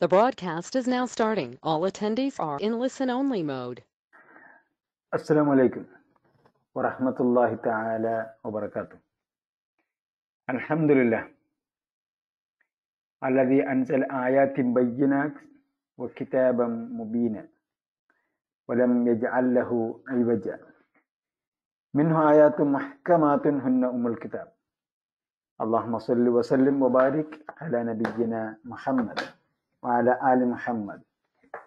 The broadcast is now starting. All attendees are in listen only mode. السلام عليكم ورحمة الله تعالى وبركاته الحمد لله الذي أنزل آيات بينات وكتابا مبينا ولم يجعل له عوجا منه آيات محكمات هن أم الكتاب اللهم صل وسلم وبارك على نبينا محمد وعلى آل محمد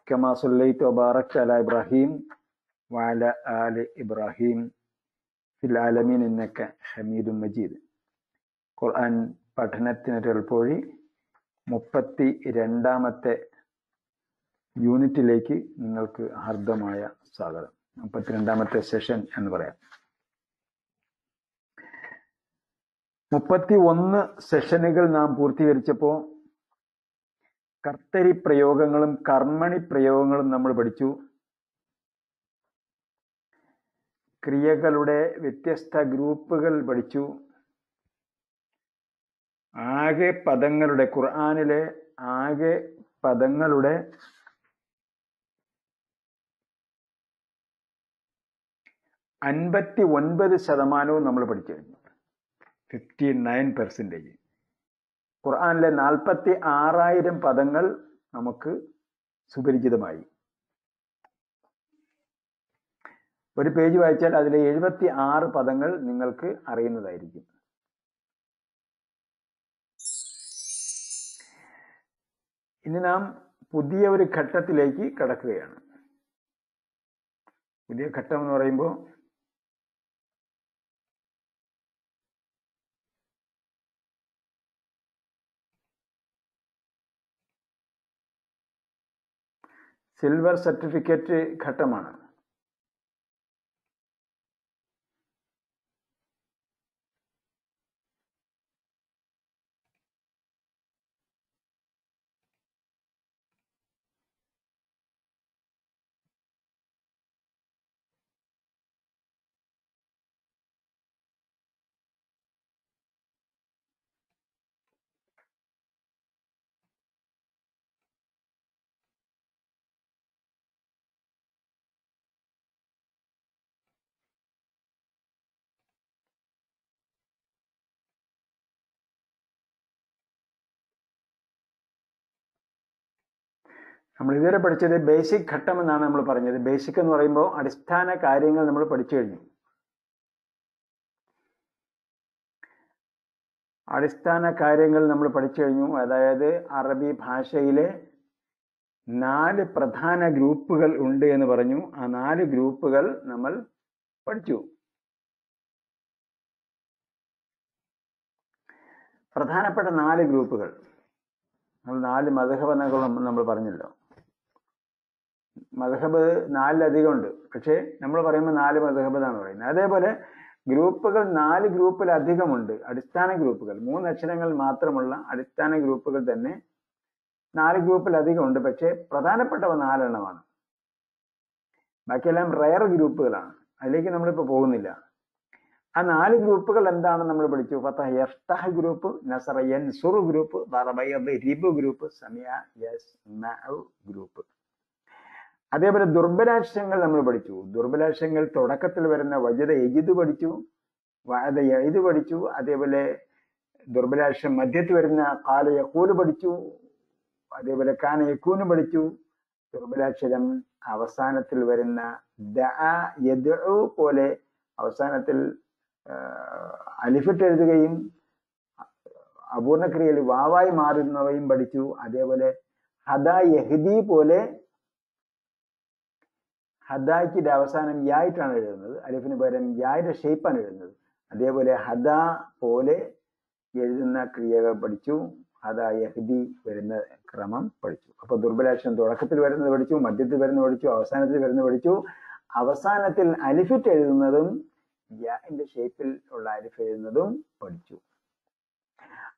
كما صليت وباركت على إبراهيم وعلى آل إبراهيم في العالمين إنك حميد مجيد ഖുർആൻ പഠനത്തിനൊരു എളുപ്പവഴി മുപ്പത്തി രണ്ടാമത്തെ യൂണിറ്റിലേക്ക് നിങ്ങൾക്ക് ഹാർദമായ സ്വാഗതം മുപ്പത്തിരണ്ടാമത്തെ സെഷൻ എന്ന് പറയാം മുപ്പത്തി ഒന്ന് സെഷനുകൾ നാം പൂർത്തീകരിച്ചപ്പോൾ കർത്തരി പ്രയോഗങ്ങളും കർമ്മണി പ്രയോഗങ്ങളും നമ്മൾ പഠിച്ചു. ക്രിയകളുടെ വ്യത്യസ്ത ഗ്രൂപ്പുകൾ പഠിച്ചു. ആകെ പദങ്ങളുടെ ഖുർആാനിലെ ആകെ പദങ്ങളുടെ അൻപത്തി ഒൻപത് ശതമാനവും നമ്മൾ പഠിച്ചു കഴിഞ്ഞു ഫിഫ്റ്റി നയൻ പെർസെന്റേജ് ഖുർആാനിലെ നാൽപ്പത്തി ആറായിരം പദങ്ങൾ നമുക്ക് സുപരിചിതമായി. ഒരു പേജ് വായിച്ചാൽ അതിലെ എഴുപത്തി ആറ് പദങ്ങൾ നിങ്ങൾക്ക് അറിയുന്നതായിരിക്കും. ഇനി നാം പുതിയ ഒരു ഘട്ടത്തിലേക്ക് കടക്കുകയാണ്. പുതിയ ഘട്ടം എന്ന് പറയുമ്പോൾ സിൽവർ സർട്ടിഫിക്കറ്റ് ഘട്ടമാണ്. നമ്മൾ ഇതുവരെ പഠിച്ചത് ബേസിക് ഘട്ടം എന്നാണ് നമ്മൾ പറഞ്ഞത്. ബേസിക് എന്ന് പറയുമ്പോൾ അടിസ്ഥാന കാര്യങ്ങൾ നമ്മൾ പഠിച്ചു കഴിഞ്ഞു. അടിസ്ഥാന കാര്യങ്ങൾ നമ്മൾ പഠിച്ചു കഴിഞ്ഞു. അതായത് അറബി ഭാഷയിലെ നാല് പ്രധാന ഗ്രൂപ്പുകൾ ഉണ്ട് എന്ന് പറഞ്ഞു. ആ നാല് ഗ്രൂപ്പുകൾ നമ്മൾ പഠിച്ചു. പ്രധാനപ്പെട്ട നാല് ഗ്രൂപ്പുകൾ. നമ്മൾ നാല് മധുഹബനകളും നമ്മൾ പറഞ്ഞല്ലോ. മധുഹബ് നാലിലധികം ഉണ്ട് പക്ഷേ നമ്മൾ പറയുമ്പോൾ നാല് മധഹബ് എന്നാണ് പറയുന്നത്. അതേപോലെ ഗ്രൂപ്പുകൾ നാല് ഗ്രൂപ്പിലധികമുണ്ട്. അടിസ്ഥാന ഗ്രൂപ്പുകൾ. മൂന്ന് അക്ഷരങ്ങൾ മാത്രമുള്ള അടിസ്ഥാന ഗ്രൂപ്പുകൾ തന്നെ നാല് ഗ്രൂപ്പിലധികം ഉണ്ട് പക്ഷേ പ്രധാനപ്പെട്ടവ നാലെണ്ണമാണ്. ബാക്കിയെല്ലാം റയർ ഗ്രൂപ്പുകളാണ്. അതിലേക്ക് നമ്മളിപ്പോൾ പോകുന്നില്ല. ആ നാല് ഗ്രൂപ്പുകൾ എന്താണെന്ന് നമ്മൾ പഠിച്ചു. ഫത്തഹ് ഗ്രൂപ്പ് നസറയൻ യൻസുർ ഗ്രൂപ്പ് റിബ് ഗ്രൂപ്പ് സമിയ യസ് ഗ്രൂപ്പ്. അതേപോലെ ദുർബലാക്ഷരങ്ങൾ നമ്മൾ പഠിച്ചു. ദുർബലാക്ഷരങ്ങൾ തുടക്കത്തിൽ വരുന്ന വജത എജിത് പഠിച്ചു. വഅദ എഴുത് പഠിച്ചു. അതേപോലെ ദുർബലാക്ഷരം മധ്യത്തിൽ വരുന്ന കാല യക്കൂൽ പഠിച്ചു. അതേപോലെ കാന യക്കൂന് പഠിച്ചു. ദുർബലാക്ഷരം അവസാനത്തിൽ വരുന്ന ദ യദു പോലെ അവസാനത്തിൽ അലിഫിട്ട് എഴുതുകയും അപൂർണക്രിയയിൽ വാവായി മാറുന്നവയും പഠിച്ചു. അതേപോലെ ഹദ യഹ്ദി പോലെ ഹദായ്ക്കിന്റെ അവസാനം യായിട്ടാണ് എഴുതുന്നത്. അലിഫിന് പകരം യായുടെ ഷേപ്പാണ് എഴുതുന്നത്. അതേപോലെ ഹദ പോലെ എഴുതുന്ന ക്രിയകൾ പഠിച്ചു. ഹദ യഹ്ദി വരുന്ന ക്രമം പഠിച്ചു. അപ്പൊ ദുർബലാക്ഷരം തുടക്കത്തിൽ വരുന്നത് പഠിച്ചു മധ്യത്തിൽ വരുന്ന പഠിച്ചു അവസാനത്തിൽ വരുന്ന പഠിച്ചു. അവസാനത്തിൽ അലിഫിറ്റ് എഴുതുന്നതും യാന്റെ ഷേപ്പിൽ ഉള്ള അലിഫ് എഴുതുന്നതും പഠിച്ചു.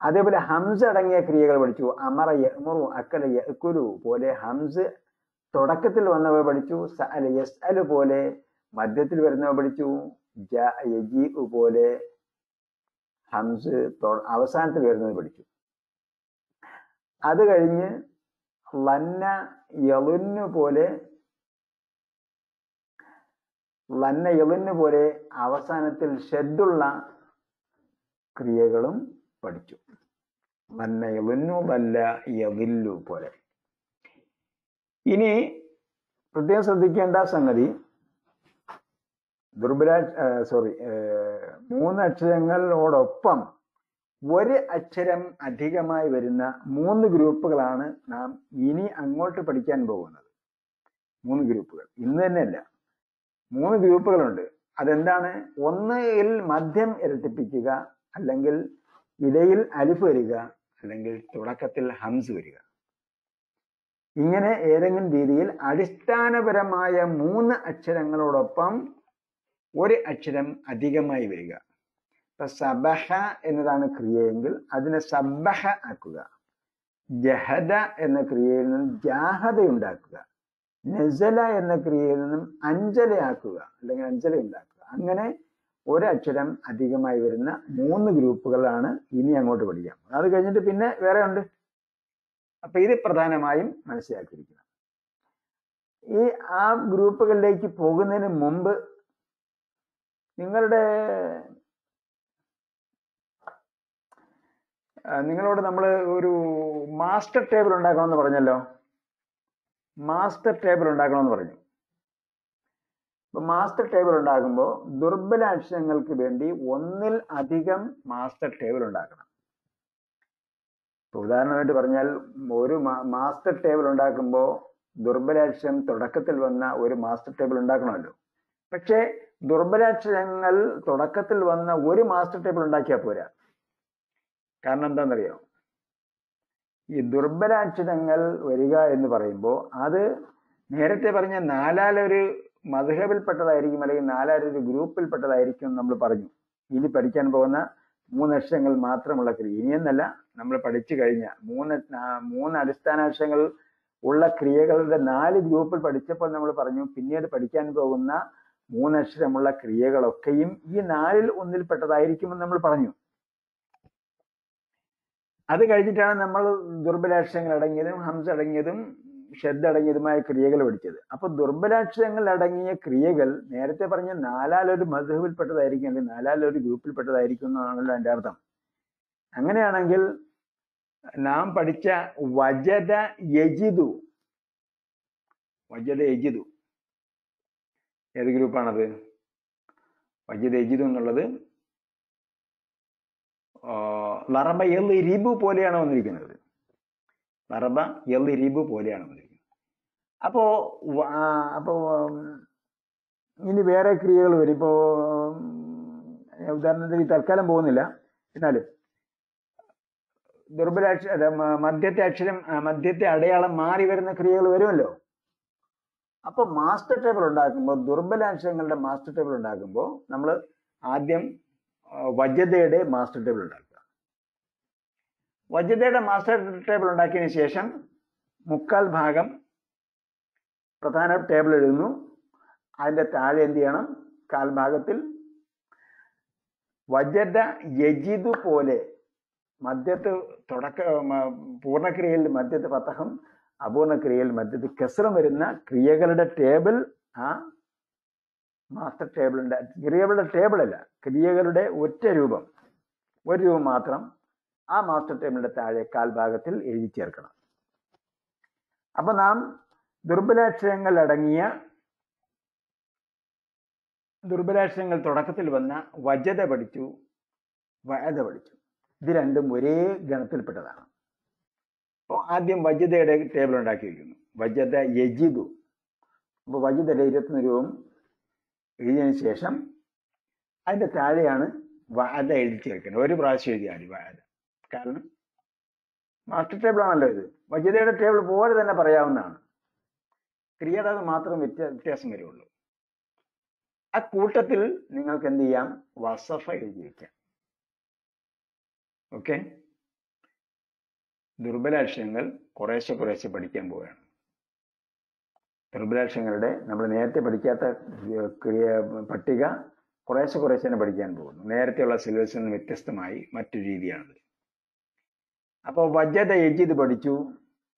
അതേപോലെ ഹംസ് അടങ്ങിയ ക്രിയകൾ പഠിച്ചു. അമറ യമുറു അക്കല യക്കുലു പോലെ ഹംസ് തുടക്കത്തിൽ വന്നവ പഠിച്ചു സഅല പോലെ മധ്യത്തിൽ വരുന്നവ പഠിച്ചു ജ പോലെ ഹംസ് അവസാനത്തിൽ വരുന്നത് പഠിച്ചു. അത് കഴിഞ്ഞ് ലന്ന യലുന്നു പോലെ ലന്ന യലുന്നു പോലെ അവസാനത്തിൽ ഷെദ്ദുള്ള ക്രിയകളും പഠിച്ചു. ലന്ന യലുന്നു ലല്ല യവില്ലു പോലെ. ഇനി പ്രത്യേകം ശ്രദ്ധിക്കേണ്ട സംഗതി ദുർബല സോറി മൂന്ന് അക്ഷരങ്ങളോടൊപ്പം ഒരു അക്ഷരം അധികമായി വരുന്ന മൂന്ന് ഗ്രൂപ്പുകളാണ് നാം ഇനി അങ്ങോട്ട് പഠിക്കാൻ പോകുന്നത്. മൂന്ന് ഗ്രൂപ്പുകൾ. ഇന്ന് തന്നെയല്ല. മൂന്ന് ഗ്രൂപ്പുകളുണ്ട്. അതെന്താണ്? ഒന്നിൽ മദ്യം ഇരട്ടിപ്പിക്കുക അല്ലെങ്കിൽ ഇടയിൽ അലിഫ് വരിക അല്ലെങ്കിൽ തുടക്കത്തിൽ ഹംസ് വരിക. ഇങ്ങനെ ഏതെങ്കിലും രീതിയിൽ അടിസ്ഥാനപരമായ മൂന്ന് അക്ഷരങ്ങളോടൊപ്പം ഒരു അക്ഷരം അധികമായി വരിക. ഇപ്പൊ സബഹ എന്നതാണ് ക്രിയയെങ്കിൽ അതിനെ സബഹ ആക്കുക. ജഹദ എന്ന ക്രിയയിൽ നിന്നും ജാഹത ഉണ്ടാക്കുക. നസല എന്ന ക്രിയയിൽ നിന്നും അഞ്ചലയാക്കുക അല്ലെങ്കിൽ അഞ്ചല ഉണ്ടാക്കുക. അങ്ങനെ ഒരക്ഷരം അധികമായി വരുന്ന മൂന്ന് ഗ്രൂപ്പുകളാണ് ഇനി അങ്ങോട്ട് പഠിക്കാം. അത് കഴിഞ്ഞിട്ട് പിന്നെ വേറെ ഉണ്ട്. അപ്പൊ ഇത് പ്രധാനമായും മനസ്സിലാക്കിയിരിക്കണം ഈ ആ ഗ്രൂപ്പുകളിലേക്ക് പോകുന്നതിന് മുമ്പ് നിങ്ങളുടെ നിങ്ങളോട് നമ്മൾ ഒരു മാസ്റ്റർ ടേബിൾ ഉണ്ടാക്കണമെന്ന് പറഞ്ഞല്ലോ? മാസ്റ്റർ ടേബിൾ ഉണ്ടാക്കണമെന്ന് പറഞ്ഞു. അപ്പൊ മാസ്റ്റർ ടേബിൾ ഉണ്ടാക്കുമ്പോൾ ദുർബല അക്ഷരങ്ങൾക്ക് വേണ്ടി ഒന്നിൽ അധികം മാസ്റ്റർ ടേബിൾ ഉണ്ടാക്കണം. ഇപ്പൊ ഉദാഹരണമായിട്ട് പറഞ്ഞാൽ ഒരു മാസ്റ്റർ ടേബിൾ ഉണ്ടാക്കുമ്പോൾ ദുർബലാക്ഷരം തുടക്കത്തിൽ വന്ന ഒരു മാസ്റ്റർ ടേബിൾ ഉണ്ടാക്കണമല്ലോ. പക്ഷേ ദുർബലാക്ഷരങ്ങൾ തുടക്കത്തിൽ വന്ന ഒരു മാസ്റ്റർ ടേബിൾ ഉണ്ടാക്കിയാൽ പോരാ. കാരണം എന്താണെന്നറിയോ? ഈ ദുർബലാക്ഷരങ്ങൾ വരിക എന്ന് പറയുമ്പോൾ അത് നേരത്തെ പറഞ്ഞ നാലാലൊരു മധുഹബിൽപ്പെട്ടതായിരിക്കും അല്ലെങ്കിൽ നാലാലൊരു ഗ്രൂപ്പിൽപ്പെട്ടതായിരിക്കും നമ്മൾ പറഞ്ഞു. ഇനി പഠിക്കാൻ പോകുന്ന മൂന്നക്ഷരങ്ങൾ മാത്രമുള്ള ക്രിയ ഇനിയെന്നല്ല നമ്മൾ പഠിച്ചു കഴിഞ്ഞ മൂന്ന് മൂന്ന് അടിസ്ഥാന അക്ഷരങ്ങൾ ഉള്ള ക്രിയകളുടെ നാല് ഗ്രൂപ്പിൽ പഠിച്ചപ്പോൾ നമ്മൾ പറഞ്ഞു പിന്നീട് പഠിക്കാൻ പോകുന്ന മൂന്നക്ഷരമുള്ള ക്രിയകളൊക്കെയും ഈ നാലിൽ ഒന്നിൽ പെട്ടതായിരിക്കുമെന്ന് നമ്മൾ പറഞ്ഞു. അത് കഴിഞ്ഞിട്ടാണ് നമ്മൾ ദുർബലാക്ഷരങ്ങൾ അടങ്ങിയതും ഹംസ അടങ്ങിയതും ഷെദ് അടങ്ങിയതുമായ ക്രിയകൾ പഠിച്ചത്. അപ്പൊ ദുർബലാക്ഷരങ്ങൾ അടങ്ങിയ ക്രിയകൾ നേരത്തെ പറഞ്ഞ നാലാലൊരു മധുവിൽപ്പെട്ടതായിരിക്കും അല്ലെങ്കിൽ നാലാലൊരു ഗ്രൂപ്പിൽപ്പെട്ടതായിരിക്കും എന്നാണല്ലോ എന്റെ അർത്ഥം. അങ്ങനെയാണെങ്കിൽ നാം പഠിച്ച വജത യജിതു വജത യജിതു ഏത് ഗ്രൂപ്പാണത്? വജത യജിതു എന്നുള്ളത് ലറബ എൽ ഇരിബു പോലെയാണ് വന്നിരിക്കുന്നത്. ലറബ എൽ ഇരിബു പോലെയാണ് വന്നിരിക്കുന്നത്. അപ്പോ അപ്പോ ഇനി വേറെ ക്രിയകൾ വരും. ഇപ്പോ ഉദാഹരണത്തിന് തൽക്കാലം പോകുന്നില്ല. എന്നാലും ദുർബലാക്ഷര മധ്യത്തെ അക്ഷരം മധ്യത്തെ അടയാളം മാറി വരുന്ന ക്രിയകൾ വരുമല്ലോ? അപ്പൊ മാസ്റ്റർ ടേബിൾ ഉണ്ടാക്കുമ്പോൾ ദുർബലാക്ഷരങ്ങളുടെ മാസ്റ്റർ ടേബിൾ ഉണ്ടാക്കുമ്പോൾ നമ്മൾ ആദ്യം വജ്ജതയുടെ മാസ്റ്റർ ടേബിൾ ഉണ്ടാക്കുക. വജ്ജതയുടെ മാസ്റ്റർ ടേബിൾ ഉണ്ടാക്കിയതിന് ശേഷം മുക്കാൽ ഭാഗം പ്രധാന ടേബിൾ എഴുതുന്നു അതിന്റെ താഴെ എന്ത് ചെയ്യണം? കാൽഭാഗത്തിൽ വജദ യജിദു പോലെ മദ്യത്ത് തുടക്ക പൂർണക്രിയയിൽ മദ്യത്ത് പത്തഹം അപൂർണക്രിയയിൽ മദ്യത്ത് കെസ്രം വരുന്ന ക്രിയകളുടെ ടേബിൾ ആ മാസ്റ്റർ ടേബിളിന്റെ ക്രിയകളുടെ ടേബിളല്ല ക്രിയകളുടെ ഒറ്റ രൂപം. ഒരു രൂപം മാത്രം ആ മാസ്റ്റർ ടേബിളിന്റെ താഴെ കാൽഭാഗത്തിൽ എഴുതി ചേർക്കണം. അപ്പം നാം ദുർബലാക്ഷരങ്ങൾ അടങ്ങിയ ദുർബലാക്ഷരങ്ങൾ തുടക്കത്തിൽ വന്ന വജത പഠിച്ചു വഴത പഠിച്ചു. ഇത് രണ്ടും ഒരേ ഗണത്തിൽപ്പെട്ടതാണ്. അപ്പോൾ ആദ്യം വജതയുടെ ടേബിൾ ഉണ്ടാക്കി വയ്ക്കുന്നു വജത യജിദു. അപ്പോൾ വജതയുടെ ഇരുപത്തൊന്ന് രൂപം എഴുതിയതിന് ശേഷം അതിന്റെ താഴെയാണ് വാദ എഴുതി ചേർക്കുന്നത് ഒരു പ്രാവശ്യം എഴുതിയാൽ മതി കാരണം മാസ്റ്റർ ടേബിൾ ആണല്ലോ ഇത്. വജതയുടെ ടേബിൾ പോലെ തന്നെ പറയാവുന്നതാണ്. ക്രിയയുടെ മാത്രം വ്യത്യാ വ്യത്യാസം വരുള്ളൂ. ആ കൂട്ടത്തിൽ നിങ്ങൾക്ക് എന്ത് ചെയ്യാം? വസഫ എഴുതി വയ്ക്കാം ഓക്കെ ദുർബലാക്ഷരങ്ങൾ കുറേശ്ശെ കുറേശ്ശെ പഠിക്കാൻ പോവുകയാണ്. ദുർബലാക്ഷരങ്ങളുടെ നമ്മൾ നേരത്തെ പഠിക്കാത്ത ക്രിയ പട്ടിക കുറേശ്ശെ കുറേശ്ശെ തന്നെ പഠിക്കാൻ പോകുന്നു. നേരത്തെയുള്ള സിലബസിൽ നിന്ന് വ്യത്യസ്തമായി മറ്റു രീതിയാണത്. അപ്പോൾ വജത യജിത് പഠിച്ചു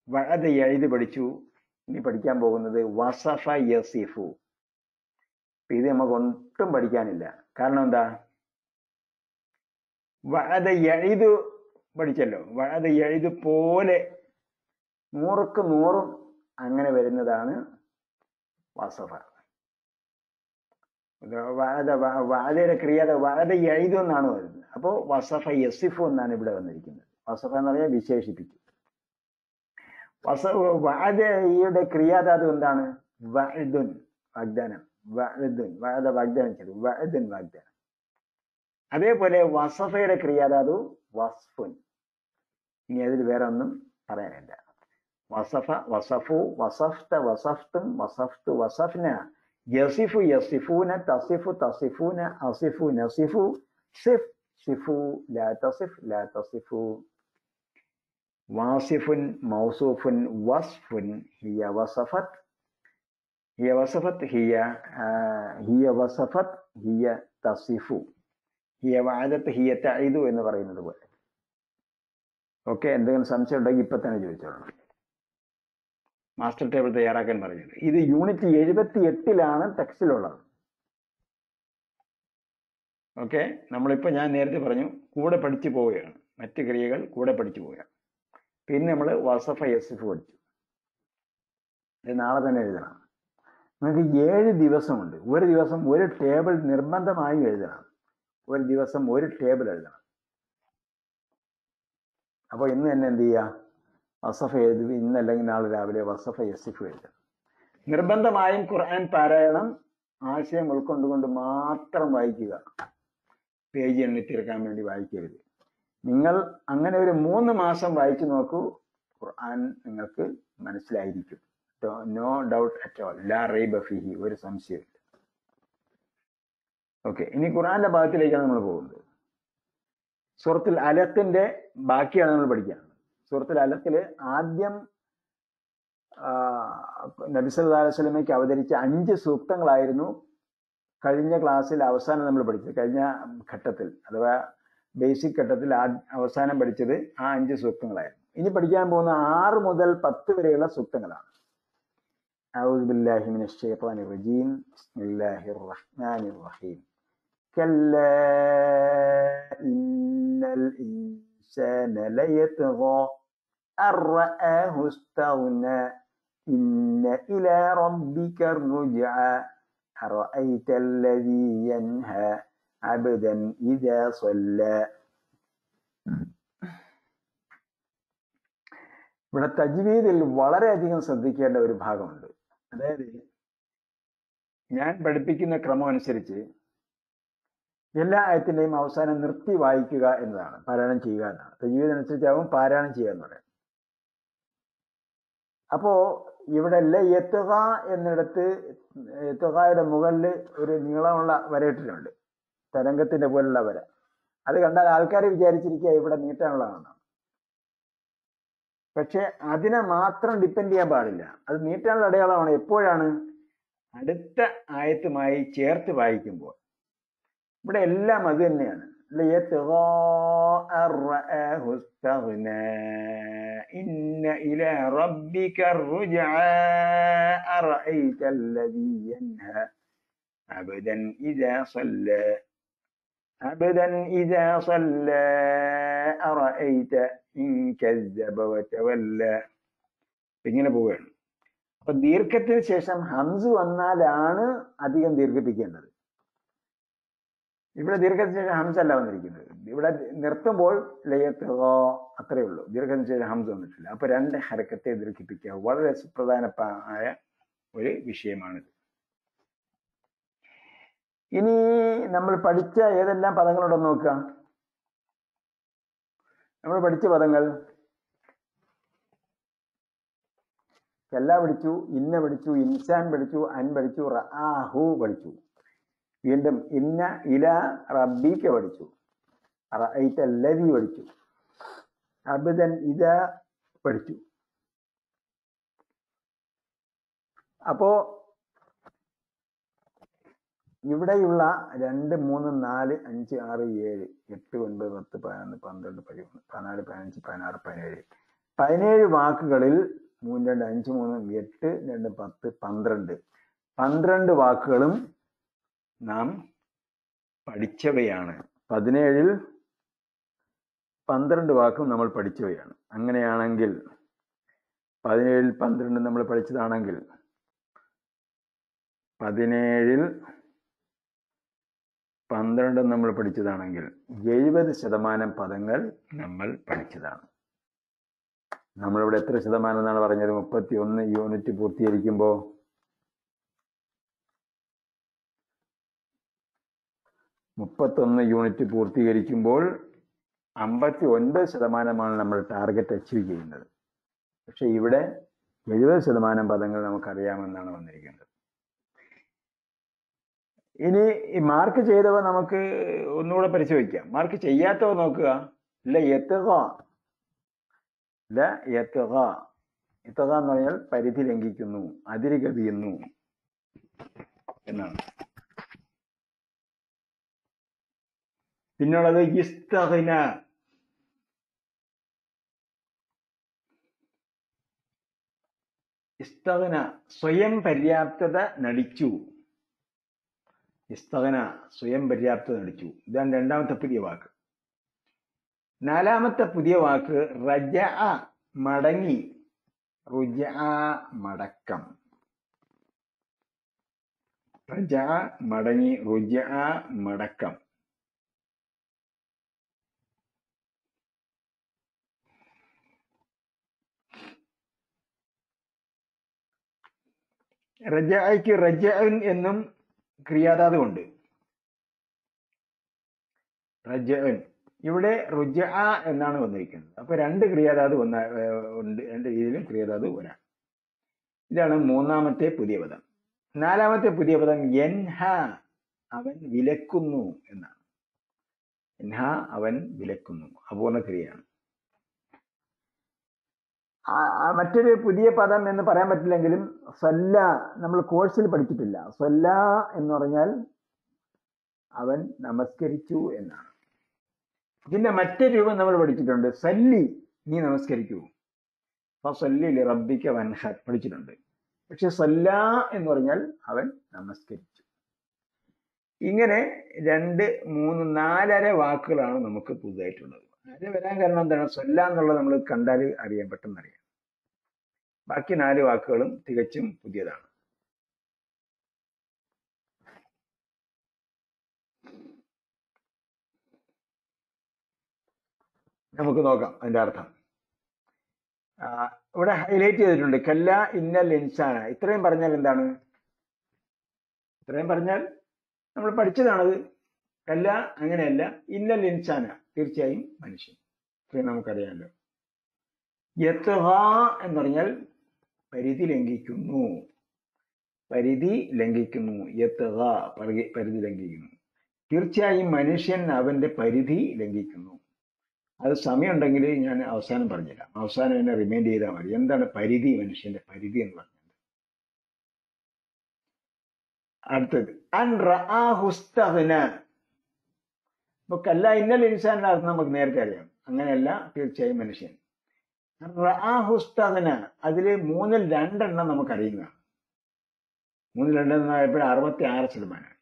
വഴത എഴുതി പഠിച്ചു ഇനി പഠിക്കാൻ പോകുന്നത് വസഫ യസിഫു. ഇത് നമുക്ക് ഒട്ടും പഠിക്കാനില്ല. കാരണം എന്താ? വഅദ എഴുതു പഠിച്ചല്ലോ. വഅദ എഴുതു പോലെ നൂറുക്ക് നൂറും അങ്ങനെ വരുന്നതാണ് വസഫ. ഇത് വഅദ വ- വഅദയുടെ ക്രിയാത വഅദ എഴുതു എന്നാണ് വരുന്നത്. അപ്പോൾ വസഫ യസിഫു എന്നാണ് ഇവിടെ വന്നിരിക്കുന്നത്. വസഫ എന്ന് പറഞ്ഞാൽ വിശേഷിപ്പിക്കും വഅദയുടെ ക്രിയാധാതു എന്താണ്? വഅദുൻ വാഗ്ദാനം. വഅദുൻ വഅദ വാഗ്ദാനം ചെയ്തു വഅദുൻ വാഗ്ദാനം. അതേപോലെ വസഫയുടെ ക്രിയാധാതു വസ്ഫുൻ. ഇനി അതിൽ വേറെ ഒന്നും പറയാനില്ല. വസഫ വസഫു വസഫ്ത വസഫ്തും വസഫ്തു വസഫ്ന. യസിഫു യസിഫൂന തസിഫു തസിഫൂന അസിഫു നസിഫു സിഫ് സിഫു ലാ തസിഫ് ലാ തസിഫു. വാസിഫുൻ മൗസൂഫുൻ വസ്ഫുൻ ഹിയ വസഫത്. ഹിയ വസഫത് ഹിയ ഹിയ വസഫത് ഹിയ തസിഫു. ഹിയ വാദത്ത് ഹിയ തൈതു എന്ന് പറയുന്നത് പോലെ. ഓക്കെ എന്തെങ്കിലും സംശയം ഉണ്ടെങ്കിൽ ഇപ്പൊ തന്നെ ചോദിച്ചോളണം. മാസ്റ്റർ ടേബിൾ തയ്യാറാക്കാൻ പറഞ്ഞത്. ഇത് യൂണിറ്റ് എഴുപത്തി എട്ടിലാണ് ടെക്സ്റ്റിലുള്ളത്. ഓക്കെ നമ്മളിപ്പോൾ ഞാൻ നേരത്തെ പറഞ്ഞു കൂടെ പഠിച്ചു പോവുകയാണ്. മറ്റ് ക്രിയകൾ കൂടെ പഠിച്ചു പോവുകയാണ്. പിന്നെ നമ്മൾ വസഫ എഫ് പഠിച്ചു. നാളെ തന്നെ എഴുതണം. നമുക്ക് ഏഴ് ദിവസമുണ്ട്. ഒരു ദിവസം ഒരു ടേബിൾ നിർബന്ധമായും എഴുതണം. ഒരു ദിവസം ഒരു ടേബിൾ എഴുതണം. അപ്പോൾ ഇന്ന് തന്നെ എന്ത് ചെയ്യുക വസഫ എഴുതി ഇന്നല്ലെങ്കിൽ നാളെ രാവിലെ വസഫ എഫ് എഴുതണം. നിർബന്ധമായും ഖുർആൻ പാരായണം. ആശയം ഉൾക്കൊണ്ടുകൊണ്ട് മാത്രം വായിക്കുക. പേജ് എണ്ണി തീർക്കാൻ വേണ്ടി വായിക്കരുത്. നിങ്ങൾ അങ്ങനെ ഒരു മൂന്ന് മാസം വായിച്ചു നോക്കൂ ഖുർആൻ നിങ്ങൾക്ക് മനസ്സിലായിരിക്കും. നോ ഡൗട്ട് അറ്റ് ഓൾ ലാ റൈബ ഫിഹി ഒരു സംശയമില്ല. ഓക്കെ ഇനി ഖുർആന്റെ ഭാഗത്തിലേക്കാണ് നമ്മൾ പോകുന്നത്. സൂറത്തുൽ അലത്തിന്റെ ബാക്കിയാണ് നമ്മൾ പഠിക്കുന്നത് സൂറത്തുൽ അലത്തിൽ ആദ്യം നബി അവതരിച്ച അഞ്ച് സൂക്തങ്ങളായിരുന്നു കഴിഞ്ഞ ക്ലാസ്സിൽ അവസാനം നമ്മൾ പഠിച്ചത്. കഴിഞ്ഞ ഘട്ടത്തിൽ അഥവാ ബേസിക് ഘട്ടത്തിൽ അവസാനം പഠിച്ചത് ആ അഞ്ച് സൂക്തങ്ങളായിരുന്നു ഇനി പഠിക്കാൻ പോകുന്ന ആറ് മുതൽ പത്ത് വരെയുള്ള സൂക്തങ്ങളാണ് ഇന്ന بالله من الشيطان الرجيم بسم الله الرحمن الرحيم كلا إن الإنسان ليطغى أن رآه استغنى إن إلى ربك الرجعى أرأيت الذي ينهى عبدا إذا صلى ഇവിടെ തജ്വീദിൽ വളരെയധികം ശ്രദ്ധിക്കേണ്ട ഒരു ഭാഗമുണ്ട് അതായത് ഞാൻ പഠിപ്പിക്കുന്ന ക്രമം അനുസരിച്ച് എല്ലാ ആയത്തിന്റെയും അവസാനം നിർത്തി വായിക്കുക എന്നതാണ് പാരായണം ചെയ്യുക എന്നാണ് തജ്വീദ് അനുസരിച്ചാവും പാരായണം ചെയ്യുക എന്ന് പറയുന്നത് അപ്പോ ഇവിടെ എത്തുക എന്നിടത്ത് എത്തുകയുടെ മുകളിൽ ഒരു നീളമുള്ള വരയിട്ടിട്ടുണ്ട് തരംഗത്തിന്റെ പോലുള്ള വര അത് കണ്ടാൽ ആൾക്കാർ വിചാരിച്ചിരിക്കുക ഇവിടെ നീട്ടാനുള്ളതാണ് പക്ഷെ അതിനെ മാത്രം ഡിപ്പെൻഡ് ചെയ്യാൻ പാടില്ല അത് നീട്ടാനുള്ള അടയാളമാണ് എപ്പോഴാണ് അടുത്ത ആയത്തുമായി ചേർത്ത് വായിക്കുമ്പോൾ ഇവിടെ എല്ലാം അത് തന്നെയാണ് ليطغى أن رآه استغنى إن إلى ربك الرجعى أرأيت الذي ينهى عبدا إذا صلى عبدا إذا صلى أرأيت إن كذب وتولى ഇങ്ങനെ പോവുകയാണ് അപ്പൊ ദീർഘത്തിന് ശേഷം ഹംസ് വന്നാലാണ് അധികം ദീർഘിപ്പിക്കേണ്ടത് ഇവിടെ ദീർഘത്തിന് ശേഷം ഹംസ അല്ല വന്നിരിക്കുന്നത് ഇവിടെ നിർത്തുമ്പോൾ ലയത്തുകോ അത്രയേ ഉള്ളൂ ദീർഘത്തിന് ശേഷം ഹംസ വന്നിട്ടില്ല അപ്പൊ രണ്ട് ഹരക്കത്തെ ദീർഘിപ്പിക്കുക വളരെ സുപ്രധാനമായ ഒരു വിഷയമാണിത് ഇനി നമ്മൾ പഠിച്ച ഏതെല്ലാം പദങ്ങളുണ്ടെന്ന് നോക്കുക. നമ്മൾ പഠിച്ച പദങ്ങൾ. എല്ലാ പഠിച്ചു ഇന്ന പഠിച്ചു ഇൻസാൻ പഠിച്ചു അൻ പഠിച്ചു റഹു പഠിച്ചു. വീണ്ടും ഇന്ന ഇല റബ്ബിക്ക് പഠിച്ചു. അല്ലദി പഠിച്ചു. അബ്ദൻ ഇത പഠിച്ചു. അപ്പോ ഇവിടെയുള്ള രണ്ട് മൂന്ന് നാല് അഞ്ച് ആറ് ഏഴ് എട്ട് ഒൻപത് പത്ത് പതിനൊന്ന് പന്ത്രണ്ട് പതിമൂന്ന് പതിനാല് പതിനഞ്ച് പതിനാറ് പതിനേഴ്. പതിനേഴ് വാക്കുകളിൽ മൂന്ന് രണ്ട് അഞ്ച് മൂന്ന് എട്ട് രണ്ട് പത്ത് പന്ത്രണ്ട്. പന്ത്രണ്ട് വാക്കുകളും നാം പഠിച്ചവയാണ്. പതിനേഴിൽ പന്ത്രണ്ട് വാക്കും നമ്മൾ പഠിച്ചവയാണ്. അങ്ങനെയാണെങ്കിൽ പതിനേഴിൽ പന്ത്രണ്ട് നമ്മൾ പഠിച്ചതാണെങ്കിൽ പതിനേഴിൽ പന്ത്രണ്ട് നമ്മൾ പഠിച്ചതാണെങ്കിൽ എഴുപത് ശതമാനം പദങ്ങൾ നമ്മൾ പഠിച്ചതാണ്. നമ്മളിവിടെ എത്ര ശതമാനം എന്നാണ് പറഞ്ഞത്? മുപ്പത്തി ഒന്ന് യൂണിറ്റ് പൂർത്തീകരിക്കുമ്പോൾ മുപ്പത്തൊന്ന് യൂണിറ്റ് പൂർത്തീകരിക്കുമ്പോൾ അമ്പത്തി ഒൻപത് ശതമാനമാണ് നമ്മൾ ടാർഗറ്റ് അച്ചീവ് ചെയ്യുന്നത്. പക്ഷെ ഇവിടെ എഴുപത് ശതമാനം പദങ്ങൾ നമുക്കറിയാമെന്നാണ് വന്നിരിക്കുന്നത്. ഇനി മാർക്ക് ചെയ്തവ നമുക്ക് ഒന്നുകൂടെ പരിശോധിക്കാം. മാർക്ക് ചെയ്യാത്തവ നോക്കുക. ഇല്ല എത്തുക ഇല്ല എത്തുക എത്തുക എന്ന് പറഞ്ഞാൽ പരിധി ലംഘിക്കുന്നു അതിര് കവിയുന്നു എന്നാണ്. പിന്നുള്ളത് ഇസ്തഹിന ഇസ്തഹന സ്വയം പര്യാപ്തത നടിച്ചു. ഇസ്തഹന സ്വയം പര്യാപ്തത നടിച്ചു ഇതാണ് രണ്ടാമത്തെ പുതിയ വാക്ക്. നാലാമത്തെ പുതിയ വാക്ക് റജ മടങ്ങി. റുജ മടക്കം. റജ മടങ്ങി റുജ മടക്കം. റജയ്ക്ക് റജ എന്നും ക്രിയാധാതു ഉണ്ട്. ഇവിടെ റുജ എന്നാണ് വന്നിരിക്കുന്നത്. അപ്പൊ രണ്ട് ക്രിയാധാതു വന്ന ഉണ്ട്. രണ്ട് രീതിയിലും ക്രിയാധാതു വരാം. ഇതാണ് മൂന്നാമത്തെ പുതിയ പദം. നാലാമത്തെ പുതിയ പദം എൻഹ അവൻ വിലക്കുന്നു എന്നാണ്. എൻഹ അവൻ വിലക്കുന്നു. അപൂർണ ക്രിയയാണ്. മറ്റൊരു പുതിയ പദം എന്ന് പറയാൻ പറ്റില്ലെങ്കിലും സ്വല്ല നമ്മൾ കോഴ്സിൽ പഠിച്ചിട്ടില്ല. സ്വല്ല എന്ന് പറഞ്ഞാൽ അവൻ നമസ്കരിച്ചു എന്നാണ്. ഇതിന്റെ മറ്റൊരു രൂപം നമ്മൾ പഠിച്ചിട്ടുണ്ട്. സല്ലി നീ നമസ്കരിക്കൂ. ഫസല്ലി റബ്ബിക്ക വൻഹർ പഠിച്ചിട്ടുണ്ട്. പക്ഷെ സല്ല എന്ന് പറഞ്ഞാൽ അവൻ നമസ്കരിച്ചു. ഇങ്ങനെ രണ്ട് മൂന്ന് നാലര വാക്കുകളാണ് നമുക്ക് പുതുതായിട്ടുള്ളത്. അര വരാൻ കാരണം എന്താണ്? സല്ല എന്നുള്ളത് നമ്മൾ കണ്ടാൽ അറിയാൻ പെട്ടെന്ന് അറിയാം. ബാക്കി നാല് വാക്കുകളും തികച്ചും പുതിയതാണ്. നമുക്ക് നോക്കാം അതിന്റെ അർത്ഥം. ഇവിടെ ഹൈലൈറ്റ് ചെയ്തിട്ടുണ്ട് കല്ല ഇന്നൽ ഇൻസാന. ഇത്രയും പറഞ്ഞാൽ എന്താണ്? ഇത്രയും പറഞ്ഞാൽ നമ്മൾ പഠിച്ചതാണത്. കല്ല അങ്ങനെയല്ല ഇന്നൽ ഇൻസാന. തീർച്ചയായും മനുഷ്യൻ. ഇത്രയും നമുക്കറിയാമല്ലോ യത്ഹ എന്ന് പറഞ്ഞാൽ പരിധി ലംഘിക്കുന്നു. പരിധി ലംഘിക്കുന്നു. യത്ഹ പരിധി ലംഘിക്കുന്നു. തീർച്ചയായും മനുഷ്യൻ അവന്റെ പരിധി ലംഘിക്കുന്നു. അത് സമയമുണ്ടെങ്കിൽ ഞാൻ അവസാനം പറഞ്ഞുതരാം. അവസാനം എന്നെ റിമൈൻഡ് ചെയ്താൽ മതി. എന്താണ് പരിധി? മനുഷ്യന്റെ പരിധി എന്ന് പറഞ്ഞത് അടുത്തത്. അൻ ഇപ്പൊ കല്ല ഇന്നൽ ഇൻസാന്റെ അർത്ഥം നമുക്ക് നേരത്തെ അറിയാം. അങ്ങനെയല്ല തീർച്ചയായും മനുഷ്യൻ. റആഹുസ്തഗ്ന അതിൽ മൂന്നിൽ രണ്ടെണ്ണം നമുക്കറിയുന്നതാണ്. മൂന്നിൽ രണ്ടെണ്ണം ആയപ്പോഴും അറുപത്തി ആറ് ശതമാനം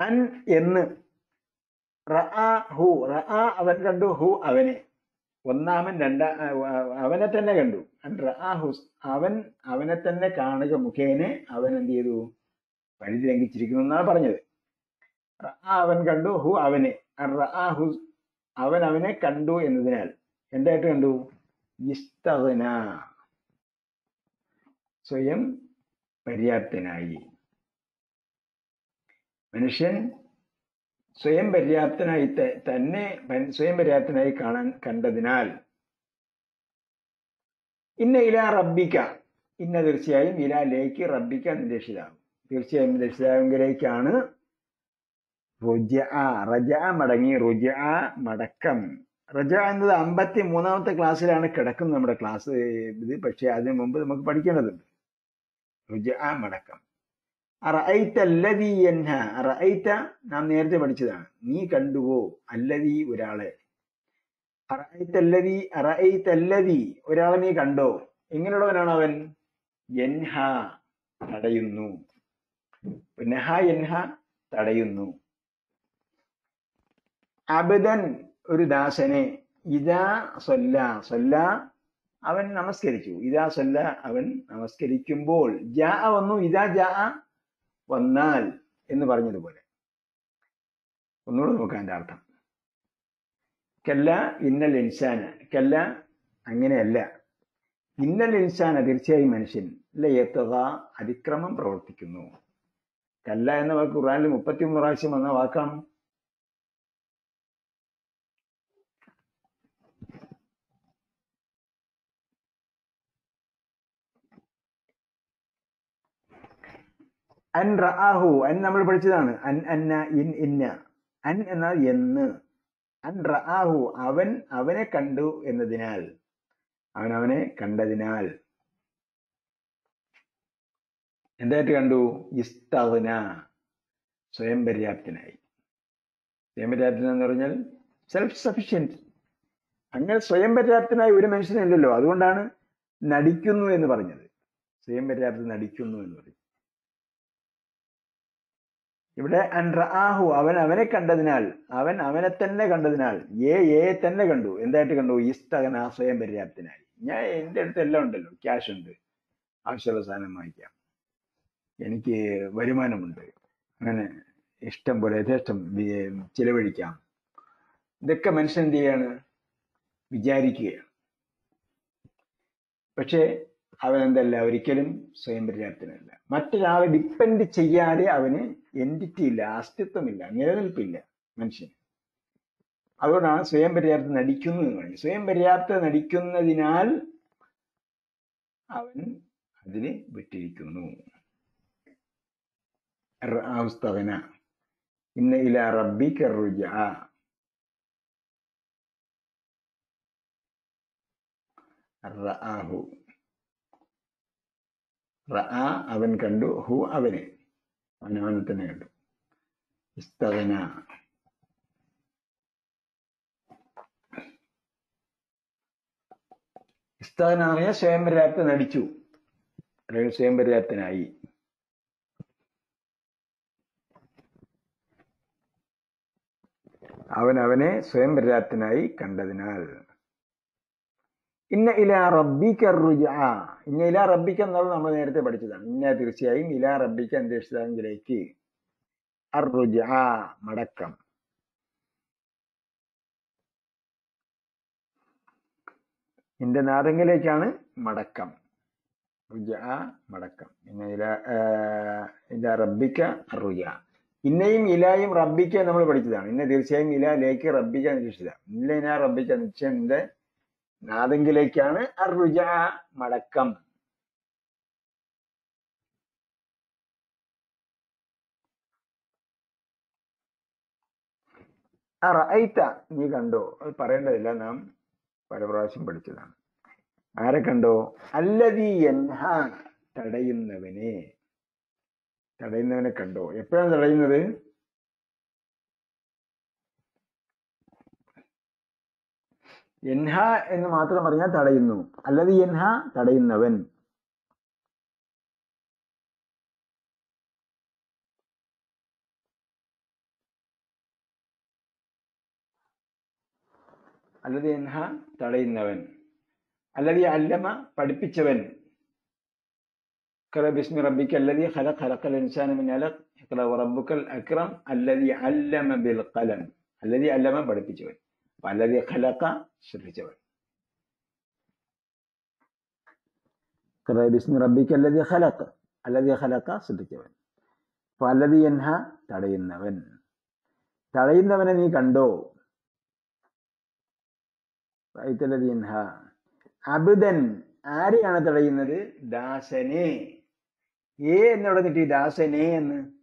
അൻ എന്ന്. ഹു. റആ അവൻ കണ്ടു ഹു അവനെ. ഒന്നാമൻ രണ്ടാ അവനെ തന്നെ കണ്ടു. അൻ റആ ഹു അവൻ അവനെ തന്നെ കാണുക മുഖേനെ അവൻ എന്ത് ചെയ്തു? പരിധി ലംഘിച്ചിരിക്കുന്നു എന്നാണ് പറഞ്ഞത്. അവൻ കണ്ടു ഹു അവനെ. അവൻ അവനെ കണ്ടു എന്നതിനാൽ എന്തായിട്ട് കണ്ടു? ഇഷ്ടവന സ്വയം പര്യാപ്തനായി. മനുഷ്യൻ സ്വയം പര്യാപ്തനായി തന്നെ സ്വയം പര്യാപ്തനായി കാണാൻ കണ്ടതിനാൽ ഇന്ന ഇല റബ്ബിക്ക ഇന്ന തീർച്ചയായും ഇലാലേക്ക് റബ്ബിക്ക നിരക്ഷിതാവും രക്ഷിതാവ് തീർച്ചയായും നിന്റെ രക്ഷിതാവിലേക്കാണ് മടങ്ങി റുജ മടക്കം. റജ എന്നത് അമ്പത്തി മൂന്നാമത്തെ ക്ലാസ്സിലാണ് കിടക്കുന്നത് നമ്മുടെ ക്ലാസ് ഇത്. പക്ഷെ അതിനു മുമ്പ് നമുക്ക് പഠിക്കേണ്ടതുണ്ട്. റുജ മടക്കം. അല്ലദീ യൻഹ അറഅയ്ത നാം നേരത്തെ പഠിച്ചതാണ്. നീ കണ്ടുവോ അല്ലവി ഒരാളെ. അറഅയ്തല്ലദീ അറഅയ്തല്ലദീ ഒരാളെ നീ കണ്ടോ? എങ്ങനെയുള്ളവനാണ് അവൻ? എൻഹ തടയുന്നു. നഹ യൻഹ തടയുന്നു. അബദൻ ഒരു ദാസനെ ഇതാ സൊല്ല സൊല്ല അവൻ നമസ്കരിച്ചു. ഇതാ സൊല്ല അവൻ നമസ്കരിക്കുമ്പോൾ ജാ വന്നു ഇതാ ജാ വന്നാൽ എന്ന് പറഞ്ഞതുപോലെ. ഒന്നുകൂടെ നോക്കാം എന്റെ അർത്ഥം. കല്ല ഇന്നൽ ഇൻസാന കല്ല അങ്ങനെയല്ല. ഇന്നൽ ഇൻസാന തീർച്ചയായും മനുഷ്യൻ. ലയത്തുക അതിക്രമം പ്രവർത്തിക്കുന്നു. കല്ല എന്ന വാക്ക് ഖുറാനിൽ മുപ്പത്തിമൂന്ന് പ്രാവശ്യം വന്ന വാക്കാണ്. അൻ റഅഹു അൻ നമ്മൾ പഠിച്ചതാണ്. അൻ അന്ന ഇൻ ഇന്ന. അൻ എന്നാൽ എന്ന്. അൻ റഅഹു അവൻ അവനെ കണ്ടു എന്നതിനാൽ. അവൻ അവനെ കണ്ടതിനാൽ. എന്തായിട്ട് കണ്ടു? ഇസ്തവന സ്വയം പര്യാപ്തനായി. സ്വയം പര്യാപ്തന എന്ന് പറഞ്ഞാൽ സെൽഫ് സഫിഷ്യന്റ് അങ്ങനെ സ്വയം പര്യാപ്തനായ ഒരു മനുഷ്യനില്ലല്ലോ. അതുകൊണ്ടാണ് നടിക്കുന്നു എന്ന് പറഞ്ഞത്. സ്വയം പര്യാപ്തത നടിക്കുന്നു എന്ന് പറയും ഇവിടെ അൻറാഹു അവൻ അവനെ കണ്ടതിനാൽ അവൻ അവനെ തന്നെ കണ്ടതിനാൽ ഏ ഏ തന്നെ കണ്ടു. എന്തായിട്ട് കണ്ടു? ഈസ്തകന സ്വയം പര്യാപ്തനായി. ഞാൻ എന്റെ അടുത്ത് എല്ലാം ഉണ്ടല്ലോ. ക്യാഷ് ഉണ്ട്. ആവശ്യമുള്ള സാധനം വാങ്ങിക്കാം. എനിക്ക് വരുമാനമുണ്ട്. അങ്ങനെ ഇഷ്ടം പോലെ യഥേഷ്ടം ചിലവഴിക്കാം. ഇതൊക്കെ മനുഷ്യൻ എന്ത് ചെയ്യാണ്? വിചാരിക്കുകയാണ്. പക്ഷേ അവൻ എന്തല്ല ഒരിക്കലും സ്വയം പര്യാപ്തനല്ല. മറ്റൊരാളെ ഡിപ്പെൻഡ് ചെയ്യാതെ അവന് എന്റിറ്റി ഇല്ല അസ്തിത്വമില്ല നിലനിൽപ്പില്ല മനുഷ്യന്. അതുകൊണ്ടാണ് സ്വയം പര്യാപ്തത നടിക്കുന്നു എന്ന് പറയുന്നത്. സ്വയം പര്യാപ്തത നടിക്കുന്നതിനാൽ അവൻ അതിനെ വിട്ടിരിക്കുന്നു. അവസ്ഥവന. ഇന്ന ഇല റബ്ബി കറുജ റആഹു അവൻ കണ്ടു ഹു അവനെ. അവനവനെ അവനെ തന്നെ കണ്ടു. ഇസ്തവന ഇസ്തവന എന്ന് പറഞ്ഞാൽ സ്വയം പര്യാപ്ത നടിച്ചു. അല്ലെങ്കിൽ സ്വയം പര്യാപ്തനായി അവൻ അവനെ സ്വയം പര്യാപ്തനായി കണ്ടതിനാൽ. ഇന്ന ഇല റബ്ബിക്ക റുജഅ ഇന്ന ഇല റബ്ബിക്ക എന്നുള്ളത് നമ്മൾ നേരത്തെ പഠിച്ചതാണ്. ഇന്ന തീർച്ചയായും ഇല റബ്ബിക്ക അന്തരീക്ഷത്തിലേക്ക് മടക്കം. നിന്റെ നാഥങ്കിലേക്കാണ് മടക്കം. റുജഅ മടക്കം. ഇന്ന ഇല ഇല റബ്ബിക്ക റുജ ഇന്നയും ഇലായും റബ്ബിക്ക നമ്മൾ പഠിച്ചതാണ്. ഇന്ന തീർച്ചയായും ഇല ലേക്ക് റബ്ബിക്ക അന്വേഷിച്ചതാണ് ഇല്ല ഇന റബ്ബിക്ക നിശ്ചയം നാദങ്കിലേക്കാണ് അറുജ മടക്കം. അറഅയ്ത നീ കണ്ടോ? അത് പറയേണ്ടതില്ല. നാം പല പ്രാവശ്യം പഠിച്ചതാണ്. ആരെ കണ്ടോ? അല്ലതീ യൻഹ തടയുന്നവനെ. തടയുന്നവനെ കണ്ടോ? എപ്പോഴാണ് തടയുന്നത്? എൻഹ എന്ന് മാത്രം പറഞ്ഞാൽ തടയുന്നു. അല്ലത് എൻഹ തടയുന്നവൻ. അല്ലത് എൻഹ തടയുന്നവൻ. അല്ലതി അല്ലമ പഠിപ്പിച്ചവൻ. ബിസ്മി റബ്ബിക്ക് അല്ലതി ഖലഖ് ഖലഖൽ ഇൻസാന മിൻ അലഖ്. റബ്ബുക്കൽ അക്രം അല്ലതി അല്ലമ ബിൽ ഖലം. അല്ലതി അല്ലമ പഠിപ്പിച്ചവൻ. പലരെ ഖലക്ക സൃഷ്ടിച്ചവൻ ബിസ്മി റബ്ബിക്ക് അല്ലതി ഖലക്ക് അല്ലതി ഖലക്ക സൃഷ്ടിച്ചവൻ ഫലതി എൻഹ തടയുന്നവൻ. തടയുന്നവനെ നീ കണ്ടോ? റൈത്തലതി അബുദൻ ആരെയാണ് തടയുന്നത്? ദാസനെ. ഏ എന്നോട് കിട്ടി? ദാസനെ എന്ന്.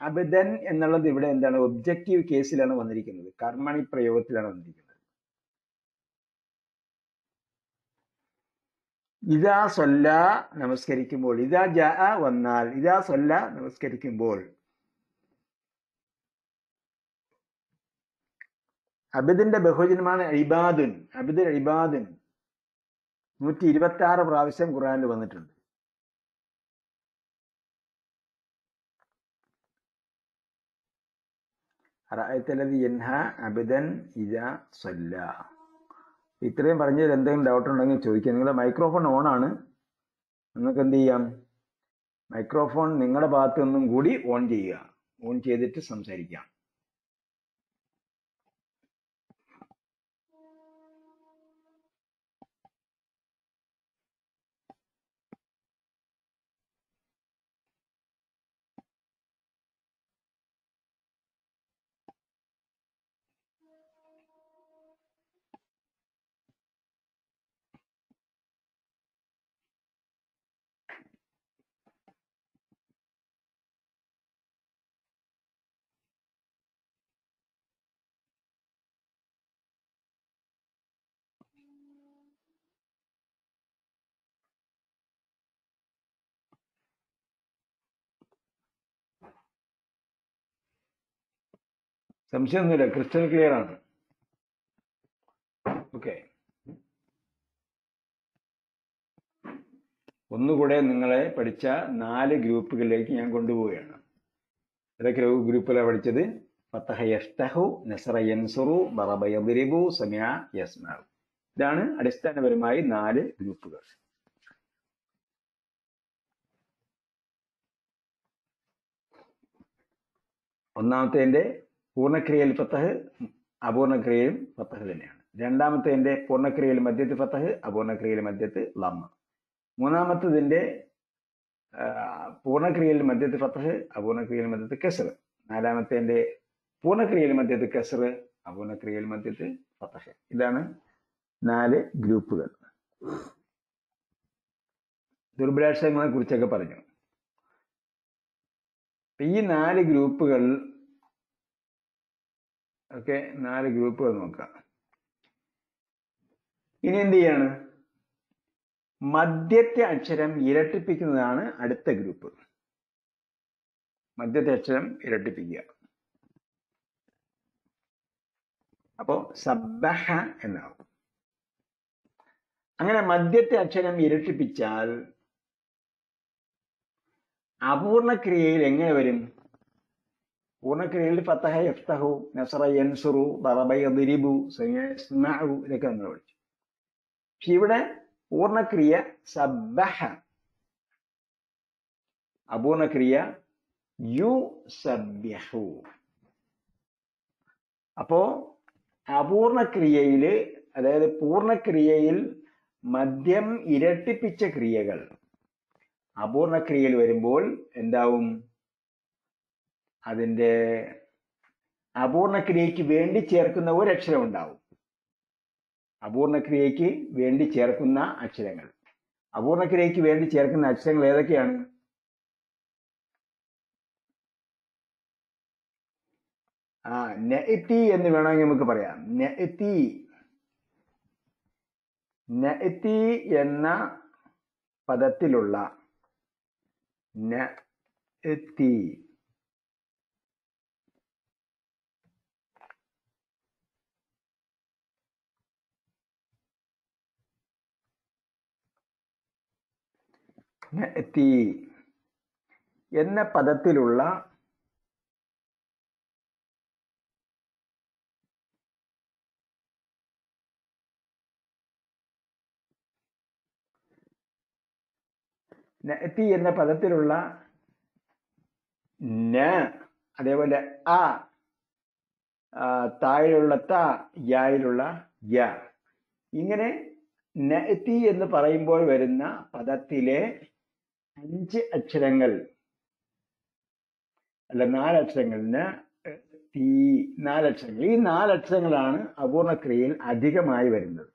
അബദൻ എന്നുള്ളത് ഇവിടെ എന്താണ്? ഒബ്ജക്റ്റീവ് കേസിലാണ് വന്നിരിക്കുന്നത്. കർമ്മണി പ്രയോഗത്തിലാണ് വന്നിരിക്കുന്നത്. ഇതാ സൊല്ല നമസ്കരിക്കുമ്പോൾ. ഇതാ ജ വന്നാൽ. ഇതാ സൊല്ല നമസ്കരിക്കുമ്പോൾ. അബിദിന്റെ ബഹുജനമാണ് ഇബാദുൻ. അബിദ് ഇബാദുൻ. നൂറ്റി ഇരുപത്തി ആറ് പ്രാവശ്യം ഖുറാനിൽ വന്നിട്ടുണ്ട് റഅയ്തല്ലദി യൻഹ അബിദൻ ഇദാ സല്ല. ഇത്രയും പറഞ്ഞതിൽ എന്തെങ്കിലും ഡൗട്ട് ഉണ്ടെങ്കിൽ ചോദിക്കുക നിങ്ങളുടെ മൈക്രോഫോൺ ഓൺ ആണ്. നിങ്ങൾക്ക് എന്ത് ചെയ്യാം? മൈക്രോഫോൺ നിങ്ങളുടെ ഭാഗത്തു നിന്നും കൂടി ഓൺ ചെയ്യുക. ഓൺ ചെയ്തിട്ട് സംസാരിക്കാം. സംശയമൊന്നുമില്ല. ക്രിസ്റ്റൽ ക്ലിയർ ആണ്. ഓക്കെ. ഒന്നുകൂടെ നിങ്ങളെ പഠിച്ച നാല് ഗ്രൂപ്പുകളിലേക്ക് ഞാൻ കൊണ്ടുപോവുകയാണ്. ഏതൊക്കെ ഗ്രൂപ്പിലാണ് പഠിച്ചത്? ഫത്തഹ യഫ്തഹു നസറ യൻസുറു ബറബ യദ്രിബു സമിയ യസ്മഉ ഇതാണ് അടിസ്ഥാനപരമായി നാല് ഗ്രൂപ്പുകൾ. ഒന്നാമത്തേന്റെ പൂർണക്രിയയിൽ ഫത്തഹ് അപൂർണക്രിയയും ഫത്തഹ് തന്നെയാണ്. രണ്ടാമത്തേന്റെ പൂർണക്രിയയിൽ മധ്യത്ത് ഫത്തഹ് അപൂർണക്രിയയിൽ മധ്യത്ത് ലമ്മ മൂന്നാമത്തതിന്റെ പൂർണക്രിയയിൽ മധ്യത്ത് ഫത്തഹ് അപൂർണക്രിയയിൽ മധ്യത്ത് കെസർ. നാലാമത്തേന്റെ പൂർണക്രിയയിൽ മധ്യത്ത് കെസർ അപൂർണക്രിയയിൽ മധ്യത്ത് ഫത്തഹ് ഇതാണ് നാല് ഗ്രൂപ്പുകൾ. ദുർബലാക്ഷരങ്ങളെ കുറിച്ചൊക്കെ പറഞ്ഞു. ഈ നാല് ഗ്രൂപ്പുകൾ ഓക്കെ നാല് ഗ്രൂപ്പുകൾ നോക്കാം. ഇനി എന്ത് ചെയ്യാണ്? മദ്യത്തെ അക്ഷരം ഇരട്ടിപ്പിക്കുന്നതാണ് അടുത്ത ഗ്രൂപ്പ് മദ്യത്തെ അക്ഷരം ഇരട്ടിപ്പിക്കുക. അപ്പോ സബ്ബഹ എന്നാവും. അങ്ങനെ മദ്യത്തെ അക്ഷരം ഇരട്ടിപ്പിച്ചാൽ അപൂർണക്രിയയിൽ എങ്ങനെ വരും? പൂർണക്രിയയിൽ ഫത്തഹ എഫ്തഹു നസറ യൻസുറു ദറബ ദിരിബു സ്നാഹു ഇതൊക്കെ നമ്മൾ പഠിച്ചു പക്ഷെ ഇവിടെ പൂർണക്രിയ സബ്ബഹ അപൂർണക്രിയ യു സബ്യഹു അപ്പോ അപൂർണക്രിയയിൽ അതായത് പൂർണക്രിയയിൽ മദ്യം ഇരട്ടിപ്പിച്ച ക്രിയകൾ. അപൂർണക്രിയയിൽ വരുമ്പോൾ എന്താവും? അതിന്റെ അപൂർണക്രിയയ്ക്ക് വേണ്ടി ചേർക്കുന്ന ഒരു അക്ഷരം ഉണ്ടാവും. അപൂർണക്രിയയ്ക്ക് വേണ്ടി ചേർക്കുന്ന അക്ഷരങ്ങൾ. അപൂർണക്രിയയ്ക്ക് വേണ്ടി ചേർക്കുന്ന അക്ഷരങ്ങൾ ഏതൊക്കെയാണ്? ആ നെത്തി എന്ന് വേണമെങ്കിൽ നമുക്ക് പറയാം. നെത്തി നെത്തി എന്ന പദത്തിലുള്ള നെത്തി നെത്തി എന്ന പദത്തിലുള്ള നഅത്തി എന്ന പദത്തിലുള്ള ന അതേപോലെ ആ, താഴെയുള്ള ത യായിലുള്ള യ. ഇങ്ങനെ നഅത്തി എന്ന് പറയുമ്പോൾ വരുന്ന പദത്തിലെ അഞ്ച് അക്ഷരങ്ങൾ അല്ല നാലക്ഷരങ്ങളിന് തീ നാലക്ഷരങ്ങൾ ഈ നാലക്ഷരങ്ങളാണ് അപൂർണക്രിയയിൽ അധികമായി വരുന്നത്.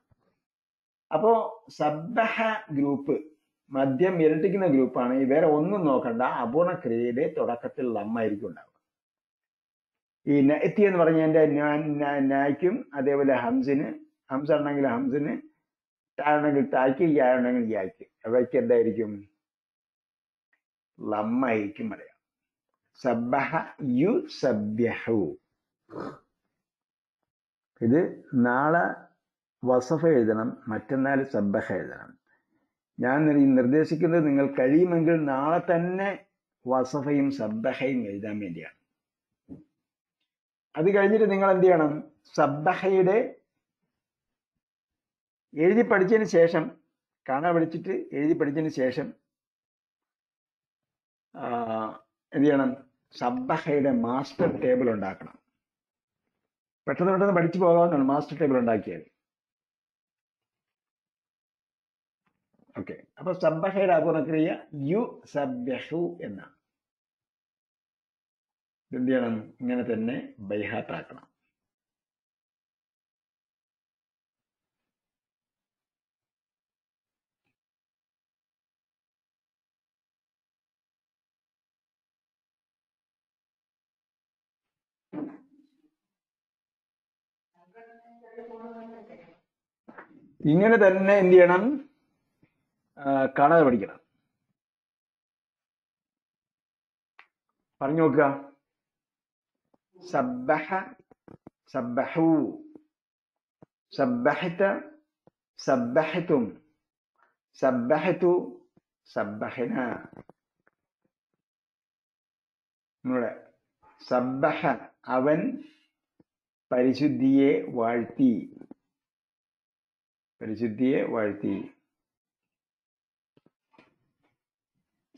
അപ്പോ സബ്ബഹ ഗ്രൂപ്പ് മദ്യം ഇരട്ടിക്കുന്ന ഗ്രൂപ്പാണ്. വേറെ ഒന്നും നോക്കണ്ട. അപൂർണക്രിയയുടെ തുടക്കത്തിൽ ലമ്മായിരിക്കും ഉണ്ടാവുക. ഈ നെത്തി എന്ന് പറഞ്ഞതിന്റെ നായ്ക്കും അതേപോലെ ഹംസിന് ഹംസ ഉണ്ടെങ്കിൽ ഹംസിന് താണെങ്കിൽ തായ്ക്ക് യാണെങ്കിൽ യായ്ക്ക് അവയ്ക്ക് എന്തായിരിക്കും? ലമ്മായിരിക്കും പറയാം സബ്ബഹ യു സബ്യഹു. ഇത് നാളെ വസഫ എഴുതണം മറ്റന്നാൾ സബ്ബഹ എഴുതണം. ഞാൻ നിർദ്ദേശിക്കുന്നത് നിങ്ങൾ കഴിയുമെങ്കിൽ നാളെ തന്നെ വസഫയും സബ്ബഹയും എഴുതാൻ വേണ്ടിയാണ്. അത് കഴിഞ്ഞിട്ട് നിങ്ങൾ എന്ത് ചെയ്യണം? സബ്ബഹയുടെ എഴുതി പഠിച്ചതിന് ശേഷം കാണാൻ വിളിച്ചിട്ട് എഴുതി പഠിച്ചതിന് ശേഷം എന്ത് ചെയ്യണം? സബ്ബഹയുടെ മാസ്റ്റർ ടേബിൾ ഉണ്ടാക്കണം. പെട്ടെന്ന് പെട്ടെന്ന് പഠിച്ചു പോകാവുന്നതാണ് മാസ്റ്റർ ടേബിൾ ഉണ്ടാക്കിയാൽ. ഓക്കെ. അപ്പൊ സബ്ബഹയുടെ അപൂർണക്രിയ യു സബ്യഹു എന്നാണ്. എന്ത് ചെയ്യണം? ഇങ്ങനെ തന്നെ ബൈഹാത്താക്കണം. ഇങ്ങനെ തന്നെ എന്ത് ചെയ്യണം? കാണാതെ പഠിക്കണം. പറഞ്ഞു നോക്കുക. അവൻ പരിശുദ്ധിയെ വാഴ്ത്തി. പരിശുദ്ധിയെ വാഴ്ത്തി.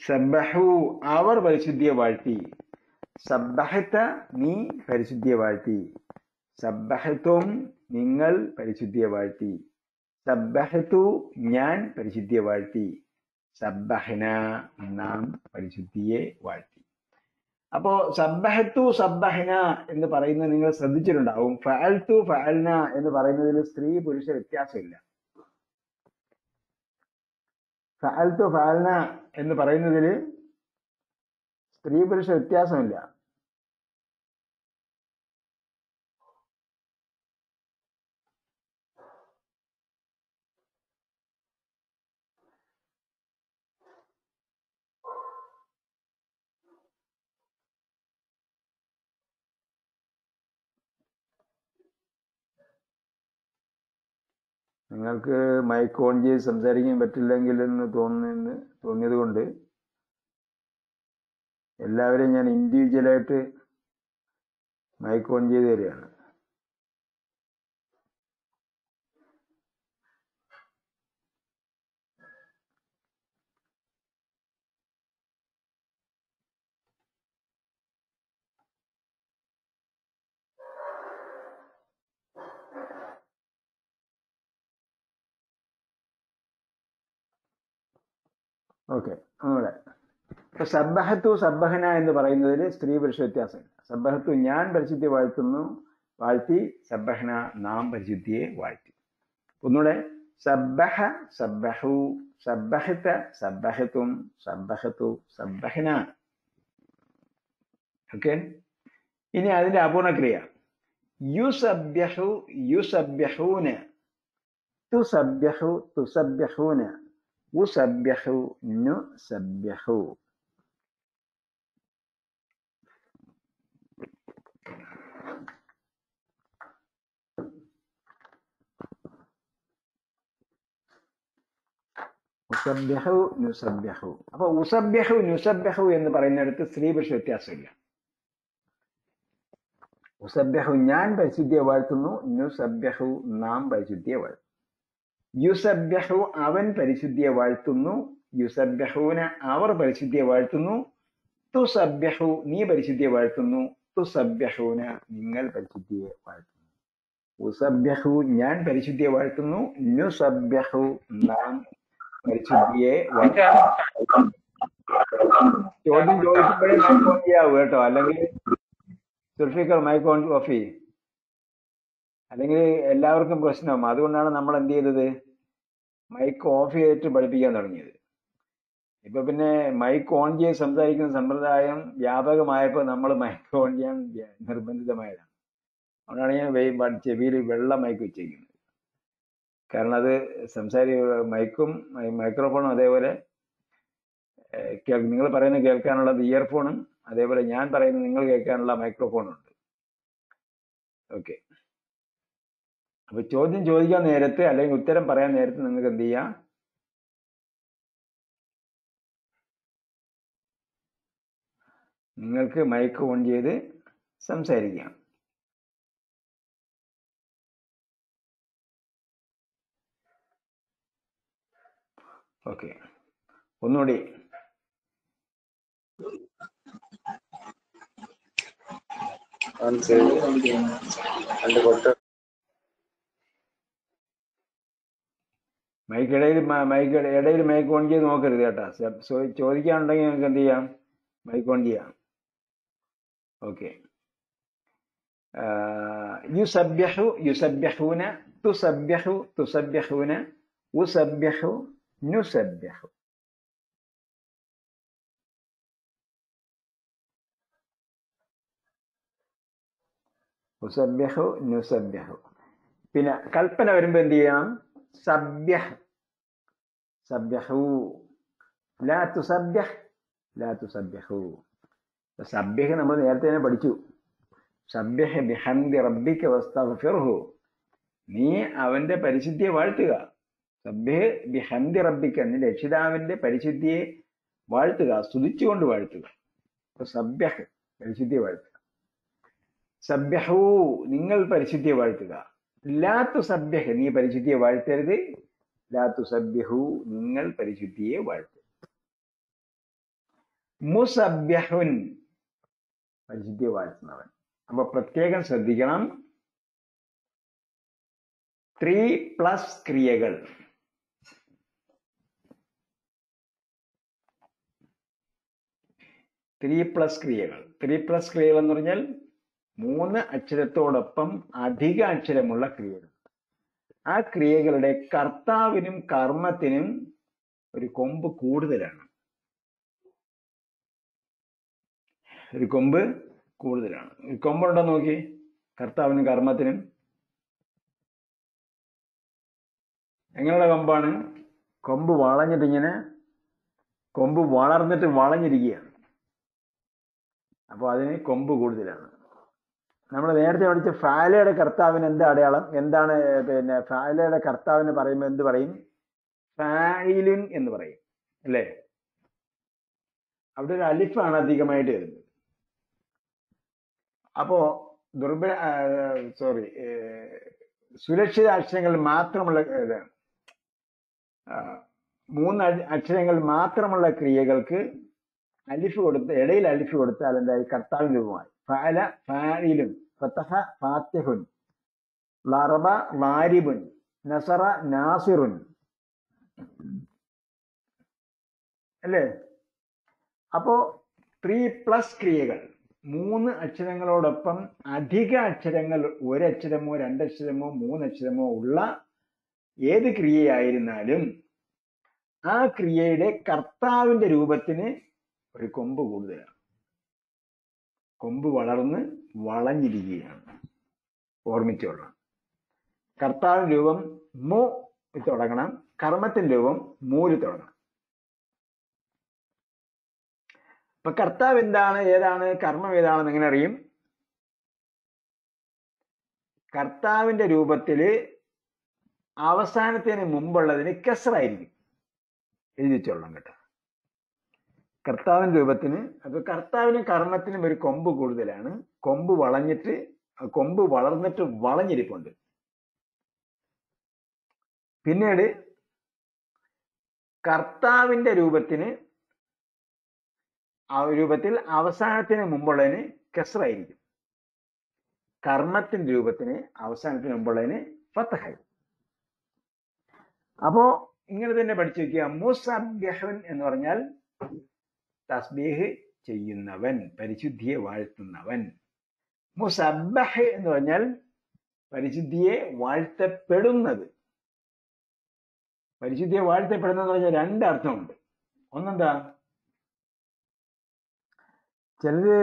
സബ്ബഹു അവർ പരിശുദ്ധിയെ വാഴ്ത്തി. സബ്ബഹത്ത നീ പരിശുദ്ധിയെ വാഴ്ത്തി. സബ്ബഹത്തും നിങ്ങൾ പരിശുദ്ധിയെ വാഴ്ത്തി. സബ്ബഹത്തു ഞാൻ പരിശുദ്ധിയെ വാഴ്ത്തി. സബ്ബഹന നാം പരിശുദ്ധിയെ വാഴ്ത്തി. അപ്പോ സബ്ബഹത്തു സബ്ബഹന എന്ന് പറയുന്നത് നിങ്ങൾ ശ്രദ്ധിച്ചിട്ടുണ്ടാവും. ഫഅൽത്തു ഫഅൽന എന്ന് പറയുന്നതിൽ സ്ത്രീ പുരുഷ വ്യത്യാസമില്ല. ഫഅൽത്തു ഫഅൽന എന്ന് പറയുന്നതിൽ സ്ത്രീ പുരുഷ വ്യത്യാസമില്ല. നിങ്ങൾക്ക് മൈക്ക് ഓൺ ചെയ്ത് സംസാരിക്കാൻ പറ്റില്ലെങ്കിൽ എന്ന് തോന്നുന്നു തോന്നിയത് കൊണ്ട് എല്ലാവരെയും ഞാൻ ഇൻഡിവിജ്വലായിട്ട് മൈക്ക് ഓൺ ചെയ്ത് തരികയാണ്. ഓക്കെ നമ്മുടെ ഇപ്പൊ സബ്ബഹത്തു സബ്ബഹന എന്ന് പറയുന്നതിൽ സ്ത്രീ പുരുഷ വ്യത്യാസമില്ല സബ്ബഹത്തു ഞാൻ പരിശുദ്ധി വാഴ്ത്തുന്നു വാഴ്ത്തി സബ്ബഹന നാം പരിശുദ്ധിയെ വാഴ്ത്തി. ഒന്നുകൂടെ സബ്ബഹ സബ്ബഹു സബ്ബഹത്ത സബ്ബഹത്തും സബ്ബഹത്തു സബ്ബഹന. ഓക്കെ ഇനി അതിന്റെ അപൂർണക്രിയ. യു സബ്യഹു യു സബ്യഹൂന് തുസബ്യഹു തുസബ്യഹൂന അപ്പൊ ഉസബ്യഹു നുസബ്യഹു എന്ന് പറയുന്നിടത്ത് സ്ത്രീ പുരുഷ വ്യത്യാസമില്ല. ഉസബ്യഹു ഞാൻ പരിശുദ്ധിയെ വാഴ്ത്തുന്നു. നുസബ്യഹു നാം പരിശുദ്ധിയെ വാഴ്ത്തുന്നു. യുസബ്യഹു അവൻ പരിശുദ്ധിയെ വാഴ്ത്തുന്നു. യുസബ്യഹൂന അവർ പരിശുദ്ധിയെ വാഴ്ത്തുന്നു. തുസബ്യഹു നീ പരിശുദ്ധിയെ വാഴ്ത്തുന്നു. തുസബ്യഹുവിന് നിങ്ങൾ പരിശുദ്ധിയെ വാഴ്ത്തുന്നു. ഉസബ്യഹു ഞാൻ പരിശുദ്ധിയെ വാഴ്ത്തുന്നു. നുസബ്യഹു നാം പരിശുദ്ധിയെ ചോദ്യം ചോദിക്കുമ്പോഴേ മൈക്ക് ചെയ്യാവൂ കേട്ടോ. അല്ലെങ്കിൽ സുൽഫിക്കർ മൈക്ക് ഓൺ ഓഫ് ചെയ്യും. അല്ലെങ്കിൽ എല്ലാവർക്കും പ്രശ്നമാകും അതുകൊണ്ടാണ് നമ്മൾ എന്ത് ചെയ്തത്? മൈക്ക് ഓഫ് ചെയ്തിട്ട് പഠിപ്പിക്കാൻ തുടങ്ങിയത്. ഇപ്പൊ പിന്നെ മൈക്ക് ഓൺ ചെയ്ത് സംസാരിക്കുന്ന സമ്പ്രദായം വ്യാപകമായപ്പോൾ നമ്മൾ മൈക്ക് ഓൺ ചെയ്യാൻ നിർബന്ധിതമായതാണ്. അതുകൊണ്ടാണ് ഞാൻ ചെവിയിൽ വെള്ള മൈക്ക് വെച്ചേക്കുന്നത് കാരണം അത് സംസാരി മൈക്കും മൈക്രോഫോണും അതേപോലെ നിങ്ങൾ പറയുന്നത് കേൾക്കാനുള്ളത് ഇയർഫോണും അതേപോലെ ഞാൻ പറയുന്നത് നിങ്ങൾ കേൾക്കാനുള്ള മൈക്രോഫോണും ഉണ്ട്. ഓക്കെ അപ്പൊ ചോദ്യം ചോദിക്കാൻ നേരത്തെ അല്ലെങ്കിൽ ഉത്തരം പറയാൻ നേരത്തെ നിങ്ങൾക്ക് എന്ത് ചെയ്യാം? നിങ്ങൾക്ക് മൈക്ക് ഓൺ ചെയ്ത് സംസാരിക്കാം. ഓക്കെ ഒന്നുകൂടി. അഞ്ച് രണ്ട് കൊട്ട് മൈക്ക് ഇടയിൽ മ- മൈക്ക് ഇടയിൽ മൈക്ക് ഓൺ ചെയ്ത് നോക്കരുത് കേട്ടാ. ചോദിക്കാനുണ്ടെങ്കിൽ നിങ്ങൾക്ക് എന്ത് ചെയ്യാം? മൈക്ക് ഓൺ ചെയ്യാം. ഓക്കെ. യുസബ്യഹു യുസബ്യഹൂന തുസബ്യഹു തുസബ്യഹൂന ഉസബ്യഹു നുസബ്യഹു. ഉസബ്യഹു നുസബ്യഹു. പിന്നെ കൽപ്പന വരുമ്പോൾ എന്ത് ചെയ്യണം? സബ്യഹ്. സബ്യഹു. ലാ തുസബ്യഹ് ലാ തുസബ്യഹു. സബ്യഹ് നമ്മൾ നേരത്തെ തന്നെ പഠിച്ചു. സബ്യഹ് ബിഹംദി റബ്ബിക വസ്തഗ്ഫിർഹു. നീ അവന്റെ പരിശുദ്ധിയെ വാഴ്ത്തുക. സബ്യഹ് ബിഹംദി റബ്ബിക നിന്റെ രക്ഷിതാവിന്റെ പരിശുദ്ധിയെ വാഴ്ത്തുക സ്തുതിച്ചുകൊണ്ട് വാഴ്ത്തുക. അപ്പൊ സബ്യഹ് പരിശുദ്ധിയെ വാഴ്ത്തുക. സബ്യഹു നിങ്ങൾ പരിശുദ്ധിയെ വാഴ്ത്തുക. ലാത്തു സബ്യഹ് നീ പരിശുദ്ധിയെ വാഴ്ത്തരുത്. ലാത്തു സബ്യഹു നിങ്ങൾ പരിശുദ്ധിയെ വാഴ്ത്തും. മുസബ്യഹുൻ പരിശുദ്ധിയെ വാഴ്ത്തുന്നവൻ. അപ്പൊ പ്രത്യേകം ശ്രദ്ധിക്കണം. ത്രീ പ്ലസ് ക്രിയകൾ. ത്രീ പ്ലസ് ക്രിയകൾ. ത്രീ പ്ലസ് ക്രിയകൾ എന്ന് പറഞ്ഞാൽ മൂന്ന് അക്ഷരത്തോടൊപ്പം അധിക അക്ഷരമുള്ള ക്രിയകൾ. ആ ക്രിയകളുടെ കർത്താവിനും കർമ്മത്തിനും ഒരു കൊമ്പ് കൂടുതലാണ്. ഒരു കൊമ്പ് കൂടുതലാണ്. ഒരു കൊമ്പുണ്ടോ നോക്കി? കർത്താവിനും കർമ്മത്തിനും. എങ്ങനെയുള്ള കൊമ്പാണ്? കൊമ്പ് വളഞ്ഞിട്ട് ഇങ്ങനെ കൊമ്പ് വളർന്നിട്ട് വളഞ്ഞിരിക്കുകയാണ്. അപ്പോൾ അതിന് കൊമ്പ് കൂടുതലാണ്. നമ്മൾ നേരത്തെ പഠിച്ച ഫാലയുടെ കർത്താവിന് എന്താ അടയാളം? എന്താണ് പിന്നെ ഫാലയുടെ കർത്താവിന് പറയുമ്പോൾ എന്ത് പറയും? ഫായിലുൻ എന്ന് പറയും അല്ലേ? അവിടെ ഒരു അലിഫാണ് അധികമായിട്ട് വരുന്നത് അപ്പോ ദുർബ സോറി സുരക്ഷിത അക്ഷരങ്ങൾ മാത്രമുള്ള മൂന്ന് അക്ഷരങ്ങൾ മാത്രമുള്ള ക്രിയകൾക്ക് അലിഫ് കൊടുത്ത് ഇടയിൽ അലിഫ് കൊടുത്താൽ എന്തായി? കർത്താവിൻ രൂപമായി. ഫാല ഫായിലും ഫത്തഹ ഫാത്തിഹുൻ. ലറബ ലാരിബുൻ. നസറ നാസിറുൻ. അല്ലേ? അപ്പോ ത്രീ പ്ലസ് ക്രിയകൾ. മൂന്ന് അക്ഷരങ്ങളോടൊപ്പം അധിക അക്ഷരങ്ങൾ ഒരക്ഷരമോ രണ്ടക്ഷരമോ മൂന്നക്ഷരമോ ഉള്ള ഏത് ക്രിയയായിരുന്നാലും ആ ക്രിയയുടെ കർത്താവിന്റെ രൂപത്തിന് ഒരു കൊമ്പ് കൂടുതലാണ്. കൊമ്പ് വളർന്ന് വളഞ്ഞിരിക്കുകയാണ്. ഓർമ്മിച്ചോളണം കർത്താവിൻ രൂപം മു തുടങ്ങണം. കർമ്മത്തിന്റെ രൂപം മൂൽ തുടങ്ങണം. അപ്പൊ കർത്താവ് എന്താണ് ഏതാണ് കർമ്മം ഏതാണെന്ന് എങ്ങനെ അറിയും? കർത്താവിന്റെ രൂപത്തിൽ അവസാനത്തിന് മുമ്പുള്ളതിന് കെസറായിരിക്കും എഴുതി കേട്ടോ. കർത്താവിന്റെ രൂപത്തിന് അപ്പൊ കർത്താവിനും കർമ്മത്തിനും ഒരു കൊമ്പ് കൂടുതലാണ്. കൊമ്പ് വളഞ്ഞിട്ട് കൊമ്പ് വളർന്നിട്ട് വളഞ്ഞിരിപ്പുണ്ട്. പിന്നീട് കർത്താവിന്റെ രൂപത്തിന് രൂപത്തിൽ അവസാനത്തിന് മുമ്പുള്ളതിന് കെസറായിരിക്കും കർമ്മത്തിന്റെ രൂപത്തിന് അവസാനത്തിന് മുമ്പുള്ളതിന് ഫത്തഹായി അപ്പോ ഇങ്ങനെ തന്നെ പഠിച്ചു വെക്കുക. മുസബ്യഹൻ എന്ന് പറഞ്ഞാൽ തസ്ബീഹ് ചെയ്യുന്നവൻ പരിശുദ്ധിയെ വാഴ്ത്തുന്നവൻ. മുസബ്ബഹ് എന്ന് പറഞ്ഞാൽ പരിശുദ്ധിയെ വാഴ്ത്തപ്പെടുന്നത്. പരിശുദ്ധിയെ വാഴ്ത്തപ്പെടുന്നത് എന്ന് പറഞ്ഞാൽ രണ്ടർത്ഥമുണ്ട് ഒന്നെന്താ? ചിലര്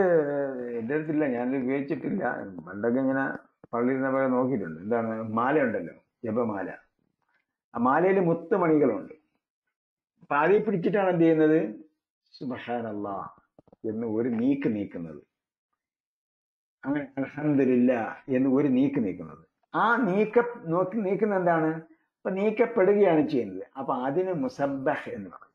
എന്റെ അടുത്തില്ല ഞാനത് ഉപയോഗിച്ചിട്ടില്ല. പണ്ടൊക്കെ ഇങ്ങനെ പള്ളിയിൽ നോക്കിയിട്ടുണ്ട്. എന്താണ്? മാല ഉണ്ടല്ലോ ജപമാല. ആ മാലയിൽ മുത്തുമണികളുണ്ട്. അപ്പൊ അതിൽ പിടിച്ചിട്ടാണ് എന്ത് ചെയ്യുന്നത്? സുബഹാനല്ലാ എന്ന് ഒരു നീക്ക് നീക്കുന്നത്. അങ്ങനെ അലഹമില്ല എന്ന് ഒരു നീക്ക് നീക്കുന്നത്. ആ നീക്ക നോക്കി നീക്കുന്ന എന്താണ്? അപ്പൊ നീക്കപ്പെടുകയാണ് ചെയ്യുന്നത്. അപ്പൊ അതിന് മുസബഹ് എന്ന് പറയും.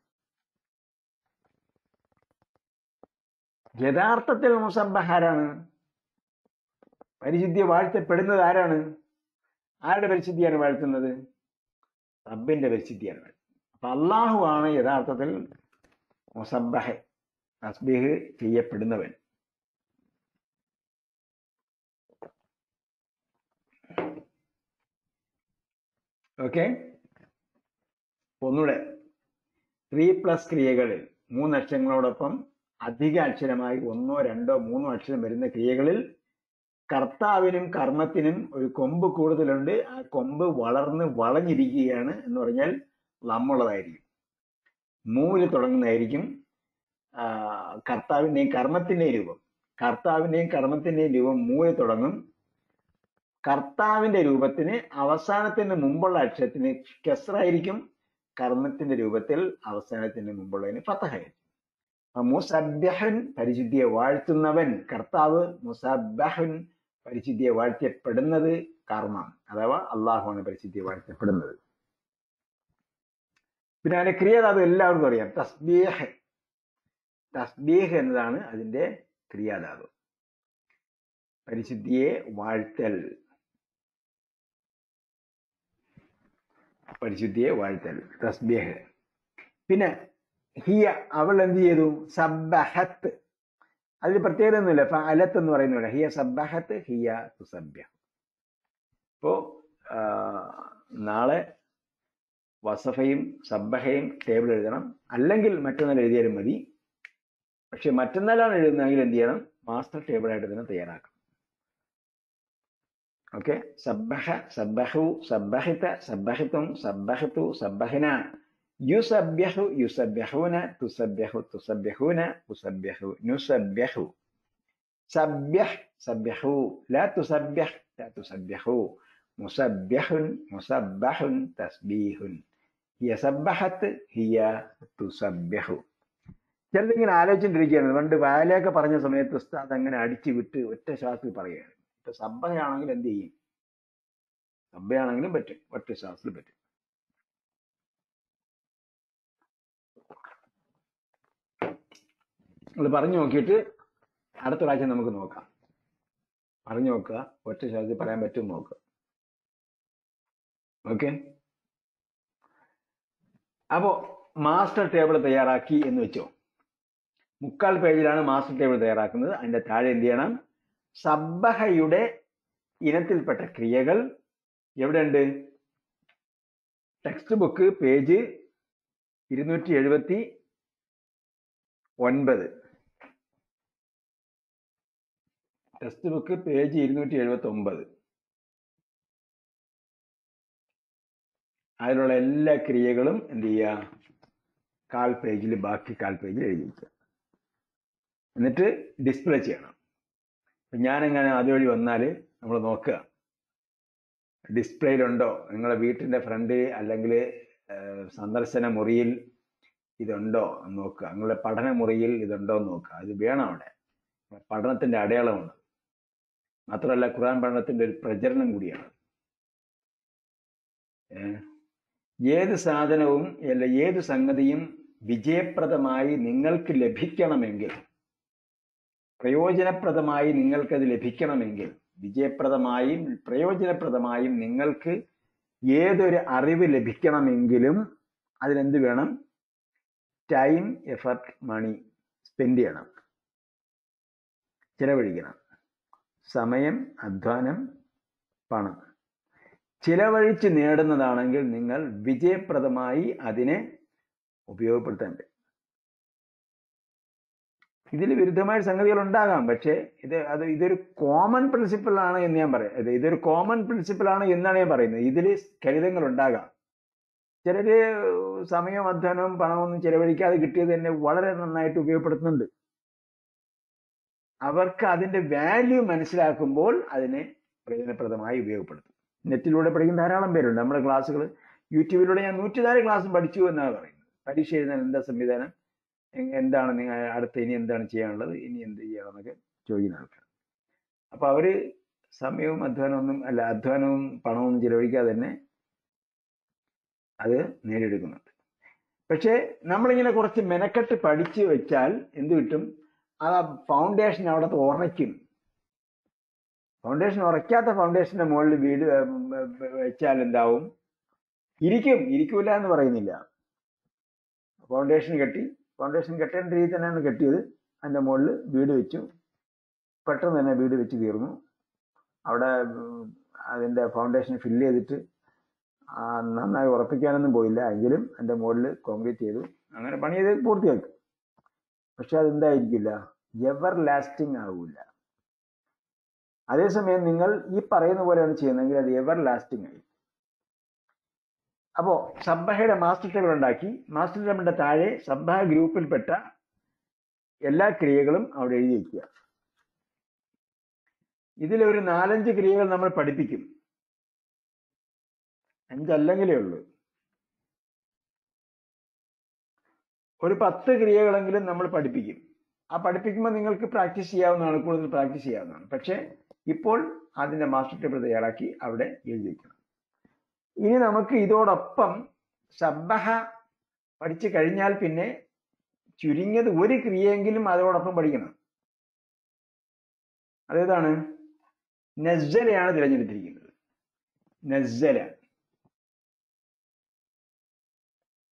യഥാർത്ഥത്തിൽ മുസബഹ് ആരാണ്? പരിശുദ്ധി വാഴ്ത്തപ്പെടുന്നത് ആരാണ്? ആരുടെ പരിശുദ്ധിയാണ് വാഴ്ത്തുന്നത്? റബ്ബിന്റെ പരിശുദ്ധിയാണ് വാഴ്ത്തുന്നത്. അപ്പൊ അള്ളാഹു ആണ് യഥാർത്ഥത്തിൽ മുസബ്ബഹ് തസ്ബീഹ് ചെയ്യപ്പെടുന്നവൻ. ഓക്കെ? ഒന്നുകൂടെ. ത്രീ പ്ലസ് ക്രിയകളിൽ മൂന്ന് അക്ഷരങ്ങളോടൊപ്പം അധിക അക്ഷരമായി ഒന്നോ രണ്ടോ മൂന്നോ അക്ഷരം വരുന്ന ക്രിയകളിൽ കർത്താവിനും കർമ്മത്തിനും ഒരു കൊമ്പ് കൂടുതലുണ്ട്. ആ കൊമ്പ് വളർന്ന് വളഞ്ഞിരിക്കുകയാണ് എന്ന് പറഞ്ഞാൽ നമ്മളുള്ളതായിരിക്കും. മൂൽ തുടങ്ങുന്നതായിരിക്കും കർത്താവിന്റെയും കർമ്മത്തിന്റെയും രൂപം. കർത്താവിന്റെയും കർമ്മത്തിന്റെയും രൂപം മൂവിൽ തുടങ്ങും. കർത്താവിന്റെ രൂപത്തിന് അവസാനത്തിന് മുമ്പുള്ള അക്ഷരത്തിന് കെസറായിരിക്കും കർമ്മത്തിന്റെ രൂപത്തിൽ അവസാനത്തിന് മുമ്പുള്ളതിന് ഫത്തഹായിരിക്കും മുസബ്യഹൻ പരിശുദ്ധിയെ വാഴ്ത്തുന്നവൻ. കർത്താവ് മുസബ്ബഹൻ പരിശുദ്ധിയെ വാഴ്ത്തപ്പെടുന്നത് കർമ്മം അഥവാ അള്ളാഹുവാണ് പരിശുദ്ധിയെ വാഴ്ത്തപ്പെടുന്നത് പിന്നെ അതിന്റെ ക്രിയാതാവ് എല്ലാവർക്കും അറിയാം. തസ്ബീഹ്. തസ്ബീഹ് എന്നതാണ് അതിന്റെ ക്രിയാധാതു. പരിശുദ്ധിയെ വാഴ്ത്തൽ. പരിശുദ്ധിയെ വാഴ്ത്തൽ. തസ്ബീഹ്. പിന്നെ ഹിയ അവൾ എന്ത് ചെയ്തു? സബ്ബഹത്ത്. അതിൽ പ്രത്യേകത ഒന്നുമില്ല. അലത്ത് എന്ന് പറയുന്നില്ല ഹിയ സബ്ബഹത്ത് ഹിയ സുസബ്യ ഇപ്പോ ആ, നാളെ വസഫയും സബ്ബഹയും ടേബിൾ എഴുതണം. അല്ലെങ്കിൽ മറ്റന്നാൾ എഴുതിയാലും മതി. പക്ഷെ മറ്റന്നാളാണ് എഴുതുന്നതെങ്കിൽ എന്ത് ചെയ്യണം? മാസ്റ്റർ ടേബിൾ ആയിട്ട് തന്നെ തയ്യാറാക്കണം. ഓക്കെ സബ്ബഹ സബ്ബഹു സബ്ബഹിത സബ്ബഹിത്തും സബ്ബഹിത്തു സബ്ബഹിന. യുസബ്യഹു യുസബ്യഹൂന തുസബ്യഹു തുസബ്യഹൂന ഉസബ്യഹു നുസബ്യഹു സബ്യഹ് സബ്യഹു ലാ തുസബ്യഹ് ലാ തുസബ്യഹു മുസബ്യഹുൻ മുസബ്ബഹുൻ തസ്ബീഹുൻ. ഹിയ സബ്ബഹത്ത് ഹിയ തുസബ്യഹു ചിലതിങ്ങനെ ആലോചിച്ചിട്ടിരിക്കുകയാണ് പണ്ട് വാലയൊക്കെ പറഞ്ഞ സമയത്ത് ഉസ്താദ് അങ്ങനെ അടിച്ചു വിട്ട് ഒറ്റ ശ്വാസത്തിൽ പറയുകയാണ്. ഇപ്പൊ സബ്ബയാണെങ്കിൽ എന്ത് ചെയ്യും? സബ്ബയാണെങ്കിലും പറ്റും. ഒറ്റ ശ്വാസത്തിൽ പറ്റും. നിങ്ങൾ പറഞ്ഞു നോക്കിയിട്ട് അടുത്ത പ്രാവശ്യം നമുക്ക് നോക്കാം. പറഞ്ഞു നോക്കുക. ഒറ്റ ശ്വാസത്തിൽ പറയാൻ പറ്റും നോക്കുക. ഓക്കെ? അപ്പോ മാസ്റ്റർ ടേബിൾ തയ്യാറാക്കി എന്ന് വെച്ചോ. മുക്കാൽ പേജിലാണ് മാസ്റ്റർ ടേബിൾ തയ്യാറാക്കുന്നത്. അതിന്റെ താഴെ എന്ത് ചെയ്യണം? സബ്ബഹയുടെ ഇനത്തിൽപ്പെട്ട ക്രിയകൾ. എവിടെയുണ്ട്? ടെക്സ്റ്റ് ബുക്ക് പേജ് ഇരുന്നൂറ്റി എഴുപത്തി ഒൻപത് ടെക്സ്റ്റ് ബുക്ക് പേജ് ഇരുന്നൂറ്റി എഴുപത്തി ഒമ്പത് അതിലുള്ള എല്ലാ ക്രിയകളും എന്ത് ചെയ്യുക? കാൽ പേജിൽ ബാക്കി കാൽ പേജിൽ എഴുതി വയ്ക്കുക എന്നിട്ട് ഡിസ്പ്ലേ ചെയ്യണം. അപ്പം ഞാനെങ്ങനെ അതുവഴി വന്നാൽ നമ്മൾ നോക്കുക. ഡിസ്പ്ലേയിലുണ്ടോ നിങ്ങളുടെ വീട്ടിന്റെ ഫ്രണ്ട് അല്ലെങ്കിൽ സന്ദർശന മുറിയിൽ ഇതുണ്ടോ എന്ന് നോക്കുക. നിങ്ങളുടെ പഠന മുറിയിൽ ഇതുണ്ടോ എന്ന് നോക്കുക. അത് വേണം അവിടെ. പഠനത്തിന്റെ അടയാളമാണ്. മാത്രമല്ല ഖുർആൻ പഠനത്തിന്റെ ഒരു പ്രചരണം കൂടിയാണ്. ഏഹ് ഏത് സാധനവും അല്ല ഏത് സംഗതിയും വിജയപ്രദമായി നിങ്ങൾക്ക് ലഭിക്കണമെങ്കിൽ പ്രയോജനപ്രദമായി നിങ്ങൾക്കത് ലഭിക്കണമെങ്കിൽ വിജയപ്രദമായും പ്രയോജനപ്രദമായും നിങ്ങൾക്ക് ഏതൊരു അറിവ് ലഭിക്കണമെങ്കിലും അതിനെന്ത് വേണം? ടൈം എഫർട്ട് മണി സ്പെൻഡ് ചെയ്യണം. ചിലവഴിക്കണം. സമയം അധ്വാനം പണം. ചിലവഴിച്ച് നേടുന്നതാണെങ്കിൽ നിങ്ങൾ വിജയപ്രദമായി അതിനെ ഉപയോഗപ്പെടുത്തേണ്ടത് ഇതിൽ വിരുദ്ധമായ സംഗതികൾ ഉണ്ടാകാം പക്ഷേ ഇത് അത് ഇതൊരു കോമൺ പ്രിൻസിപ്പിൾ ആണ് എന്ന് ഞാൻ പറയാം. ഇത് ഇതൊരു കോമൺ പ്രിൻസിപ്പിൾ ആണ് എന്നാണ് ഞാൻ പറയുന്നത്. ഇതിൽ കരുതങ്ങൾ ഉണ്ടാകാം. ചിലര് സമയം അധ്വാനവും പണമൊന്നും ചെലവഴിക്കാതെ കിട്ടിയത് തന്നെ വളരെ നന്നായിട്ട് ഉപയോഗപ്പെടുത്തുന്നുണ്ട്. അവർക്ക് അതിന്റെ വാല്യൂ മനസ്സിലാക്കുമ്പോൾ അതിനെ പ്രയോജനപ്രദമായി ഉപയോഗപ്പെടുത്തും. നെറ്റിലൂടെ പഠിക്കുന്ന ധാരാളം പേരുണ്ട്. നമ്മുടെ ക്ലാസ്സുകൾ യൂട്യൂബിലൂടെ ഞാൻ നൂറ്റിനാല് ക്ലാസ് പഠിച്ചു എന്നാണ് പറയുന്നത്. പരീക്ഷ എഴുതാൻ എന്താ സംവിധാനം? എന്താണ് നിങ്ങൾ അടുത്ത ഇനി എന്താണ് ചെയ്യാനുള്ളത്? ഇനി എന്ത് ചെയ്യണം എന്നൊക്കെ ചോദിക്കുന്ന ആൾക്കാർ അപ്പോൾ അവർ സമയവും അധ്വാനമൊന്നും അല്ല അധ്വാനവും പണവും ചിലവഴിക്കാതെ തന്നെ അത് നേടിയെടുക്കുന്നുണ്ട്. പക്ഷേ നമ്മളിങ്ങനെ കുറച്ച് മെനക്കെട്ട് പഠിച്ചു വെച്ചാൽ എന്ത് കിട്ടും? ആ ഫൗണ്ടേഷൻ അവിടെ ഉറയ്ക്കും ഫൗണ്ടേഷൻ ഉറയ്ക്കാത്ത ഫൗണ്ടേഷന്റെ മുകളിൽ വീട് വെച്ചാൽ എന്താവും? ഇരിക്കും ഇരിക്കൂല എന്ന് പറയുന്നില്ല. ഫൗണ്ടേഷൻ കെട്ടി ഫൗണ്ടേഷൻ കെട്ടേണ്ട രീതി തന്നെയാണ് കെട്ടിയത്. അതിന്റെ മുകളിൽ വീട് വെച്ചു. പെട്ടെന്ന് തന്നെ വീട് വെച്ച് തീർന്നു. അവിടെ അതിന്റെ ഫൗണ്ടേഷൻ ഫില്ല് ചെയ്തിട്ട് നന്നായി ഉറപ്പിക്കാനൊന്നും പോയില്ല. എങ്കിലും അതിന്റെ മുകളിൽ കോൺക്രീറ്റ് ചെയ്തു. അങ്ങനെ പണി ചെയ്ത് പൂർത്തിയാക്കി. പക്ഷെ അതെന്തായിരിക്കില്ല? എവർ ലാസ്റ്റിംഗ് ആവില്ല അതേസമയം നിങ്ങൾ ഈ പറയുന്ന പോലെയാണ് ചെയ്യുന്നതെങ്കിൽ അത് എവർ ലാസ്റ്റിംഗ് ആയി. അപ്പോ സബ്ബഹയുടെ മാസ്റ്റർ ടേബിൾ ഉണ്ടാക്കി. മാസ്റ്റർ ടേബിളിന്റെ താഴെ സബ്ബഹ ഗ്രൂപ്പിൽപ്പെട്ട എല്ലാ ക്രിയകളും അവിടെ എഴുതി വയ്ക്കുക ഇതിലൊരു നാലഞ്ച് ക്രിയകൾ നമ്മൾ പഠിപ്പിക്കും. അഞ്ചല്ലെങ്കിലേ ഉള്ളൂ. ഒരു പത്ത് ക്രിയകളെങ്കിലും നമ്മൾ പഠിപ്പിക്കും. ആ പഠിപ്പിക്കുമ്പോൾ നിങ്ങൾക്ക് പ്രാക്ടീസ് ചെയ്യാവുന്നതാണ് കൂടുതൽ പ്രാക്ടീസ് ചെയ്യാവുന്നതാണ്. പക്ഷേ ഇപ്പോൾ അതിന്റെ മാസ്റ്റർ ടേബിൾ തയ്യാറാക്കി അവിടെ എഴുതി വയ്ക്കണം ഇനി നമുക്ക് ഇതോടൊപ്പം സബ്ബഹ പഠിച്ചു കഴിഞ്ഞാൽ പിന്നെ ചുരുങ്ങിയത് ഒരു ക്രിയയെങ്കിലും അതോടൊപ്പം പഠിക്കണം. അതേതാണ്? നസ്സലയാണ് തിരഞ്ഞെടുത്തിരിക്കുന്നത്. നസ്സല.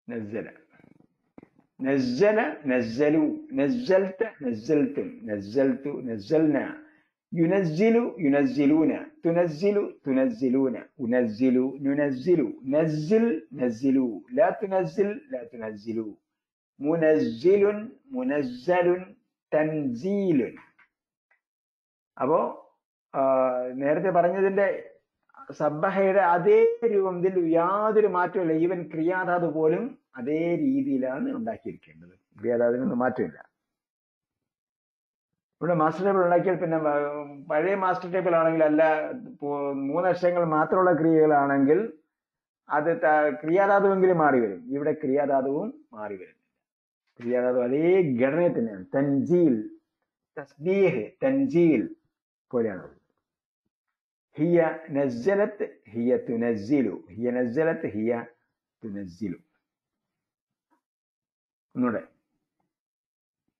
നസ്സല. നസ്സല നസ്സലു. നസ്സൽത്ത നസ്സൽത്തും നസ്സൽത്തു നസ്സൽന. യുനസ്സിലു യുനസ്സിലൂന തുനസ്സിലു തുനസ്സിലൂന ഉനസ്സിലു നുനസ്സിലു നസ്സിൽ നസ്സിലു ലാ തുനസ്സിൽ ലാ തുനസ്സിലു മുനസ്സിലുൻ മുനസ്സലുൻ തൻസീലുൻ. അപ്പോ നേരത്തെ പറഞ്ഞതിന്റെ സബ്ബഹയുടെ അതേ രൂപം ഇതിൽ യാതൊരു മാറ്റമില്ല ഈവൻ ക്രിയാധാതു പോലും അതേ രീതിയിലാണ് ഉണ്ടാക്കിയിരിക്കേണ്ടത്. ക്രിയാധാതുവിനൊന്നും മാറ്റമില്ല. ഇവിടെ മാസ്റ്റർ ടേബിൾ ഉണ്ടാക്കിയാൽ പിന്നെ പഴയ മാസ്റ്റർ ടേബിൾ ആണെങ്കിൽ അല്ല മൂന്ന് അക്ഷരങ്ങൾ മാത്രമുള്ള ക്രിയകളാണെങ്കിൽ അത് ക്രിയാധാതുവെങ്കിലും മാറി വരും. ഇവിടെ ക്രിയാധാതുവും മാറി വരും. ക്രിയാധാതു അതേ ഘടനയെ തന്നെയാണ്. തൻജീൽ തസ്ബീഹ് തൻജീൽ പോലെയാണ്. ഹിയ നസ്ജലത്ത് ഹിയ തുനസ്സിലു. ഹിയ നസ്ജലത്ത് ഹിയ തുനസ്സിലു. ഒന്നുകൂടെ.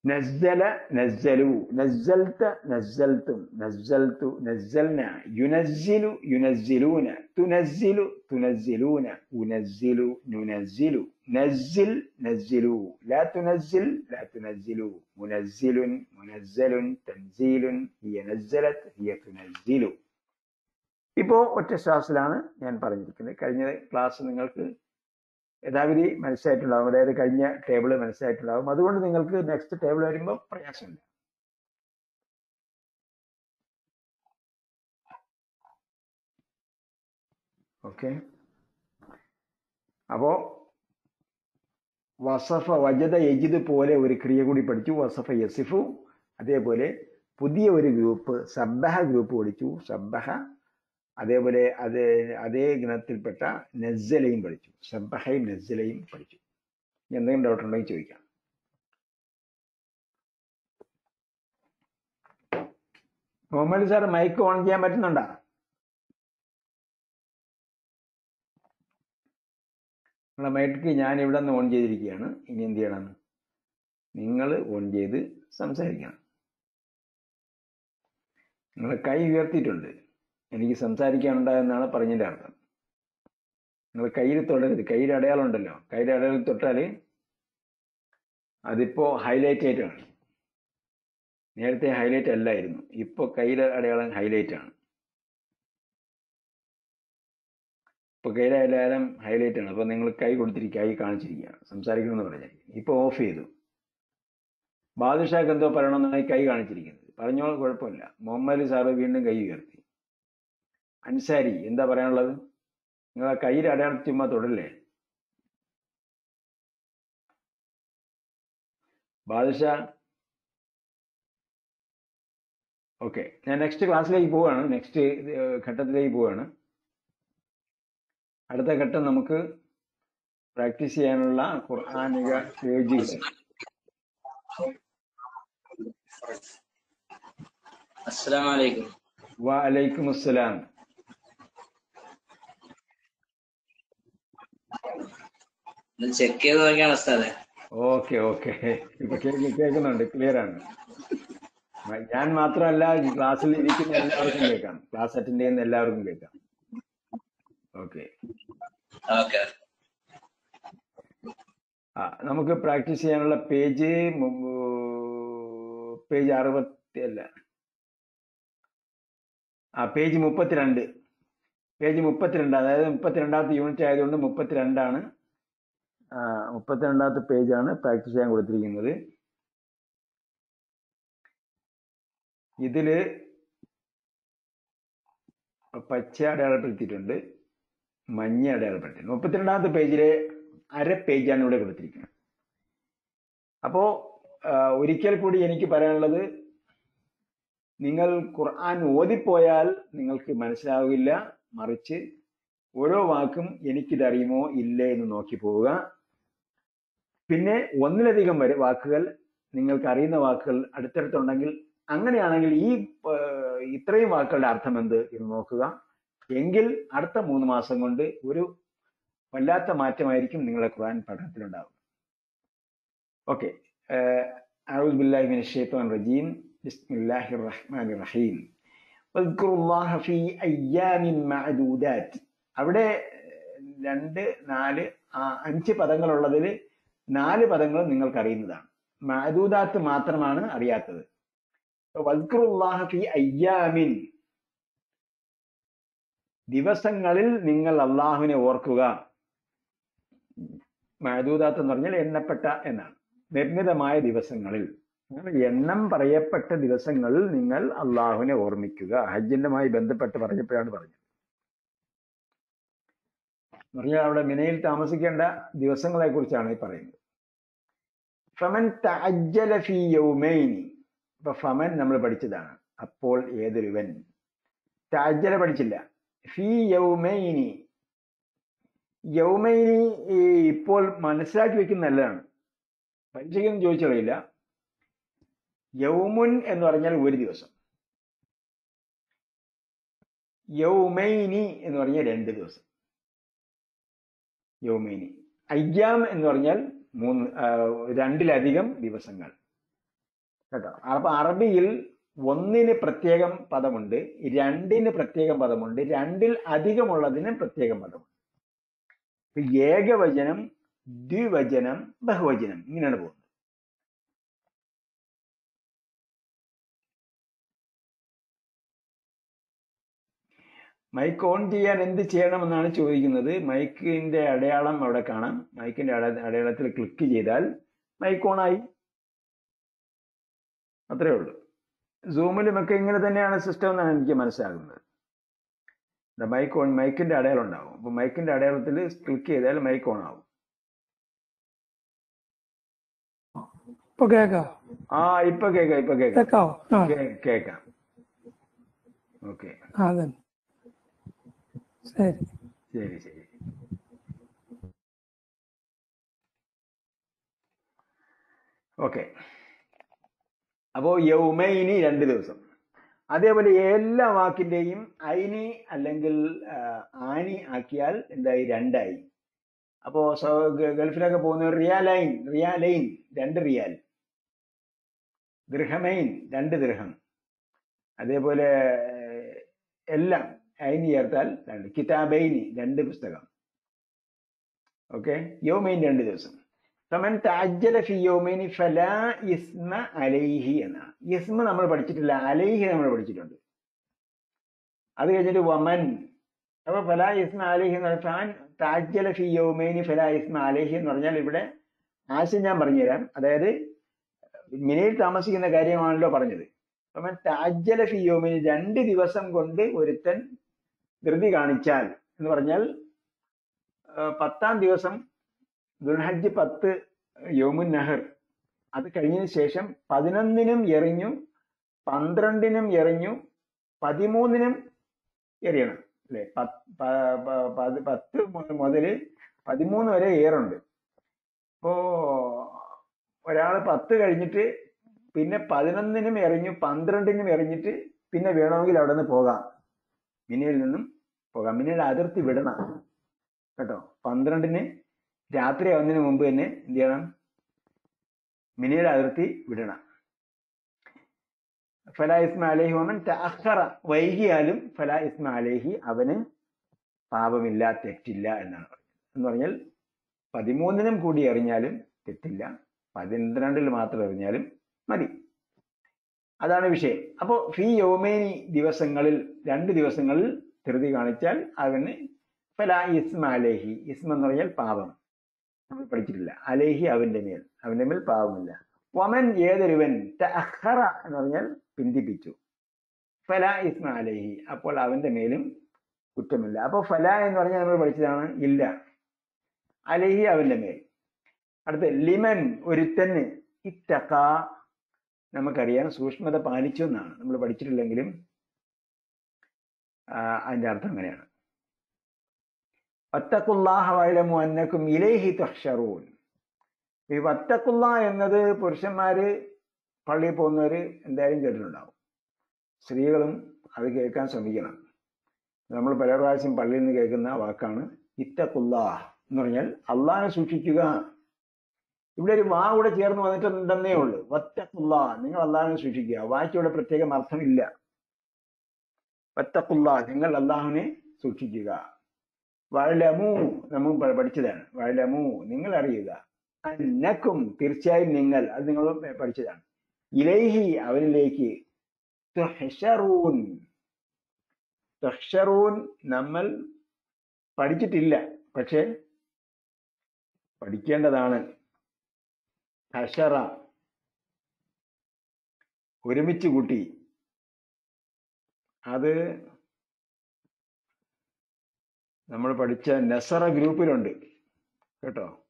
നസ്സല നസ്സലു നസ്സൽത്ത നസ്സൽത്തും നസ്സൽത്തു നസ്സൽന യുനസ്സിലു യുനസ്സിലൂന തുനസ്സിലു തുനസ്സിലൂന ഉനസ്സിലു നുനസ്സിലു നസ്സിൽ നസ്സിലു ലാ തുനസ്സിൽ ലാ തുനസ്സിലു മുനസ്സിലുൻ മുനസ്സലുൻ തൻസീലുൻ ഹിയ നസ്സലത്ത് ഹിയ തുനസ്സിലു ഇപ്പോ ഒറ്റ ശ്വാസത്തിലാണ് ഞാൻ പറഞ്ഞിരിക്കുന്നത്. കഴിഞ്ഞ ക്ലാസ് നിങ്ങൾക്ക് യഥാവിധി മനസ്സിലായിട്ടുണ്ടാകും അതായത് കഴിഞ്ഞ ടേബിൾ മനസ്സിലായിട്ടുണ്ടാകും അതുകൊണ്ട് നിങ്ങൾക്ക് നെക്സ്റ്റ് ടേബിൾ വരുമ്പോൾ പ്രയാസമില്ല. ഓക്കെ അപ്പോ വസഫ വജത യജിദ് പോലെ ഒരു ക്രിയ കൂടി പഠിച്ചു. വസഫ യസിഫു. അതേപോലെ പുതിയ ഒരു ഗ്രൂപ്പ് സബ്ബഹ ഗ്രൂപ്പ് പഠിച്ചു. സബ്ബഹ അതേപോലെ അത് അതേ ഗണത്തിൽപ്പെട്ട നസ്സലയും പഠിച്ചു. സബ്ബഹയും നസ്സലയും പഠിച്ചു. എന്തെങ്കിലും ഡൗട്ട് ഉണ്ടെങ്കിൽ ചോദിക്കാം. മുഹമ്മദ് സാർ മൈക്ക് ഓൺ ചെയ്യാൻ പറ്റുന്നുണ്ടോ? നിങ്ങളുടെ മൈക്ക് ഞാൻ ഇവിടെ നിന്ന് ഓൺ ചെയ്തിരിക്കുകയാണ്. ഇനി എന്ത് ചെയ്യണം? നിങ്ങൾ ഓൺ ചെയ്ത് സംസാരിക്കണം. നിങ്ങൾ കൈ ഉയർത്തിയിട്ടുണ്ട്. എനിക്ക് സംസാരിക്കാനുണ്ടായെന്നാണ് പറഞ്ഞതിന്റെ അർത്ഥം. നിങ്ങൾ കയ്യിൽ തൊടരുത് കയ്യിൽ അടയാളം ഉണ്ടല്ലോ കയ്യിൽ അടയാളം തൊട്ടാൽ അതിപ്പോ ഹൈലൈറ്റ് ആയിട്ടാണ്. നേരത്തെ ഹൈലൈറ്റ് അല്ലായിരുന്നു. ഇപ്പോൾ കയ്യിൽ അടയാളം ഹൈലൈറ്റ് ആണ്. ഇപ്പൊ കയ്യിൽ അടയാളം ഹൈലൈറ്റ് ആണ്. അപ്പോൾ നിങ്ങൾ കൈ കൊടുത്തിരിക്കുക കൈ കാണിച്ചിരിക്കുക സംസാരിക്കണമെന്ന് പറഞ്ഞാൽ. ഇപ്പോൾ ഓഫ് ചെയ്തു. ബാദുഷാക്ക് എന്തോ പറയണമെന്നാണ് കൈ കാണിച്ചിരിക്കുന്നത്. പറഞ്ഞോളൂ കുഴപ്പമില്ല. മുഹമ്മദ് സാറ് വീണ്ടും കൈ ഉയർത്തി. അൻസാരി എന്താ പറയാനുള്ളത്? നിങ്ങൾ കയ്യിൽ അടയാളത്തിൽ ചുമ്മാ തൊടല്ലേ? ബാദുഷാ. ഓക്കെ. ഞാൻ നെക്സ്റ്റ് ക്ലാസ്സിലേക്ക് പോവാണ് നെക്സ്റ്റ് ഘട്ടത്തിലേക്ക് പോവാണ് അടുത്ത ഘട്ടം നമുക്ക് പ്രാക്ടീസ് ചെയ്യാനുള്ള ഖുർആാനിക പേജുകൾ അസ്സലാമലൈക്കും അലൈക്കും. അസ്സലാം ചെക്ക് ചെയ്ത് നോക്കിയാണ് ഉസ്താദെ ഓക്കെ ഓക്കെ ഇപ്പൊ കേൾക്കുന്നുണ്ട് ക്ലിയർ ആണ്. ഞാൻ മാത്രമല്ല ക്ലാസ്സിൽ ഇരിക്കുന്ന എല്ലാവർക്കും കേൾക്കാം. ക്ലാസ് അറ്റൻഡ് ചെയ്യുന്ന എല്ലാവർക്കും കേൾക്കാം. ഓക്കെ ആ നമുക്ക് പ്രാക്ടീസ് ചെയ്യാനുള്ള പേജ് പേജ് അറുപത്തി അല്ല. ആ പേജ് മുപ്പത്തിരണ്ട്. പേജ് മുപ്പത്തിരണ്ട് അതായത് മുപ്പത്തിരണ്ടാമത്തെ യൂണിറ്റ് ആയതുകൊണ്ട് മുപ്പത്തിരണ്ടാണ്. മുപ്പത്തിരണ്ടാമത്തെ പേജാണ് പ്രാക്ടീസ് ചെയ്യാൻ കൊടുത്തിരിക്കുന്നത്. ഇതിൽ പച്ച അടയാളപ്പെടുത്തിയിട്ടുണ്ട് മഞ്ഞ അടയാളപ്പെടുത്തി. മുപ്പത്തിരണ്ടാമത്തെ പേജിലെ അര പേജാണ് ഇവിടെ കൊടുത്തിരിക്കുന്നത്. അപ്പോ ഒരിക്കൽ കൂടി എനിക്ക് പറയാനുള്ളത് നിങ്ങൾ ഖുർആൻ ഓതിപ്പോയാൽ നിങ്ങൾക്ക് മനസ്സിലാവില്ല മറിച്ച് ഓരോ വാക്കും എനിക്കിതറിയുമോ ഇല്ലേ എന്ന് നോക്കി പോവുക. പിന്നെ ഒന്നിലധികം വരെ വാക്കുകൾ നിങ്ങൾക്ക് അറിയുന്ന വാക്കുകൾ അടുത്തടുത്തുണ്ടെങ്കിൽ അങ്ങനെയാണെങ്കിൽ ഈ ഇത്രയും വാക്കുകളുടെ അർത്ഥം എന്ത് എന്ന് നോക്കുക. എങ്കിൽ അടുത്ത മൂന്ന് മാസം കൊണ്ട് ഒരു വല്ലാത്ത മാറ്റമായിരിക്കും നിങ്ങളുടെ ഖുർആൻ പഠനത്തിലുണ്ടാവുക. ഓക്കെ. അഴുബില്ലാഹിമിൻ ഷെയ്ത്താൻ റജീം. ബിസ്മില്ലാഹിർ റഹ്മാൻ റഹീം. അവിടെ രണ്ട് നാല് അഞ്ച് പദങ്ങളുള്ളതിൽ നാല് പദങ്ങൾ നിങ്ങൾക്ക് അറിയുന്നതാണ് മഅദൂദാത്ത് മാത്രമാണ് അറിയാത്തത്. ദിവസങ്ങളിൽ നിങ്ങൾ അള്ളാഹുവിനെ ഓർക്കുക. മഹദൂദാത്ത് എന്ന് പറഞ്ഞാൽ എണ്ണപ്പെട്ട എന്നാണ്. നിർമ്മിതമായ ദിവസങ്ങളിൽ. എണ്ണം പറയപ്പെട്ട ദിവസങ്ങളിൽ നിങ്ങൾ അള്ളാഹുവിനെ ഓർമ്മിക്കുക. ഹജ്ജിന്റെമായി ബന്ധപ്പെട്ട് പറഞ്ഞപ്പോഴാണ് പറഞ്ഞത്. പറഞ്ഞാൽ അവിടെ മിനയിൽ താമസിക്കേണ്ട ദിവസങ്ങളെ കുറിച്ചാണ് ഈ പറയുന്നത്. ഫമൻ തജ്ജല ഫീ യൗമൈനി. ഇപ്പൊ ഫമൻ നമ്മൾ പഠിച്ചതാണ്. അപ്പോൾ ഏതൊരുവൻ? തജ്ജല പഠിച്ചില്ല. ഫീ യൗമൈനി. യൗമൈനി ഇപ്പോൾ മനസ്സിലാക്കി വെക്കുന്ന നല്ലതാണ്. പരീക്ഷയ്ക്കൊന്നും ചോദിച്ചറിയില്ല. യൗമുൻ എന്ന് പറഞ്ഞാൽ ഒരു ദിവസം. യൗമൈനി എന്ന് പറഞ്ഞാൽ രണ്ട് ദിവസം. യൗമൈനി. അയ്യാം എന്ന് പറഞ്ഞാൽ മൂന്ന് രണ്ടിലധികം ദിവസങ്ങൾ. കേട്ടോ? അപ്പൊ അറബിയിൽ ഒന്നിന് പ്രത്യേകം പദമുണ്ട് രണ്ടിന് പ്രത്യേകം പദമുണ്ട് രണ്ടിൽ അധികമുള്ളതിന് പ്രത്യേകം പദമുണ്ട്. ഏകവചനം ദ്വിവചനം ബഹുവചനം ഇങ്ങനെയാണ് പോകുന്നത്. മൈക്ക് ഓൺ ചെയ്യാൻ എന്ത് ചെയ്യണമെന്നാണ് ചോദിക്കുന്നത്. മൈക്കിന്റെ അടയാളം അവിടെ കാണാം. മൈക്കിന്റെ അട- അടയാളത്തിൽ ക്ലിക്ക് ചെയ്താൽ മൈക്ക് ഓൺ ആയി. അത്രേ ഉള്ളൂ. സൂമിലുമൊക്കെ ഇങ്ങനെ തന്നെയാണ് സിസ്റ്റം എന്നാണ് എനിക്ക് മനസ്സിലാകുന്നത്. മൈക്ക് ഓൺ മൈക്കിന്റെ അടയാളം ഉണ്ടാവും. അപ്പൊ മൈക്കിന്റെ അടയാളത്തിൽ ക്ലിക്ക് ചെയ്താൽ മൈക്ക് ഓൺ ആവും. ആ ഇപ്പൊ കേക്കാം ഇപ്പൊ കേക്കാം. കേക്കാം. ഓക്കെ. ശരി. ശരി ഓക്കെ. അപ്പോ യൗമൈനി രണ്ട് ദിവസം. അതേപോലെ എല്ലാ വാക്കിന്റെയും ഐനി അല്ലെങ്കിൽ ആനി ആക്കിയാൽ എന്തായി? രണ്ടായി. അപ്പോ ഗൾഫിലൊക്കെ പോകുന്ന റിയാലൈൻ റിയാലൈൻ രണ്ട് റിയാൽ. ദൃഹമൈൻ രണ്ട് ദൃഹം. അതേപോലെ എല്ലാം. ഐനി ചേർത്താൽ രണ്ട്. കിതാബൈനി രണ്ട് പുസ്തകം. ഓക്കെ യോമൈൻ രണ്ട് ദിവസം. ഫമൻ തഅജ്ജല ഫി യോമൈനി ഇസ്മ അലൈഹി എന്നാണ്. ഇസ്മ നമ്മൾ പഠിച്ചിട്ടില്ല അലൈഹി നമ്മൾ പഠിച്ചിട്ടുണ്ട്. അത് കഴിഞ്ഞിട്ട് വമൻ. അപ്പൊ ഫലാ ഇസ്മ അലൈഹി എന്ന് പറഞ്ഞാൽ തഅജ്ജല ഫി യോമൈനി ഫലാ ഇസ്മ അലൈഹി എന്ന് പറഞ്ഞാൽ ഇവിടെ ആശയം ഞാൻ പറഞ്ഞുതരാം. അതായത് മിനയിൽ താമസിക്കുന്ന കാര്യമാണല്ലോ പറഞ്ഞത്. അപ്പൊ തഅജ്ജല ഫി യൗമൈനി രണ്ട് ദിവസം കൊണ്ട് ഒരുത്തൻ ധൃതി കാണിച്ചാൽ എന്ന് പറഞ്ഞാൽ പത്താം ദിവസം ദുൽഹജ്ജ് പത്ത് യോമുൻ നഹർ. അത് കഴിഞ്ഞതിന് ശേഷം പതിനൊന്നിനും എറിഞ്ഞു പന്ത്രണ്ടിനും എറിഞ്ഞു പതിമൂന്നിനും എറിയണം. അല്ലെ? പത്ത് മുതൽ പതിമൂന്ന് വരെ ഏറുണ്ട്. ഇപ്പോ ഒരാൾ പത്ത് കഴിഞ്ഞിട്ട് പിന്നെ പതിനൊന്നിനും എറിഞ്ഞു പന്ത്രണ്ടിനും എറിഞ്ഞിട്ട് പിന്നെ വേണമെങ്കിൽ അവിടെ നിന്ന് പോകാം. മിനയിൽ നിന്നും പോകാം. മിനിയുടെ അതിർത്തി വിടണം. കേട്ടോ? പന്ത്രണ്ടിന് രാത്രി ആവുന്നതിന് മുമ്പ് തന്നെ എന്ത് ചെയ്യണം? മിനിയുടെ അതിർത്തി വിടണം. ഫലാ ഇസ്മ അലേഹി തഅഖറ വൈകിയാലും ഫലാ ഇസ്മ അലേഹി അവന് പാപമില്ല തെറ്റില്ല എന്നാണ് പറയുന്നത്. എന്ന് പറഞ്ഞാൽ പതിമൂന്നിനും കൂടി എറിഞ്ഞാലും തെറ്റില്ല. പന്ത്രണ്ടിൽ മാത്രം എറിഞ്ഞാലും മതി. അതാണ് വിഷയം. അപ്പോൾ ഫി യോമേനി ദിവസങ്ങളിൽ രണ്ട് ദിവസങ്ങളിൽ ധൃതി കാണിച്ചാൽ അവന് ഫല ഇസ്മ അലേഹി. ഇസ്മ എന്ന് പറഞ്ഞാൽ പാപം. നമ്മൾ പഠിച്ചിട്ടില്ല. അലേഹി അവന്റെ മേൽ. അവന്റെ മേൽ പാപമില്ല. വമൻ ഏതൊരുവൻ തഅഖറ എന്ന് പറഞ്ഞാൽ പിന്തിപ്പിച്ചു. ഫല ഇസ്മ അലേഹി. അപ്പോൾ അവന്റെ മേലും കുറ്റമില്ല. അപ്പോൾ ഫല എന്ന് പറഞ്ഞാൽ നമ്മൾ പഠിച്ചതാണ് ഇല്ല. അലേഹി അവന്റെ മേൽ. അടുത്ത ലിമൻ ഒരുത്തന് ഇത്തക്ക നമുക്കറിയാം സൂക്ഷ്മത പാലിച്ചു എന്നാണ്. നമ്മൾ പഠിച്ചിട്ടില്ലെങ്കിലും അതിന്റെ അർത്ഥം അങ്ങനെയാണ്. വത്തക്കുല്ലാഹ വയലമു അന്നക്കും ഇലേഹി തഷറൂൻ ഈ വത്തക്കുള്ള എന്നത് പുരുഷന്മാര് പള്ളിയിൽ പോകുന്നവർ എന്തായാലും കേട്ടിട്ടുണ്ടാവും. സ്ത്രീകളും അത് കേൾക്കാൻ ശ്രമിക്കണം. നമ്മൾ പല പ്രാവശ്യം പള്ളിയിൽ നിന്ന് കേൾക്കുന്ന വാക്കാണ് ഇത്തക്കുള്ള എന്ന് പറഞ്ഞാൽ അള്ളാഹെ സൂക്ഷിക്കുക. ഇവിടെ ഒരു വാ കൂടെ ചേർന്ന് വന്നിട്ടുണ്ടെന്നേ ഉള്ളൂ. വത്തക്കുള്ള നിങ്ങൾ അള്ളാഹിനെ സൂക്ഷിക്കുക. വാക്ക് ഇവിടെ പ്രത്യേകം അർത്ഥമില്ല. വത്തക്കുള്ള നിങ്ങൾ അള്ളാഹുവിനെ സൂക്ഷിക്കുക. വഴലമു നമ്മൾ പഠിച്ചതാണ്. വഴലമു നിങ്ങൾ അറിയുക. അന്നക്കും തീർച്ചയായും നിങ്ങൾ അത് നിങ്ങൾ പഠിച്ചതാണ്. ഇലൈഹി അവനിലേക്ക് നമ്മൾ പഠിച്ചിട്ടില്ല. പക്ഷെ പഠിക്കേണ്ടതാണ്. ഹഷറ. ഒരുമിച്ച് കൂട്ടി. അത് നമ്മൾ പഠിച്ച നെസറ ഗ്രൂപ്പിലുണ്ട്. കേട്ടോ?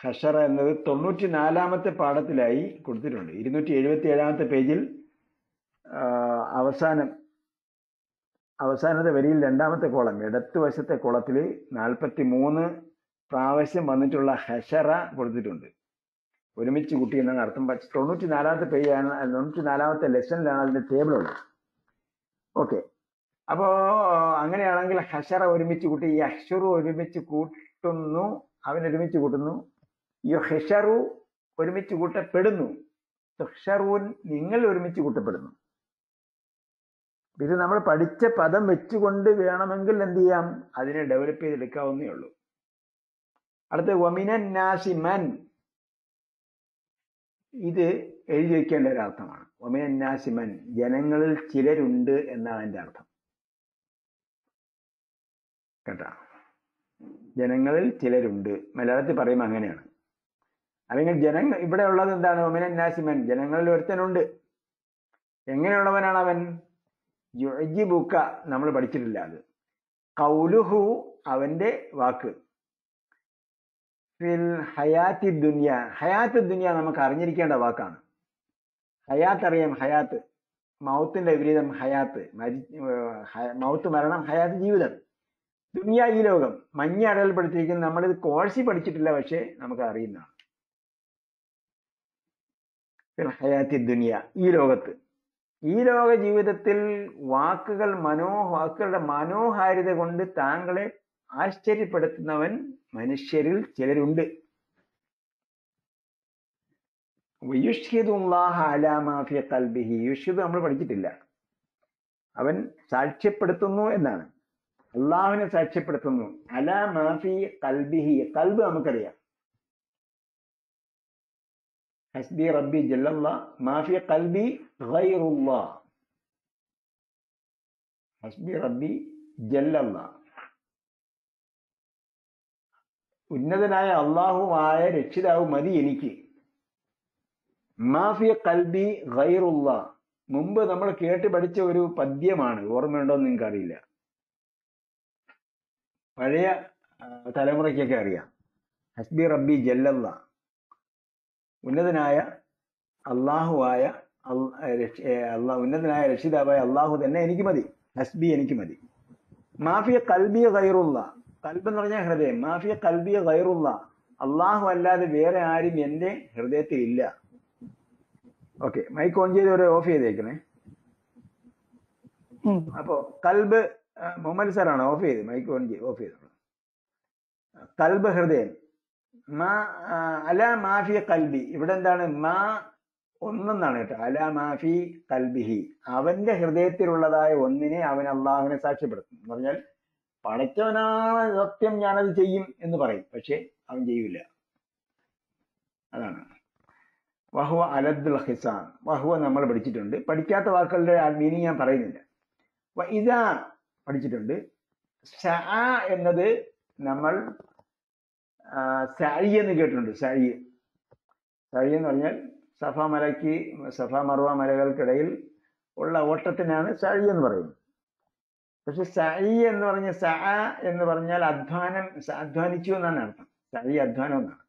ഹഷറ എന്നത് തൊണ്ണൂറ്റി നാലാമത്തെ പാഠത്തിലായി കൊടുത്തിട്ടുണ്ട്. ഇരുന്നൂറ്റി എഴുപത്തി ഏഴാമത്തെ പേജിൽ അവസാനം അവസാനത്തെ വരിയിൽ രണ്ടാമത്തെ കോളം ഇടത്തുവശത്തെ കോളത്തിൽ നാൽപ്പത്തി മൂന്ന് പ്രാവശ്യം വന്നിട്ടുള്ള ഹഷറ കൊടുത്തിട്ടുണ്ട്. ഒരുമിച്ച് കുട്ടി എന്നാണ് അർത്ഥം. പക്ഷെ തൊണ്ണൂറ്റി നാലാമത്തെ പേജാണ് തൊണ്ണൂറ്റി നാലാമത്തെ ലെസണിലാണ് അതിന്റെ ടേബിൾ ഉള്ളത്. ഓക്കെ അപ്പോ അങ്ങനെയാണെങ്കിൽ ഹഷറ ഒരുമിച്ച് കൂട്ടി ഈ അഷറു ഒരുമിച്ച് കൂട്ടുന്നു. അവൻ ഒരുമിച്ച് കൂട്ടുന്നു. ഈ ഹെഷറു ഒരുമിച്ച് കൂട്ടപ്പെടുന്നു. തുഹ്ഷറൂൻ നിങ്ങൾ ഒരുമിച്ച് കൂട്ടപ്പെടുന്നു. ഇത് നമ്മൾ പഠിച്ച പദം വെച്ചുകൊണ്ട് വേണമെങ്കിൽ എന്ത് ചെയ്യാം? അതിനെ ഡെവലപ്പ് ചെയ്തെടുക്കാവുന്നേ ഉള്ളൂ. അടുത്ത വമിനൻ നാസിമൻ ഇത് എഴുതി വയ്ക്കേണ്ട ഒരു അർത്ഥമാണ്. ഒമിനൻ നാസിമൻ ജനങ്ങളിൽ ചിലരുണ്ട് എന്നാണ് എന്റെ അർത്ഥം. കേട്ടോ? ജനങ്ങളിൽ ചിലരുണ്ട്. മലയാളത്തിൽ പറയുമ്പോൾ അങ്ങനെയാണ്. അല്ലെങ്കിൽ ജനങ്ങൾ ഇവിടെ ഉള്ളത് എന്താണ്? ഒമിനൻ നാസിമൻ ജനങ്ങളിൽ ഒരുത്തനുണ്ട്. എങ്ങനെയുള്ളവനാണ് അവൻ? യുജിബുക്ക നമ്മൾ പഠിച്ചിട്ടില്ല അത്. കൗലുഹു അവന്റെ വാക്ക്. ഫിൽ ഹയാത്തി ദുനിയ. ഹയാത്ത് ദുനിയ നമുക്ക് അറിഞ്ഞിരിക്കേണ്ട വാക്കാണ്. ഹയാത്ത് അറിയാം ഹയാത്ത്. മൗത്തിന്റെ വിപരീതം ഹയാത്ത്. മൗത്ത് മരണം ഹയാത്ത് ജീവിതം. ദുനിയ ഈ ലോകം. മഞ്ഞ അടയാളപ്പെടുത്തിയിരിക്കുന്ന നമ്മളിത് കോഴ്സി പഠിച്ചിട്ടില്ല പക്ഷേ നമുക്ക് അറിയുന്നതാണ് ഹയാത്തി ദുനിയ. ഈ ലോകത്ത്. ഈ ലോക ജീവിതത്തിൽ വാക്കുകൾ മനോ വാക്കുകളുടെ മനോഹാരിത കൊണ്ട് താങ്കളെ ആശ്ചര്യപ്പെടുത്തുന്നവൻ മനുഷ്യരിൽ ചിലരുണ്ട്. യുഷിദ് നമ്മൾ പഠിച്ചിട്ടില്ല. അവൻ സാക്ഷ്യപ്പെടുത്തുന്നു എന്നാണ്. അള്ളാഹുവിനെ സാക്ഷ്യപ്പെടുത്തുന്നു. അല മാഫി കൽബിഹി. കൽബ് നമുക്കറിയാം. ഹസ്ബി റബ്ബി ജല്ലല്ല. കൽബി ഹസ്ബി റബ്ബി ജല്ലല്ല. ഉന്നതനായ അള്ളാഹുവായ രക്ഷിതാവ് മതി എനിക്ക്. മാഫിയ കൽബി ഗൈറുള്ള. മുമ്പ് നമ്മൾ കേട്ട് പഠിച്ച ഒരു പദ്യമാണ്. ഓർമ്മയുണ്ടോ എന്ന് നിങ്ങൾക്ക് അറിയില്ല പഴയ തലമുറയ്ക്കൊക്കെ അറിയാം. ഹസ്ബി റബ്ബി ജല്ലല്ല. ഉന്നതനായ അള്ളാഹുവായ അള്ളാഹ് ഉന്നതനായ രക്ഷിതാവായ അള്ളാഹു തന്നെ എനിക്ക് മതി. ഹസ്ബി എനിക്ക് മതി. മാഫിയ കൽബിയ ഗൈറുള്ള. കൽബ് എന്ന് പറഞ്ഞാൽ ഹൃദയം മാഫിയ കൽബിയ ഗൈറുള്ള അള്ളാഹു അല്ലാതെ വേറെ ആരും എന്റെ ഹൃദയത്തിൽ ഇല്ല. ഓക്കെ മൈക്ക് ഓൺ ചെയ്ത് ഒരു ഓഫ് ചെയ്തേക്കണേ. അപ്പോ കൽബ് മുഹമ്മദ് സാറാണ് ഓഫ് ചെയ്ത് മൈക്ക് ഓൺ ചെയ്ത് ഓഫ് ചെയ്തു കൽബ് ഹൃദയം. മാ അല മാഫിയ കൽബി. ഇവിടെ എന്താണ്? മാ ഒന്നെന്നാണ് കേട്ടോ. അല മാഫി കൽബിഹി. അവന്റെ ഹൃദയത്തിലുള്ളതായ ഒന്നിനെ അവൻ അള്ളാഹുവിനെ സാക്ഷ്യപ്പെടുത്തും. എന്ന് പറഞ്ഞാൽ പടച്ചവനാണ് സത്യം ഞാനത് ചെയ്യും എന്ന് പറയും. പക്ഷെ അവൻ ചെയ്യൂല. അതാണ്. വഹുവ അലദ്ദുൽ ഹിസാൻ. വഹുവ നമ്മൾ പഠിച്ചിട്ടുണ്ട്. പഠിക്കാത്ത വാക്കുകളുടെ മീനിങ് ഞാൻ പറയുന്നില്ല. ഇതാ പഠിച്ചിട്ടുണ്ട്. സ എന്നത് നമ്മൾ സഴി എന്ന് കേട്ടിട്ടുണ്ട്. സഴി സഴി എന്ന് പറഞ്ഞാൽ സഫ മലയ്ക്ക് സഫ മറുവ മലകൾക്കിടയിൽ ഉള്ള ഓട്ടത്തിനാണ് സഴി എന്ന് പറയുന്നത്. പക്ഷെ സഴി എന്ന് പറഞ്ഞ സ എന്ന് പറഞ്ഞാൽ അധ്വാനം അധ്വാനിച്ചു എന്നാണ് അർത്ഥം. സഴി അധ്വാനം എന്നാണ്.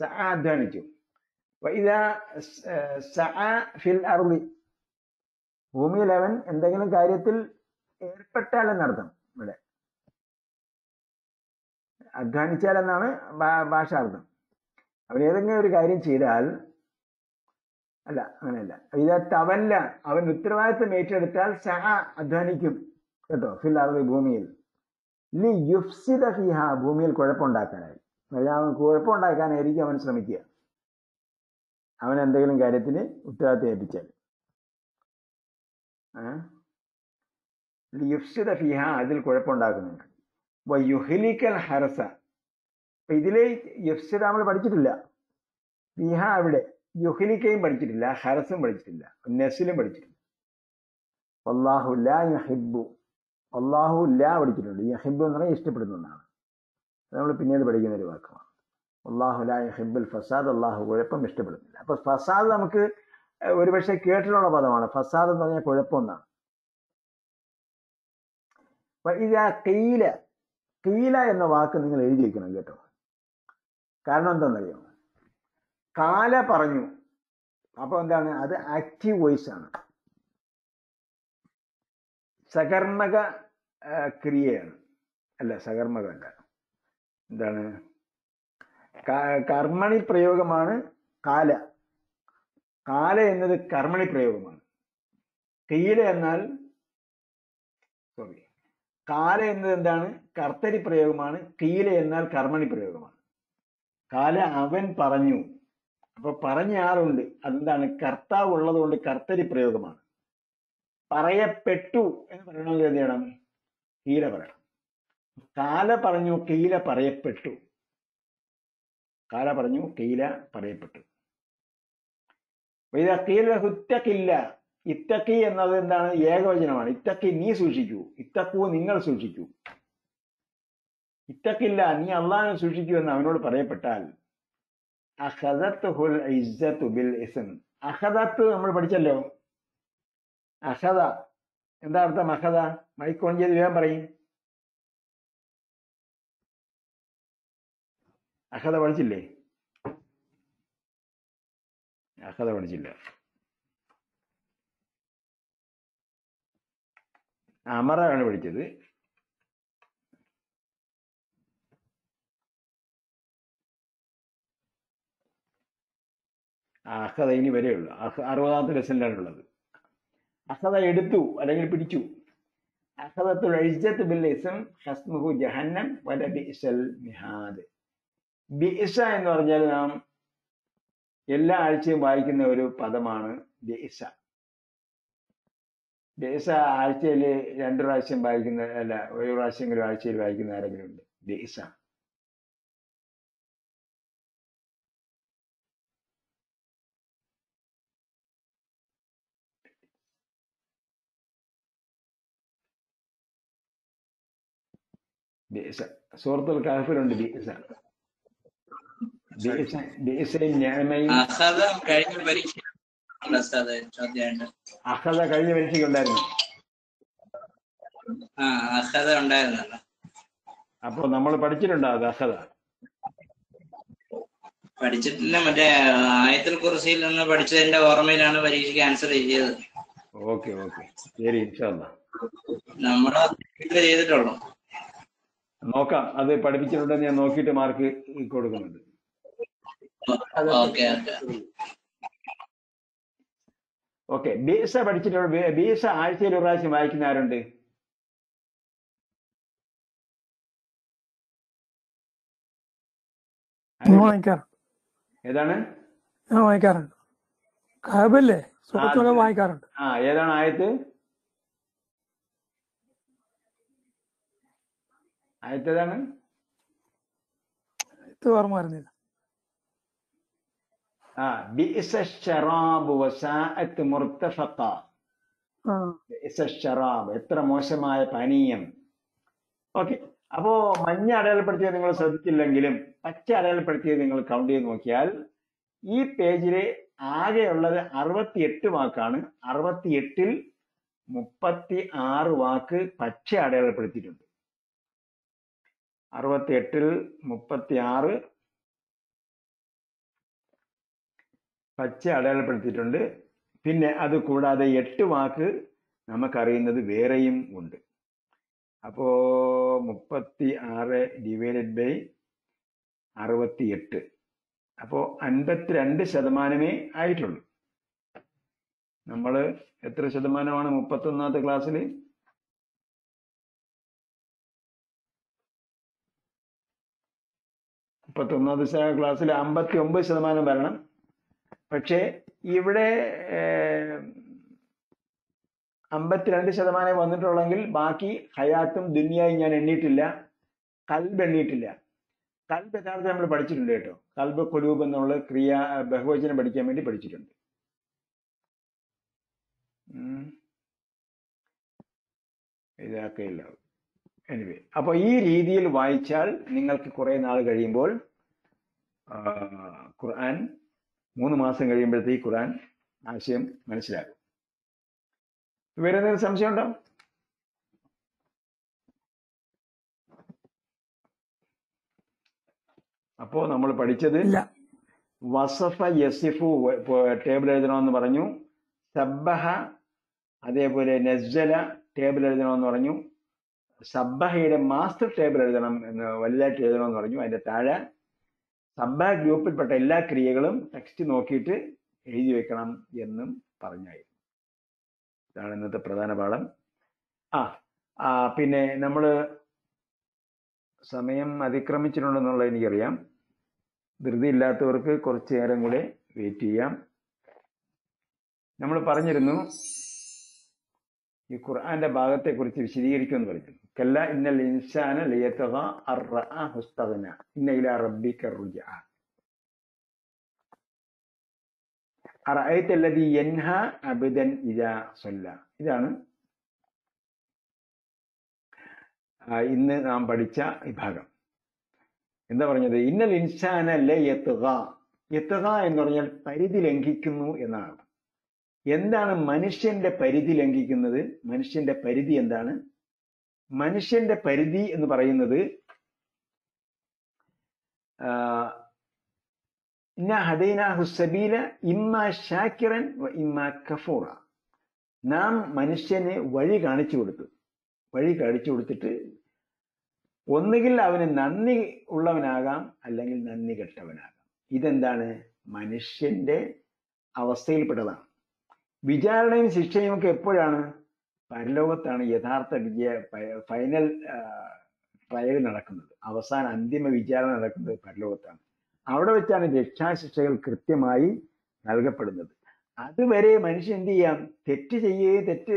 സ അധ്വാനിച്ചു. ഫിൽ അറുതി ഭൂമിയിൽ അവൻ എന്തെങ്കിലും കാര്യത്തിൽ ഏർപ്പെട്ടാൽ എന്നർത്ഥം ഇവിടെ. അധ്വാനിച്ചാൽ എന്നാണ് ഭാഷാർത്ഥം. അവൻ ഏതെങ്കിലും ഒരു കാര്യം ചെയ്താൽ അല്ല അങ്ങനെയല്ല. ഇത് തവല്ല അവൻ ഉത്തരവാദിത്വം ഏറ്റെടുത്താൽ സഹ അധ്വാനിക്കും. കേട്ടോ ഫിൽ അറബി ഭൂമിയിൽ. ലി യുഫ്സിദ ഫിഹ ഭൂമിയിൽ കുഴപ്പമുണ്ടാക്കാനായി. അവൻ കുഴപ്പമുണ്ടാക്കാനായിരിക്കും അവൻ ശ്രമിക്കുക. അവൻ എന്തെങ്കിലും കാര്യത്തിന് ഉത്തരവാദിത്വം ഏൽപ്പിച്ചാൽ. യുഫ്സിദ ഫിഹ അതിൽ കുഴപ്പമുണ്ടാക്കുന്നുണ്ട്. യുഹ്ലിക്കൽ ഹരസ. അപ്പൊ ഇതിലെ യുഫ്സിദ നമ്മൾ പഠിച്ചിട്ടില്ല. ഫിഹ അവിടെ യുഹലിക്കയും പഠിച്ചിട്ടില്ല ഹരസും പഠിച്ചിട്ടില്ല നെസിലും പഠിച്ചിട്ടില്ല. അള്ളാഹു ലാ യുഹിബു അള്ളാഹു ലാ പഠിച്ചിട്ടുണ്ട്. യഹിബ് എന്ന് പറഞ്ഞാൽ ഇഷ്ടപ്പെടുന്ന ഒന്നാണ്. നമ്മൾ പിന്നീട് പഠിക്കുന്ന ഒരു വാക്കുമാണ് അള്ളാഹു ലാ യഹിബുൽ ഫസാദ് അള്ളാഹു കുഴപ്പം ഇഷ്ടപ്പെടുന്നില്ല. അപ്പൊ ഫസാദ് നമുക്ക് ഒരുപക്ഷെ കേട്ടിട്ടുള്ള പദമാണ്. ഫസാദ് എന്ന് പറഞ്ഞാൽ കുഴപ്പം എന്നാണ്. ഇതാ കീല കീല എന്ന വാക്ക് നിങ്ങൾ എഴുതി വെക്കണം കേട്ടോ. കാരണം എന്താണെന്നറിയോ? കാല പറഞ്ഞു. അപ്പൊ എന്താണ്? അത് ആക്റ്റീവ് വോയിസ് ആണ്. സകർമ്മക ആ, ക്രിയയാണ് അല്ല സകർമ്മകമല്ല എന്താണ്? കർമ്മണി പ്രയോഗമാണ് കാല. കാല എന്നത് കർമ്മണി പ്രയോഗമാണ്. കീല എന്നാൽ സോറി കാല എന്നത് എന്താണ്? കർത്തരി പ്രയോഗമാണ്. കീല എന്നാൽ കർമ്മണി പ്രയോഗമാണ്. കാല അവൻ പറഞ്ഞു. അപ്പൊ പറഞ്ഞ ആളുണ്ട്. അതെന്താണ്? കർത്താവ് ഉള്ളതുകൊണ്ട് കർത്തരി പ്രയോഗമാണ്. പറയപ്പെട്ടു എന്ന് പറയണമെങ്കിൽ എന്ത് ചെയ്യണം കീല പറയണം. കാല പറഞ്ഞു കീല പറയപ്പെട്ടു. കാല പറഞ്ഞു കീല പറയപ്പെട്ടു. കീല ഇത്തക്കില്ല ഇത്തക്കി എന്നത് എന്താണ്? ഏകവചനമാണ്. ഇത്തക്കി നീ സൂക്ഷിക്കൂ. ഇത്തക്കു നിങ്ങൾ സൂക്ഷിക്കൂ. ഇത്തക്കില്ല നീ അള്ളാഹിനെ സൂക്ഷിക്കൂ എന്ന് അവനോട് പറയപ്പെട്ടാൽ അഹദത്തുഹുൽ ഇസ്സത്തു ബിൽ ഇസ്ം. അഹദത്ത് നമ്മൾ പഠിച്ചല്ലോ? അഹദ. എന്താ അർത്ഥം മഹത മൈക്ക് ഓൺ ചെയ്ത് വേഗം പറയും. അഹത പഠിച്ചില്ലേ? അഹത പഠിച്ചില്ല. അമറാണ് പഠിച്ചത്. അഹത ഇനി വരെയുള്ളൂ അറുപതാമത്തെ ലെസനിലാണ് ഉള്ളത്. അഹദ എടുത്തു അല്ലെങ്കിൽ പിടിച്ചു. അസദത്തുൽ ഇജ്ജത്ത് ബിൽ ഇസ്ം ഹസ്മുഹു ജഹന്നം വല ബിഇസൽ മിഹാദ്. ബിഇസ എന്ന് പറഞ്ഞാൽ നാം എല്ലാ ആഴ്ചയും വായിക്കുന്ന ഒരു പദമാണ് ബിഇസ. ബിഇസ ആഴ്ചയിൽ രണ്ടു പ്രാവശ്യം വായിക്കുന്ന അല്ല ഒരു പ്രാവശ്യമെങ്കിലും ആഴ്ചയിൽ വായിക്കുന്ന ആരെങ്കിലും ഉണ്ട്? ബിഇസ. സൂറത്തുൽ കാഫിലുണ്ട് ബിഇസ ബിഇസ ബിഇസയും ഞാമയും അഹദ കഴിഞ്ഞ പരീക്ഷ ഉണ്ട് ഉസ്താദ്? ചോദ്യമായിട്ട്. അഹദ കഴിഞ്ഞ പരീക്ഷയ്ക്ക് ഉണ്ടായിരുന്നു. ആ അഹദ ഉണ്ടായിരുന്നല്ലോ. അപ്പോൾ നമ്മൾ പഠിച്ചിട്ടുണ്ടോ അത് പഠിച്ചിട്ടില്ല മറ്റേ ആയത്തിൽ കുറിസിയിൽ നിന്ന് പഠിച്ചതിന്റെ ഓർമ്മയിലാണ് പരീക്ഷയ്ക്ക് ആൻസർ ചെയ്തത് ഓക്കെ ഓക്കെ. ശരി നമ്മൾ ചെയ്തിട്ടുള്ളൂ. നോക്കാം. അത് പഠിപ്പിച്ചിട്ടുണ്ടെന്ന് ഞാൻ നോക്കിയിട്ട് മാർക്ക് കൊടുക്കുന്നുണ്ട്. ഓക്കെ ഓക്കെ ഓക്കെ ബീസ ബി എസ് ബീസ ആഴ്ചയിൽ ഒരു പ്രാവശ്യം വായിക്കുന്ന ആരുണ്ട്? ഏതാണ്? ഞാൻ വായിക്കാറുണ്ട്. കാബല്ലേ വായിക്കാറുണ്ട്. ആ ഏതാണ് ആയത്ത് ആയത്ത് ഏതാണ് ഇത് ഓർമ്മ വരുന്നില്ല. ആ ബിഇസ ശറാബ് വസാഅത്ത് മുർത്തഫഖ ആ. ബിഇസ ശറാബ് എത്ര മോശമായ പാനീയം. ഓക്കെ അപ്പോ മഞ്ഞ അടയാളപ്പെടുത്തിയത് നിങ്ങൾ ശ്രദ്ധിച്ചില്ലെങ്കിലും പച്ച അടയാളപ്പെടുത്തിയത് നിങ്ങൾ കൗണ്ട് ചെയ്ത് നോക്കിയാൽ ഈ പേജിൽ ആകെയുള്ളത് അറുപത്തിയെട്ട് വാക്കാണ്. അറുപത്തിയെട്ടിൽ മുപ്പത്തി ആറ് വാക്ക് പച്ച അടയാളപ്പെടുത്തിയിട്ടുണ്ട്. അറുപത്തിയെട്ടിൽ മുപ്പത്തി ആറ് പച്ച അടയാളപ്പെടുത്തിയിട്ടുണ്ട്. പിന്നെ അത് കൂടാതെ എട്ട് വാക്ക് നമുക്കറിയുന്നത് വേറെയും ഉണ്ട്. അപ്പോ മുപ്പത്തി ആറ് ഡിവൈഡഡ് ബൈ അറുപത്തി എട്ട് അപ്പോ അൻപത്തിരണ്ട് ശതമാനമേ ആയിട്ടുള്ളൂ. നമ്മൾ എത്ര ശതമാനമാണ് മുപ്പത്തൊന്നാമത്തെ ക്ലാസ്സിൽ മുപ്പത്തി ദിവസം ക്ലാസ്സിൽ അമ്പത്തി ഒമ്പത് ശതമാനം വരണം. പക്ഷേ ഇവിടെ അമ്പത്തിരണ്ട് ശതമാനം വന്നിട്ടുള്ളെങ്കിൽ ബാക്കി ഹയാത്തും ദുനിയായും ഞാൻ എണ്ണിയിട്ടില്ല. കൽബ് എണ്ണിയിട്ടില്ല. കൽബ് യഥാർത്ഥം നമ്മൾ പഠിച്ചിട്ടുണ്ട് കേട്ടോ. കൽബ് കൊലൂബ് എന്നുള്ള ക്രിയ ബഹുവചനം പഠിക്കാൻ വേണ്ടി പഠിച്ചിട്ടുണ്ട്. ഉം. എനിവേ അപ്പൊ ഈ രീതിയിൽ വായിച്ചാൽ നിങ്ങൾക്ക് കുറെ നാൾ കഴിയുമ്പോൾ ഖുർആൻ മൂന്ന് മാസം കഴിയുമ്പോഴത്തേക്ക് ഖുർആൻ ആശയം മനസ്സിലാകും. വേറെ എന്തെങ്കിലും സംശയം ഉണ്ടോ അപ്പോ നമ്മൾ പഠിച്ചത് വസഫ യസിഫു ടേബിൾ എഴുതണമെന്ന് പറഞ്ഞു. സബ്ബഹ അതേപോലെ നസ്ജല ടേബിൾ എഴുതണമെന്ന് പറഞ്ഞു. സബ്ബഹയുടെ മാസ്റ്റർ ടേബിൾ എഴുതണം എന്ന് വലുതായിട്ട് എഴുതണമെന്ന് പറഞ്ഞു. അതിന്റെ താഴെ സബ്ബ ഗ്രൂപ്പിൽപ്പെട്ട എല്ലാ ക്രിയകളും ടെക്സ്റ്റ് നോക്കിയിട്ട് എഴുതി വെക്കണം എന്നും പറഞ്ഞായിരുന്നു. ഇതാണ് ഇന്നത്തെ പ്രധാന പാഠം. ആ ആ പിന്നെ നമ്മൾ സമയം അതിക്രമിച്ചിട്ടുണ്ടെന്നുള്ളത് എനിക്കറിയാം. ധൃതി ഇല്ലാത്തവർക്ക് കുറച്ച് നേരം കൂടെ വെയിറ്റ് ചെയ്യാം. നമ്മൾ പറഞ്ഞിരുന്നു ഈ ഖുർആന്റെ ഭാഗത്തെക്കുറിച്ച് വിശദീകരിക്കുമെന്ന് പറഞ്ഞിരുന്നു. കല്ല ഇന്നൽ ഇൻസാന ലയത്തത അർറഅ ഹുസ്തഗ്ന ഇന്ന ഇലാ റബ്ബിക റുജഅ അറഅയ്ത അല്ലദീ യൻഹ അബ്ദൻ സല്ല ഇതാണ് ഇന്ന് നാം പഠിച്ച വിഭാഗം ഭാഗം. എന്താ പറഞ്ഞത്? ഇന്നൽ ഇൻസാന ലയത്തുക എത്തുക എന്ന് പറഞ്ഞാൽ പരിധി ലംഘിക്കുന്നു എന്നാണ്. എന്താണ് മനുഷ്യന്റെ പരിധി ലംഘിക്കുന്നത്? മനുഷ്യന്റെ പരിധി എന്താണ്? മനുഷ്യന്റെ പരിധി എന്ന് പറയുന്നത് ഇമ്മ ഇമ്മ കഫൂറ. നാം മനുഷ്യനെ വഴി കാണിച്ചു കൊടുത്തു. വഴി കാണിച്ചു കൊടുത്തിട്ട് ഒന്നുകിൽ അവന് നന്ദി ഉള്ളവനാകാം അല്ലെങ്കിൽ നന്ദി കെട്ടവനാകാം. ഇതെന്താണ്? മനുഷ്യന്റെ അവസ്ഥയിൽപ്പെട്ടതാണ്. വിചാരണയും ശിക്ഷയും ഒക്കെ എപ്പോഴാണ്? പരലോകത്താണ് യഥാർത്ഥ വിജയ ഫൈനൽ ട്രയൽ നടക്കുന്നത്. അവസാന അന്തിമ വിചാരണ നടക്കുന്നത് പരലോകത്താണ്. അവിടെ വെച്ചാണ് രക്ഷാശിക്ഷകൾ കൃത്യമായി നൽകപ്പെടുന്നത്. അതുവരെ മനുഷ്യൻ എന്ത് ചെയ്യാം? തെറ്റ് ചെയ്യുകയും തെറ്റ്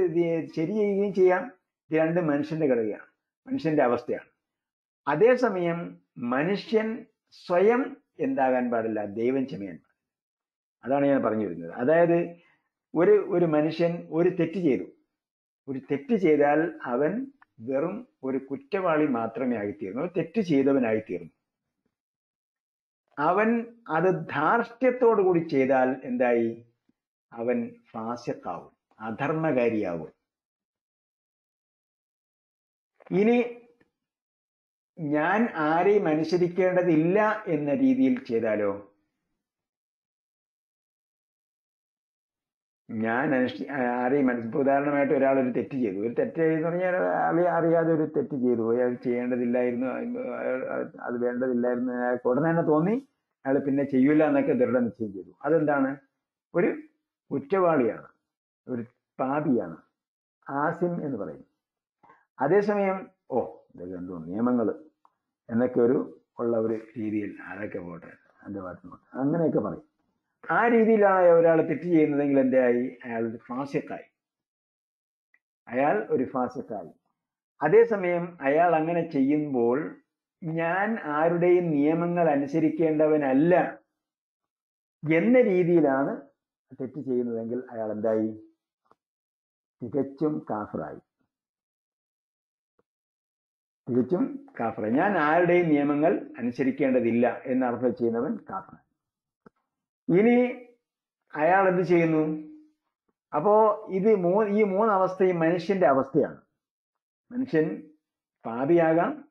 ശരി ചെയ്യുകയും ചെയ്യാം. ഇത് രണ്ടും മനുഷ്യന്റെ ഘടകയാണ് മനുഷ്യന്റെ അവസ്ഥയാണ്. അതേസമയം മനുഷ്യൻ സ്വയം എന്താകാൻ പാടില്ല. ദൈവം ക്ഷമയാൻ പാടില്ല. അതാണ് ഞാൻ പറഞ്ഞു വരുന്നത് അതായത് ഒരു ഒരു മനുഷ്യൻ ഒരു തെറ്റ് ചെയ്തു. ഒരു തെറ്റ് ചെയ്താൽ അവൻ വെറും ഒരു കുറ്റവാളി മാത്രമേ ആയിത്തീർന്നു. തെറ്റ് ചെയ്തവനായിത്തീർന്നു. അവൻ അത് ധാർഷ്ട്യത്തോടു കൂടി ചെയ്താൽ എന്തായി? അവൻ ഫാസ്യത്താവും അധർമ്മകാരിയാവും. ഇനി ഞാൻ ആരെയും അനുസരിക്കേണ്ടതില്ല എന്ന രീതിയിൽ ചെയ്താലോ? ഞാൻ അനുഷ്ഠി ആരെയും മനസ്സിൽ ഇപ്പൊ ഉദാഹരണമായിട്ട് ഒരാൾ ഒരു തെറ്റ് ചെയ്തു. ഒരു തെറ്റ് ചെയ്തെന്ന് പറഞ്ഞാൽ അയാൾ അറിയാതെ ഒരു തെറ്റ് ചെയ്തു പോയി. അയാൾ ചെയ്യേണ്ടതില്ലായിരുന്നു അത് വേണ്ടതില്ലായിരുന്നു അയാൾക്ക് ഉടനെ തന്നെ തോന്നി. അയാൾ പിന്നെ ചെയ്യൂല എന്നൊക്കെ ദൃഢനിശ്ചയം ചെയ്തു. അതെന്താണ്? ഒരു കുറ്റവാളിയാണ്. ഒരു പാപിയാണ്. ആസിം എന്ന് പറയും. അതേസമയം ഓ ഇതൊക്കെ എന്തോ നിയമങ്ങൾ എന്നൊക്കെ ഒരു ഉള്ള ഒരു രീതിയിൽ അതൊക്കെ പോട്ടെ എന്റെ ഭാഗത്ത് അങ്ങനെയൊക്കെ പറയും. ആ രീതിയിലാണ് ഒരാൾ തെറ്റ് ചെയ്യുന്നതെങ്കിൽ എന്തായി? അയാൾ ഒരു ഫാസിക്കായി അയാൾ ഒരു ഫാസിക്കായി അതേസമയം അയാൾ അങ്ങനെ ചെയ്യുമ്പോൾ ഞാൻ ആരുടെയും നിയമങ്ങൾ അനുസരിക്കേണ്ടവനല്ല എന്ന രീതിയിലാണ് തെറ്റ് ചെയ്യുന്നതെങ്കിൽ അയാൾ എന്തായി? തികച്ചും കാഫറായി. തികച്ചും കാഫറായി. ഞാൻ ആരുടെയും നിയമങ്ങൾ അനുസരിക്കേണ്ടതില്ല എന്നർത്ഥം ചെയ്യുന്നവൻ കാഫറായി. ഇനി അയാൾ എന്ത് ചെയ്യുന്നു? അപ്പോ ഇത് മൂ ഈ മൂന്ന് അവസ്ഥയും മനുഷ്യന്റെ അവസ്ഥയാണ്. മനുഷ്യൻ പാപിയാകാം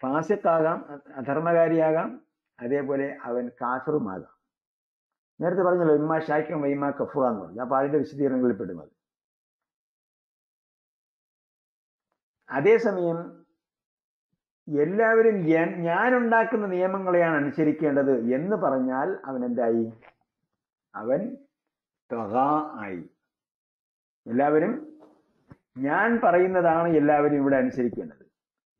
ഫാസിക്കാകാം അധർമ്മകാരിയാകാം അതേപോലെ അവൻ കാഫറുമാകാം. നേരത്തെ പറഞ്ഞല്ലോ ഇമ്മ ഷാക്കും വൈമ കഫുറ എന്ന് പറഞ്ഞു. അപ്പൊ അതിന്റെ വിശദീകരണങ്ങളിൽ പെടുന്നത്. അതേസമയം എല്ലാവരും ഞാൻ ഉണ്ടാക്കുന്ന നിയമങ്ങളെയാണ് അനുസരിക്കേണ്ടത് എന്ന് പറഞ്ഞാൽ അവൻ എന്തായി? അവൻ ആയി. എല്ലാവരും ഞാൻ പറയുന്നതാണ് എല്ലാവരും ഇവിടെ അനുസരിക്കേണ്ടത്.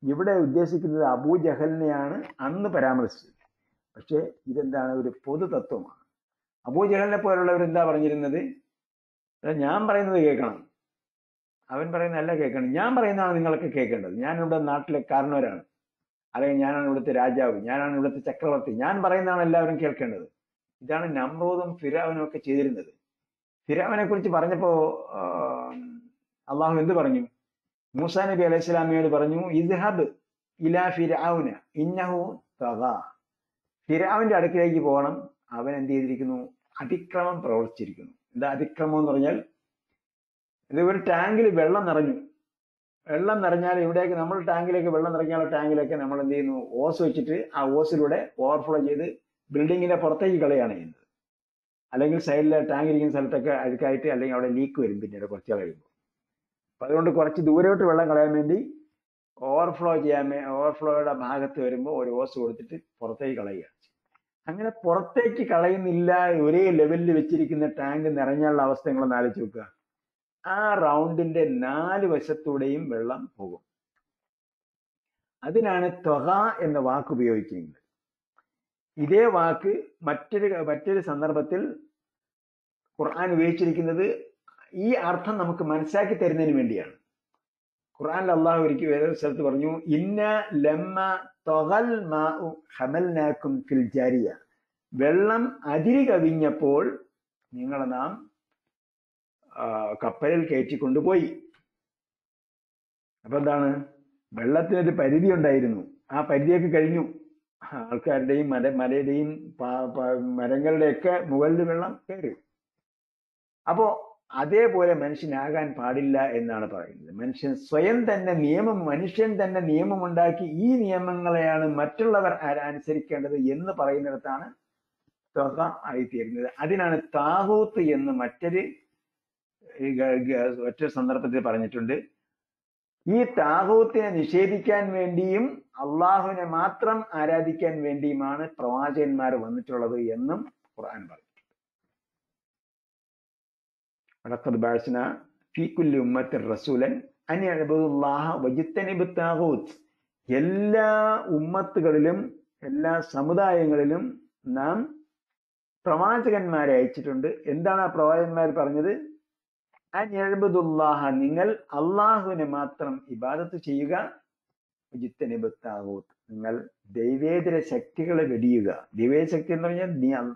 ഇവിടെ ഉദ്ദേശിക്കുന്നത് അബൂ ജഹലിനെയാണ് അന്ന് പരാമർശിച്ചത്. പക്ഷേ ഇതെന്താണ്? ഒരു പൊതു തത്വമാണ് അബൂ ജഹലിനെ പോലുള്ളവർ എന്താ പറഞ്ഞിരുന്നത്? ഞാൻ പറയുന്നത് കേൾക്കണം. അവൻ പറയുന്നതല്ല കേൾക്കണം. ഞാൻ പറയുന്നതാണ് നിങ്ങളൊക്കെ കേൾക്കേണ്ടത്. ഞാൻ ഇവിടെ നാട്ടിലെ കാരണവരാണ്. അല്ലെങ്കിൽ ഞാനാണ് ഇവിടുത്തെ രാജാവ് ഞാനാണ് ഇവിടുത്തെ ചക്രവർത്തി. ഞാൻ പറയുന്നതാണ് എല്ലാവരും കേൾക്കേണ്ടത്. ഇതാണ് നമ്രൂദും ഫിരാവനും ഒക്കെ ചെയ്തിരുന്നത്. ഫിരാവനെ കുറിച്ച് പറഞ്ഞപ്പോ അള്ളാഹു എന്ത് പറഞ്ഞു? മൂസാ നബി അലൈഹി സ്വലാമിയോട് പറഞ്ഞു ഇസ്ഹബ് ഇലാ ഫിരാവുന ഇന്നഹു തഗ ഫിരാവിന്റെ അടുക്കിലേക്ക് പോകണം. അവൻ എന്ത് ചെയ്തിരിക്കുന്നു? അതിക്രമം പ്രവർത്തിച്ചിരിക്കുന്നു. എന്താ അതിക്രമം എന്ന് പറഞ്ഞാൽ ഇത് ഒരു ടാങ്കിൽ വെള്ളം നിറഞ്ഞു. വെള്ളം നിറഞ്ഞാൽ ഇവിടേക്ക് നമ്മൾ ടാങ്കിലേക്ക് വെള്ളം നിറഞ്ഞാലുള്ള ടാങ്കിലേക്ക് നമ്മൾ എന്ത് ചെയ്യുന്നു? ഓസ് വെച്ചിട്ട് ആ ഓസിലൂടെ ഓവർഫ്ലോ ചെയ്ത് ബിൽഡിങ്ങിന്റെ പുറത്തേക്ക് കളയാണ് ചെയ്യുന്നത്. അല്ലെങ്കിൽ സൈഡിലെ ടാങ്ക് ഇരിക്കുന്ന സ്ഥലത്തൊക്കെ അഴുക്കായിട്ട് അല്ലെങ്കിൽ അവിടെ ലീക്ക് വരും പിന്നീട് കുറച്ച് കഴിയുമ്പോൾ. അപ്പൊ അതുകൊണ്ട് കുറച്ച് ദൂരോട്ട് വെള്ളം കളയാൻ വേണ്ടി ഓവർഫ്ലോ ചെയ്യാൻ ഓവർഫ്ലോയുടെ ഭാഗത്ത് വരുമ്പോൾ ഒരു ഓസ് കൊടുത്തിട്ട് പുറത്തേക്ക് കളയുക അങ്ങനെ പുറത്തേക്ക് കളയുന്നില്ല ഒരേ ലെവലിൽ വെച്ചിരിക്കുന്ന ടാങ്ക് നിറഞ്ഞുള്ള അവസ്ഥ നിങ്ങളൊന്ന് ആലോചിച്ച് നോക്കുക. ആ റൗണ്ടിന്റെ നാല് വശത്തൂടെയും വെള്ളം പോകും. അതിനാണ് ത്വഹ എന്ന വാക്ക് ഉപയോഗിക്കുന്നത്. ഇതേ വാക്ക് മറ്റൊരു മറ്റൊരു സന്ദർഭത്തിൽ ഖുർആൻ ഉപയോഗിച്ചിരിക്കുന്നത് ഈ അർത്ഥം നമുക്ക് മനസ്സിലാക്കി തരുന്നതിന് വേണ്ടിയാണ്. ഖുർആൻ അള്ളാഹു ഒരിക്കൽ വേറെ സ്ഥലത്ത് പറഞ്ഞു ഇന്ന ലമ്മ ഫിൽ വെള്ളം അതിരി കവിഞ്ഞപ്പോൾ നിങ്ങളെ നാം ആ, കയറ്റി കൊണ്ടുപോയി. അപ്പൊ എന്താണ്? വെള്ളത്തിനൊരു പരിധി ഉണ്ടായിരുന്നു. ആ പരിധിയൊക്കെ കഴിഞ്ഞു. ആൾക്കാരുടെയും പ- പ- മരങ്ങളുടെയൊക്കെ മുകളിൽ വെള്ളം കയറി. അപ്പോ അതേപോലെ മനുഷ്യനാകാൻ പാടില്ല എന്നാണ് പറയുന്നത്. മനുഷ്യൻ സ്വയം തന്നെ നിയമം മനുഷ്യൻ തന്നെ നിയമം ഉണ്ടാക്കി ഈ നിയമങ്ങളെയാണ് മറ്റുള്ളവർ അനുസരിക്കേണ്ടത് എന്ന് പറയുന്നിടത്താണ് ആയിത്തീരുന്നത്. അതിനാണ് താഹൂത്ത് എന്ന് മറ്റൊരു ഗ- സന്ദർഭത്തിൽ പറഞ്ഞിട്ടുണ്ട്. ഈ താഹൂത്തിനെ നിഷേധിക്കാൻ വേണ്ടിയും അള്ളാഹുവിനെ മാത്രം ആരാധിക്കാൻ വേണ്ടിയുമാണ് പ്രവാചകന്മാർ വന്നിട്ടുള്ളത് എന്നും ഖുർആൻ പറഞ്ഞു എല്ലാ ഉമ്മത്തുകളിലും എല്ലാ സമുദായങ്ങളിലും നാം പ്രവാചകന്മാരെ അയച്ചിട്ടുണ്ട്. എന്താണ് ആ പ്രവാചകന്മാർ പറഞ്ഞത്? അൻ യഅ്ബുദുല്ലാഹ നിങ്ങൾ അള്ളാഹുവിനെ മാത്രം ഇബാദത്ത് ചെയ്യുക. വജിത്തനിബ് താഗൂത്ത് നിങ്ങൾ ദൈവേതര ശക്തികളെ വെടിയുക. ദൈവേതര ശക്തി എന്ന് പറഞ്ഞാൽ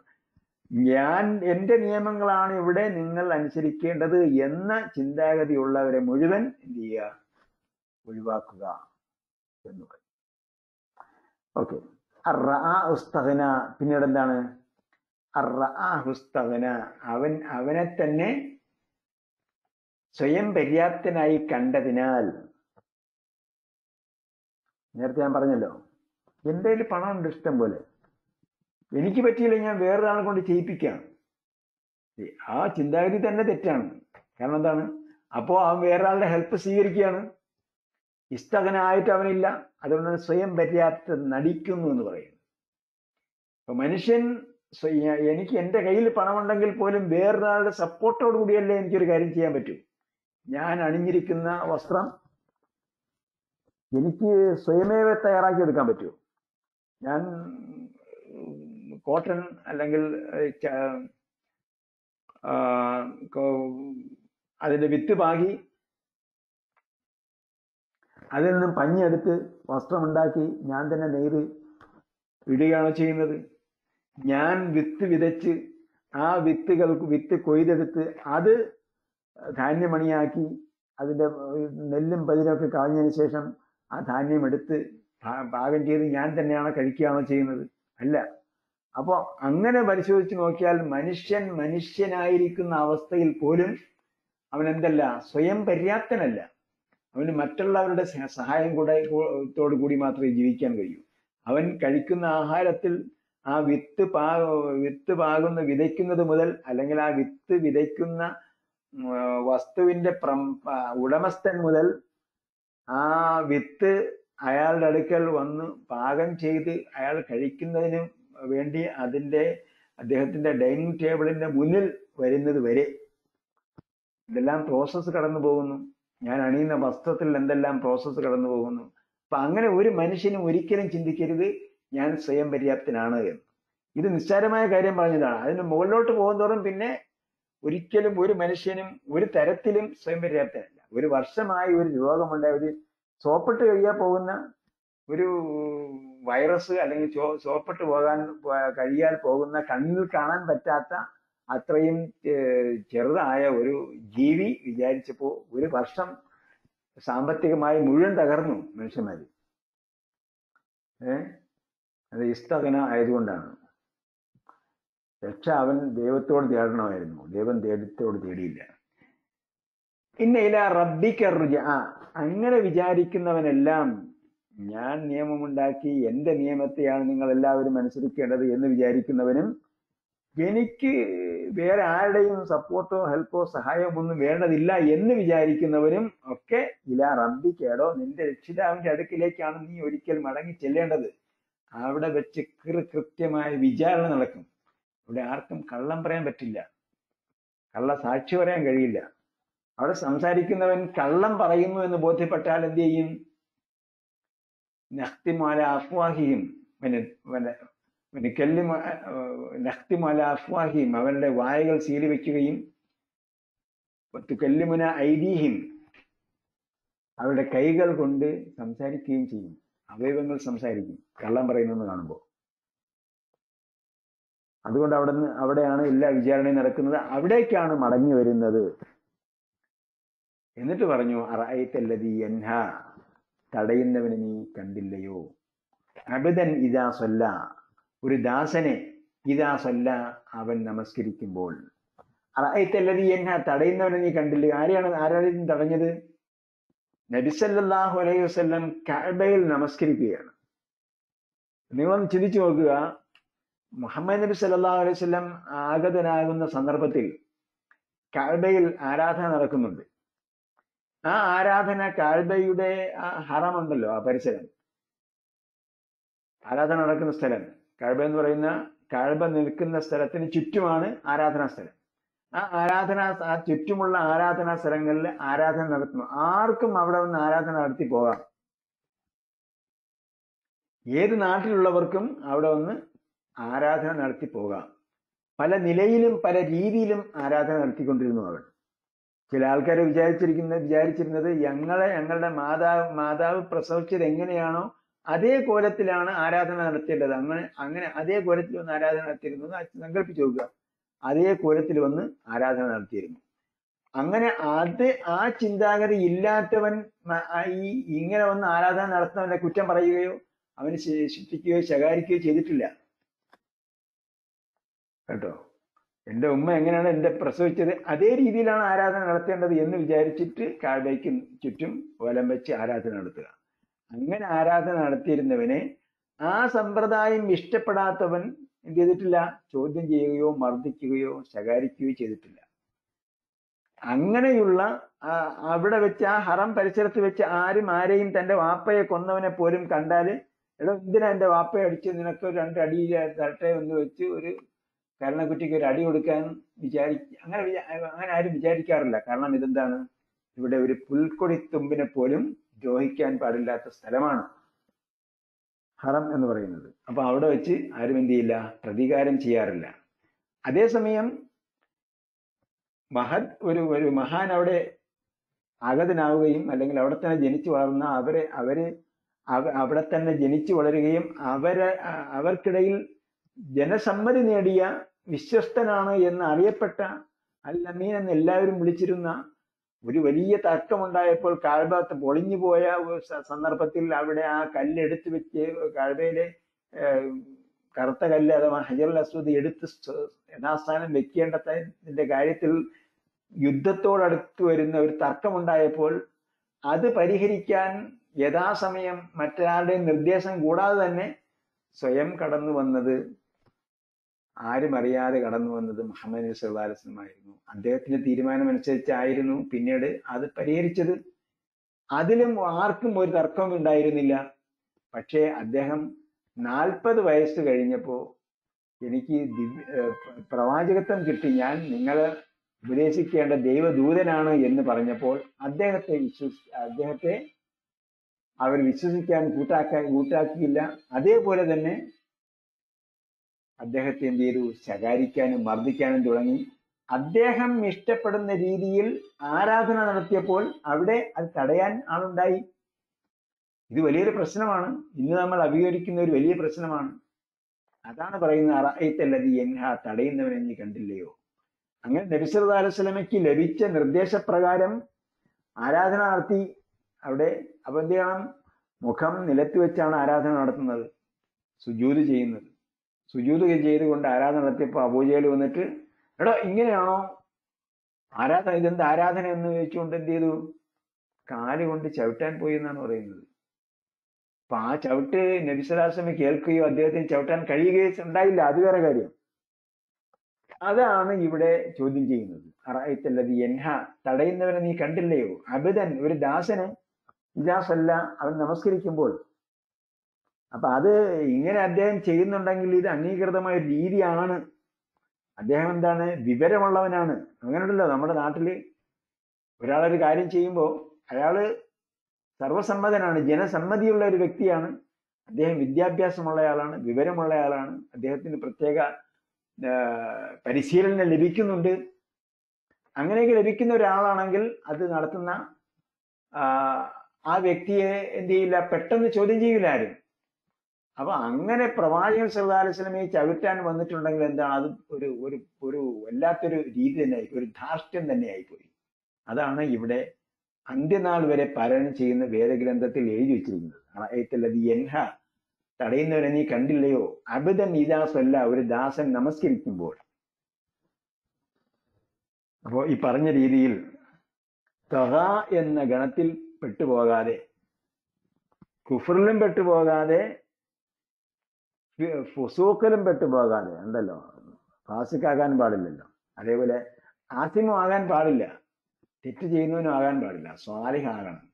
ഞാൻ എന്റെ നിയമങ്ങളാണ് ഇവിടെ നിങ്ങൾ അനുസരിക്കേണ്ടത് എന്ന ചിന്താഗതിയുള്ളവരെ മുഴുവൻ എന്ത് ചെയ്യുക? ഒഴിവാക്കുക എന്ന് പറയും. ഓക്കെ. ഉസ്തഹന പിന്നീട് എന്താണ്? അവൻ അവനെ തന്നെ സ്വയം പര്യാപ്തനായി കണ്ടതിനാൽ. നേരത്തെ ഞാൻ പറഞ്ഞല്ലോ എന്റെ കയ്യിൽ പണം ഉണ്ട് ഇഷ്ടം പോലെ. എനിക്ക് പറ്റിയില്ല ഞാൻ വേറൊരാളെ കൊണ്ട് ചെയ്യിപ്പിക്കാം. ആ ചിന്താഗതി തന്നെ തെറ്റാണ്. കാരണം എന്താണ്? അപ്പോ അവൻ വേറൊരാളുടെ ഹെൽപ്പ് സ്വീകരിക്കുകയാണ്. ഇഷ്ടകനായിട്ട് അവനില്ല. അതുകൊണ്ട് സ്വയം പര്യാപ്ത നടിക്കുന്നു എന്ന് പറയുന്നു. അപ്പൊ മനുഷ്യൻ എനിക്ക് എന്റെ കയ്യിൽ പണമുണ്ടെങ്കിൽ പോലും വേറൊരാളുടെ സപ്പോർട്ടോട് കൂടിയല്ലേ എനിക്കൊരു കാര്യം ചെയ്യാൻ പറ്റൂ? ഞാൻ അണിഞ്ഞിരിക്കുന്ന വസ്ത്രം എനിക്ക് സ്വയമേവ തയ്യാറാക്കി എടുക്കാൻ പറ്റുമോ? ഞാൻ കോട്ടൺ അല്ലെങ്കിൽ അതിന്റെ വിത്ത് പാകി അതിൽ നിന്നും പഞ്ഞെടുത്ത് വസ്ത്രമുണ്ടാക്കി ഞാൻ തന്നെ നെയ്ത് ഇടുകയാണോ ചെയ്യുന്നത്. ഞാൻ വിത്ത് വിതച്ച് ആ വിത്തുകൾക്ക് വിത്ത് കൊയ്തെടുത്ത് അത് ധാന്യമണിയാക്കി അതിന്റെ നെല്ലും പതിരൊക്കെ കളഞ്ഞതിന് ശേഷം ആ ധാന്യം എടുത്ത് പാകം ചെയ്ത് ഞാൻ തന്നെയാണ് കഴിക്കുകയാണോ ചെയ്യുന്നത്. അല്ല അപ്പോൾ അങ്ങനെ പരിശോധിച്ച് നോക്കിയാൽ മനുഷ്യൻ മനുഷ്യനായിരിക്കുന്ന അവസ്ഥയിൽ പോലും അവൻ എന്തല്ല സ്വയം പര്യാപ്തനല്ല. അവന് മറ്റുള്ളവരുടെ സഹായം കൂടെ കൂടി മാത്രമേ ജീവിക്കാൻ കഴിയൂ. അവൻ കഴിക്കുന്ന ആഹാരത്തിൽ ആ വിത്ത് പാ വിത്ത് പാകുന്ന വിതയ്ക്കുന്നത് മുതൽ അല്ലെങ്കിൽ ആ വിത്ത് വിതയ്ക്കുന്ന വസ്തുവിന്റെ ഉടമസ്ഥൻ മുതൽ ആ വിത്ത് അയാളുടെ അടുക്കൽ വന്ന് പാകം ചെയ്ത് അയാൾ കഴിക്കുന്നതിന് വേണ്ടി അതിന്റെ അദ്ദേഹത്തിന്റെ ഡൈനിങ് ടേബിളിന്റെ മുന്നിൽ വരുന്നത് വരെ. ഇതെല്ലാം പ്രോസസ്സ് കടന്നു പോകുന്നു. ഞാൻ അണിയുന്ന വസ്ത്രത്തിൽ എന്തെല്ലാം പ്രോസസ്സ് കടന്നു പോകുന്നു. അപ്പൊ അങ്ങനെ ഒരു മനുഷ്യനും ഒരിക്കലും ചിന്തിക്കരുത് ഞാൻ സ്വയം പര്യാപ്തനാണ് എന്ന്. ഇത് നിസ്സാരമായ കാര്യം പറഞ്ഞതാണ്. അതിന് മുകളിലോട്ട് പോകുന്നതോറും പിന്നെ ഒരിക്കലും ഒരു മനുഷ്യനും ഒരു തരത്തിലും സ്വയം പര്യാപ്തനല്ല. ഒരു വർഷമായി ഒരു രോഗമുണ്ടായ ഒരു സോപ്പിട്ട് കഴിയാൻ പോകുന്ന ഒരു വൈറസ് അല്ലെങ്കിൽ സോപ്പിട്ട് പോകാൻ കഴിയാൻ പോകുന്ന കണ്ണിൽ കാണാൻ പറ്റാത്ത അത്രയും ചെറുതായ ഒരു ജീവി വിചാരിച്ചപ്പോ ഒരു വർഷം സാമ്പത്തികമായി മുഴുവൻ തകർന്നു മനുഷ്യന്മാര്. ഏഹ് അത് ഇസ്തകന ആയതുകൊണ്ടാണ്. രക്ഷ അവൻ ദൈവത്തോട് തേടണമായിരുന്നു. ദൈവം ദൈവത്തോട് തേടിയില്ല. ഇന്ന ഇല റബ്ബിക്ക റുജ. ആ അങ്ങനെ വിചാരിക്കുന്നവനെല്ലാം ഞാൻ നിയമമുണ്ടാക്കി എന്റെ നിയമത്തെയാണ് നിങ്ങൾ എല്ലാവരും അനുസരിക്കേണ്ടത് എന്ന് വിചാരിക്കുന്നവനും എനിക്ക് വേറെ ആരുടെയും സപ്പോർട്ടോ ഹെൽപ്പോ സഹായമോ ഒന്നും വേണ്ടതില്ല എന്ന് വിചാരിക്കുന്നവരും ഒക്കെ ഇല റബ്ബിക്കേടോ നിന്റെ രക്ഷിതാവിന്റെ അടുക്കിലേക്കാണ് നീ ഒരിക്കൽ മടങ്ങി ചെല്ലേണ്ടത്. അവിടെ വെച്ച് കൃത്യമായ വിചാരണ നടക്കും. ഇവിടെ ആർക്കും കള്ളം പറയാൻ പറ്റില്ല. കള്ള സാക്ഷി പറയാൻ കഴിയില്ല. അവിടെ സംസാരിക്കുന്നവൻ കള്ളം പറയുന്നു എന്ന് ബോധ്യപ്പെട്ടാൽ എന്ത് ചെയ്യും? നഹ്തിമാല അഫ്വാഹിയും നഹ്തിമാല അഫ്വാഹിയും അവരുടെ വായകൾ സീലി വെക്കുകയും കല്ലിമുന ഐദീഹിം അവരുടെ കൈകൾ കൊണ്ട് സംസാരിക്കുകയും ചെയ്യും. അവയവങ്ങൾ സംസാരിക്കും. കള്ളം പറയുന്നെന്ന് കാണുമ്പോൾ. അതുകൊണ്ട് അവിടെ അവിടെയാണ് എല്ലാ വിചാരണയും നടക്കുന്നത്. അവിടേക്കാണ് മടങ്ങി വരുന്നത്. എന്നിട്ട് പറഞ്ഞു അറായത്തല്ലതി എൻഹ തടയുന്നവനെ നീ കണ്ടില്ലയോ? അബിതൻ ഇതാ സൊല്ല ഒരു ദാസനെ ഇതാ സൊല്ല അവൻ നമസ്കരിക്കുമ്പോൾ. അറായിത്തല്ലതി എൻഹ തടയുന്നവനെ നീ കണ്ടില്ലയോ? ആരെയാണ് ഇതിന് തടഞ്ഞത്? നബിസല്ലാഹു അലൈഹി വസ്ലം കഅബയിൽ നമസ്കരിക്കുകയാണ്. നിങ്ങളൊന്ന് ചിന്തിച്ചു നോക്കുക മുഹമ്മദ് നബി സല്ലല്ലാഹു അലൈഹി വസല്ലം ആഗതനാകുന്ന സന്ദർഭത്തിൽ കഅബയിൽ ആരാധന നടക്കുന്നുണ്ട്. ആ ആരാധന കഅബയുടെ ആ ഹറം ഉണ്ടല്ലോ ആ പരിസരം. ആരാധന നടക്കുന്ന സ്ഥലം. കഅബ എന്ന് പറയുന്ന കഅബ നിൽക്കുന്ന സ്ഥലത്തിന് ചുറ്റുമാണ് ആരാധനാ സ്ഥലം. ആ ആരാധന ആ ചുറ്റുമുള്ള ആരാധനാ സ്ഥലങ്ങളിൽ ആരാധന നടത്തുന്നു. ആർക്കും അവിടെ വന്ന് ആരാധന നടത്തി പോകാം. ഏത് നാട്ടിലുള്ളവർക്കും അവിടെ വന്ന് ആരാധന നടത്തി പോകാം. പല നിലയിലും പല രീതിയിലും ആരാധന നടത്തിക്കൊണ്ടിരുന്നു അവൻ. ചില ആൾക്കാർ വിചാരിച്ചിരിക്കുന്ന വിചാരിച്ചിരുന്നത് ഞങ്ങളെ ഞങ്ങളുടെ മാതാവ് മാതാവ് പ്രസവിച്ചത് എങ്ങനെയാണോ അതേ കോലത്തിലാണ് ആരാധന നടത്തേണ്ടത്. അങ്ങനെ അങ്ങനെ അതേ കോലത്തിൽ വന്ന് ആരാധന നടത്തിയിരുന്നത് സങ്കല്പിച്ചു നോക്കുക. അതേ കോലത്തിൽ വന്ന് ആരാധന നടത്തിയിരുന്നു. അങ്ങനെ അത് ആ ചിന്താഗതി ഇല്ലാത്തവൻ ഈ ഇങ്ങനെ വന്ന് ആരാധന നടത്തുന്നവനെ കുറ്റം പറയുകയോ അവന് ശിക്ഷിക്കുകയോ ശകാരിക്കുകയോ ചെയ്തിട്ടില്ല. കേട്ടോ? എന്റെ ഉമ്മ എങ്ങനെയാണ് എന്റെ പ്രസവിച്ചത്? അതേ രീതിയിലാണ് ആരാധന നടത്തേണ്ടത് എന്ന് വിചാരിച്ചിട്ട് കാഴ്ചയ്ക്ക് ചുറ്റും വലം വെച്ച് ആരാധന നടത്തുക. അങ്ങനെ ആരാധന നടത്തിയിരുന്നവനെ ആ സമ്പ്രദായം ഇഷ്ടപ്പെടാത്തവൻ എന്ത് ചെയ്തിട്ടില്ല? ചോദ്യം ചെയ്യുകയോ മർദ്ദിക്കുകയോ ശകാരിക്കുകയോ ചെയ്തിട്ടില്ല. അങ്ങനെയുള്ള അവിടെ വെച്ച് ആ ഹറം പരിസരത്ത് വെച്ച് ആരും ആരെയും തന്റെ വാപ്പയെ കൊന്നവനെ പോലും കണ്ടാൽ എടോ എന്തിനാ എന്റെ വാപ്പയെ അടിച്ച് നിനക്ക് രണ്ട് അടി തട്ടെ എന്ന് വെച്ച് ഒരു കരുണക്കുറ്റിക്ക് ഒരു അടി കൊടുക്കാൻ വിചാരി അങ്ങനെ അങ്ങനെ ആരും വിചാരിക്കാറില്ല. കാരണം ഇതെന്താണ്? ഇവിടെ ഒരു പുൽക്കൊടിത്തുമ്പിനെ പോലും ദ്രോഹിക്കാൻ പാടില്ലാത്ത സ്ഥലമാണ് ഹറം എന്ന് പറയുന്നത്. അപ്പൊ അവിടെ വെച്ച് ആരും എന്ത് ചെയ്യില്ല? പ്രതികാരം ചെയ്യാറില്ല. അതേസമയം മഹത് ഒരു ഒരു മഹാൻ അവിടെ ആഗതനാവുകയും അല്ലെങ്കിൽ അവിടെ തന്നെ ജനിച്ചു വളർന്ന അവരെ അവർ അവിടെ തന്നെ ജനിച്ചു വളരുകയും അവരെ അവർക്കിടയിൽ ജനസമ്മതി നേടിയ വിശ്വസ്തനാണ് എന്ന് അറിയപ്പെട്ട അൽ അമീൻ എന്ന് എല്ലാവരും വിളിച്ചിരുന്ന ഒരു വലിയ തർക്കമുണ്ടായപ്പോൾ കാഴ്ബത്ത് പൊളിഞ്ഞു പോയ സന്ദർഭത്തിൽ അവിടെ ആ കല്ലെടുത്ത് വെച്ച് കാഴ്ബയിലെ കറുത്ത കല്ല് അഥവാ ഹജറുൽ അസ്വദ് എടുത്ത് യഥാസ്ഥാനം വെക്കേണ്ടതിന്റെ കാര്യത്തിൽ യുദ്ധത്തോടടുത്ത് വരുന്ന ഒരു തർക്കമുണ്ടായപ്പോൾ അത് പരിഹരിക്കാൻ യഥാസമയം മറ്റൊരാളുടെയും നിർദ്ദേശം കൂടാതെ തന്നെ സ്വയം കടന്നു വന്നത് ആരും അറിയാതെ കടന്നു വന്നത് മുഹമ്മദ് നബി ആയിരുന്നു. അദ്ദേഹത്തിന്റെ തീരുമാനമനുസരിച്ചായിരുന്നു പിന്നീട് അത് പരിഹരിച്ചത്. അതിലും ആർക്കും ഒരു തർക്കവും ഉണ്ടായിരുന്നില്ല. പക്ഷേ അദ്ദേഹം നാൽപ്പത് വയസ്സ് കഴിഞ്ഞപ്പോ എനിക്ക് പ്രവാചകത്വം കിട്ടി. ഞാൻ നിങ്ങളെ ഉപദേശിക്കേണ്ട ദൈവദൂതനാണ് എന്ന് പറഞ്ഞപ്പോൾ അദ്ദേഹത്തെ വിശ്വസി അദ്ദേഹത്തെ അവർ വിശ്വസിക്കാൻ കൂട്ടാക്കാൻ കൂട്ടാക്കിയില്ല. അതേപോലെ തന്നെ അദ്ദേഹത്തെ എന്ത് ചെയ്തു ശകാരിക്കാനും മർദ്ദിക്കാനും തുടങ്ങി. അദ്ദേഹം ഇഷ്ടപ്പെടുന്ന രീതിയിൽ ആരാധന നടത്തിയപ്പോൾ അവിടെ അത് തടയാൻ ആളുണ്ടായി. ഇത് വലിയൊരു പ്രശ്നമാണ്. ഇന്ന് നമ്മൾ അഭിഹരിക്കുന്ന ഒരു വലിയ പ്രശ്നമാണ്. അതാണ് പറയുന്നത് അറായത്തല്ലതി എൻഹ തടയുന്നവനെ നീ കണ്ടില്ലയോ? അങ്ങനെ നബിസല്ലാ ലഭിച്ച നിർദ്ദേശപ്രകാരം ആരാധന നടത്തി. അവിടെ ചെയ്യണം മുഖം നിലത്ത് വെച്ചാണ് ആരാധന നടത്തുന്നത് സുജൂത് ചെയ്യുന്നത്. സുജൂത് ചെയ്തുകൊണ്ട് ആരാധന നടത്തിയപ്പോൾ അബൂജയിൽ വന്നിട്ട് എടോ ഇങ്ങനെയാണോ? ആരാധന ഇതെന്ത് ആരാധന എന്ന് ചോദിച്ചുകൊണ്ട് എന്ത് ചെയ്തു? കാൽ കൊണ്ട് ചവിട്ടാൻ പോയി എന്നാണ് പറയുന്നത്. അപ്പൊ ആ ചവിട്ട് നബിസലാസ്വാമി കേൾക്കുകയോ അദ്ദേഹത്തിന് ചവിട്ടാൻ കഴിയുകയോ ഉണ്ടായില്ല. അത് വേറെ കാര്യം. അതാണ് ഇവിടെ ചോദ്യം ചെയ്യുന്നത്. അറായിത്തല്ലത് എൻഹ തടയുന്നവനെ നീ കണ്ടില്ലയോ? അബിതൻ ഒരു ദാസന് ഇജാസല്ല അവൻ നമസ്കരിക്കുമ്പോൾ അപ്പൊ അത് ഇങ്ങനെ അദ്ദേഹം ചെയ്യുന്നുണ്ടെങ്കിൽ ഇത് അംഗീകൃതമായ രീതിയാണ്. അദ്ദേഹം എന്താണ്? വിവരമുള്ളവനാണ്. അങ്ങനെയുണ്ടല്ലോ. നമ്മുടെ നാട്ടിൽ ഒരാളൊരു കാര്യം ചെയ്യുമ്പോൾ അയാൾ സർവസമ്മതനാണ് ജനസമ്മതിയുള്ള ഒരു വ്യക്തിയാണ്. അദ്ദേഹം വിദ്യാഭ്യാസമുള്ളയാളാണ് വിവരമുള്ളയാളാണ്. അദ്ദേഹത്തിന് പ്രത്യേക പരിശീലനം ലഭിക്കുന്നുണ്ട്. അങ്ങനെയൊക്കെ ലഭിക്കുന്ന ഒരാളാണെങ്കിൽ അത് നടത്തുന്ന ആ, ആ വ്യക്തിയെ എന്ത് ചെയ്യില്ല? പെട്ടെന്ന് ചോദ്യം ചെയ്യില്ല ആരും അപ്പൊ അങ്ങനെ പ്രവാചകൻ സല്ലല്ലാഹു അലൈഹി വസല്ലമയെ ചവിട്ടാൻ വന്നിട്ടുണ്ടെങ്കിൽ എന്താണ്? അത് ഒരു ഒരു ഒരു വല്ലാത്തൊരു രീതി തന്നെ ആയിപ്പോയി. ഒരു ധാർഷ്ട്യം തന്നെ ആയിപ്പോയി. അതാണ് ഇവിടെ അന്ത്യനാൾ വരെ പാരായണം ചെയ്യുന്ന വേദഗ്രന്ഥത്തിൽ എഴുതി വെച്ചിരിക്കുന്നത്. എൻഹ. യൻഹ തടയുന്നവനെ നീ കണ്ടില്ലയോ? അബദൻ ഇദാസല്ല ഒരു ദാസൻ നമസ്കരിക്കുമ്പോൾ. അപ്പോ ഈ പറഞ്ഞ രീതിയിൽ തഹ എന്ന ഗണത്തിൽ പെട്ടുപോകാതെ കുഫറിലും പെട്ടുപോകാതെ ഫുസൂക്കിലും പെട്ടുപോകാതെ ഉണ്ടല്ലോ. ഫാസിക്കാകാൻ പാടില്ലല്ലോ. അതേപോലെ ആസിമും ആകാൻ പാടില്ല. തെറ്റ് ചെയ്യുന്നവനും ആകാൻ പാടില്ല. സ്വാലിഹാകണം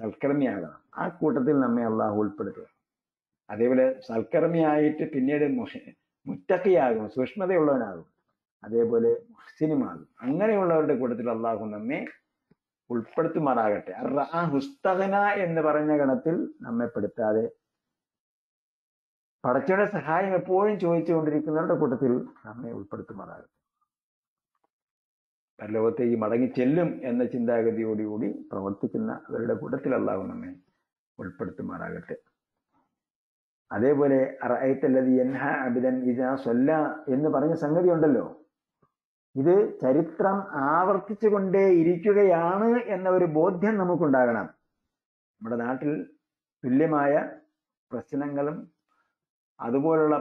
സൽക്കർമ്മിയാകണം. ആ കൂട്ടത്തിൽ നമ്മെ അള്ളാഹു ഉൾപ്പെടുത്തുക. അതേപോലെ സൽക്കർമ്മിയായിട്ട് പിന്നീട് മുത്തക്കിയാകും സൂക്ഷ്മതയുള്ളവനാകും. അതേപോലെ മുഹ്സിനുമാകും. അങ്ങനെയുള്ളവരുടെ കൂട്ടത്തിൽ അള്ളാഹു നമ്മെ ഉൾപ്പെടുത്തുമാറാകട്ടെ. ഹുസ്തകന എന്ന് പറഞ്ഞ ഗണത്തിൽ നമ്മെ പെടുത്താതെ പടച്ചയുടെ സഹായം എപ്പോഴും ചോദിച്ചുകൊണ്ടിരിക്കുന്നവരുടെ കൂട്ടത്തിൽ നമ്മെ ഉൾപ്പെടുത്തുമാറാകട്ടെ. പരലോകത്തേക്ക് മടങ്ങി ചെല്ലും എന്ന ചിന്താഗതിയോടുകൂടി പ്രവർത്തിക്കുന്നവരുടെ കൂട്ടത്തിൽ അള്ളാഹു നമ്മെ ഉൾപ്പെടുത്തുമാറാകട്ടെ. അതേപോലെ അബിദൻ എന്ന് പറഞ്ഞ സംഗതി ഉണ്ടല്ലോ ഇത് ചരിത്രം ആവർത്തിച്ചു കൊണ്ടേ ഇരിക്കുകയാണ് എന്ന ഒരു ബോധ്യം നമുക്കുണ്ടാകണം. നമ്മുടെ നാട്ടിൽ തുല്യമായ പ്രശ്നങ്ങളും അതുപോലുള്ള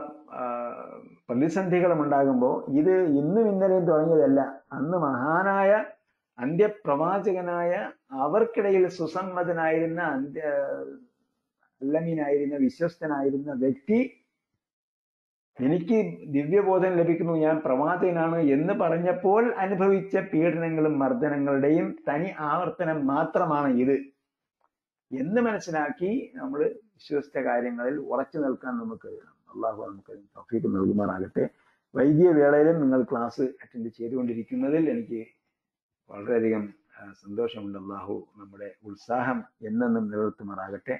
പ്രതിസന്ധികളും ഉണ്ടാകുമ്പോൾ ഇത് ഇന്നും ഇന്നലെയും തുടങ്ങിയതല്ല. അന്ന് മഹാനായ അന്ത്യപ്രവാചകനായ അവർക്കിടയിൽ സുസമ്മതനായിരുന്ന അന്ത്യ അല്ലമീനായിരുന്ന വിശ്വസ്തനായിരുന്ന വ്യക്തി എനിക്ക് ദിവ്യബോധം ലഭിക്കുന്നു ഞാൻ പ്രവാചകനാണ് എന്ന് പറഞ്ഞപ്പോൾ അനുഭവിച്ച പീഡനങ്ങളും മർദ്ദനങ്ങളുടെയും തനി ആവർത്തനം മാത്രമാണ് ഇത്. എന്ന് മനസ്സിലാക്കി നമ്മൾ വിശ്വസിച്ച കാര്യങ്ങളിൽ ഉറച്ചു നിൽക്കാൻ നമുക്ക് കഴിയണം അള്ളാഹു നമുക്ക് തൗഫീഖ് നൽകുമാറാകട്ടെ വൈകിയ വേളയിലും നിങ്ങൾ ക്ലാസ് അറ്റൻഡ് ചെയ്തുകൊണ്ടിരിക്കുന്നതിൽ എനിക്ക് വളരെയധികം ആ, സന്തോഷമുണ്ട് അള്ളാഹു നമ്മുടെ ഉത്സാഹം എന്നെന്നും നിലനിർത്തുമാറാകട്ടെ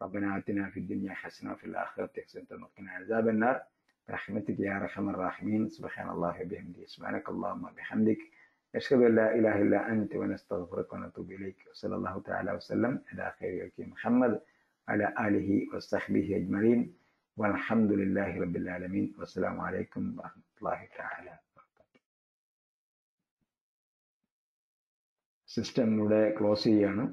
ربنا آتنا في الدنيا حسنة وفي الآخرة حسنة وقنا عذاب النار برحمتك يا أرحم الراحمين سبحان الله وبحمده سبحانك اللهم وبحمدك أشهد أن لا إله إلا أنت ونستغفرك ونتوب إليك وصلى الله تعالى وسلم على خير خلق محمد على آله وصحبه أجمعين والحمد لله رب العالمين والسلام عليكم ورحمة الله تعالى وبركاته സിസ്റ്റം ഇവിടെ ക്ലോസ് ചെയ്യാണ്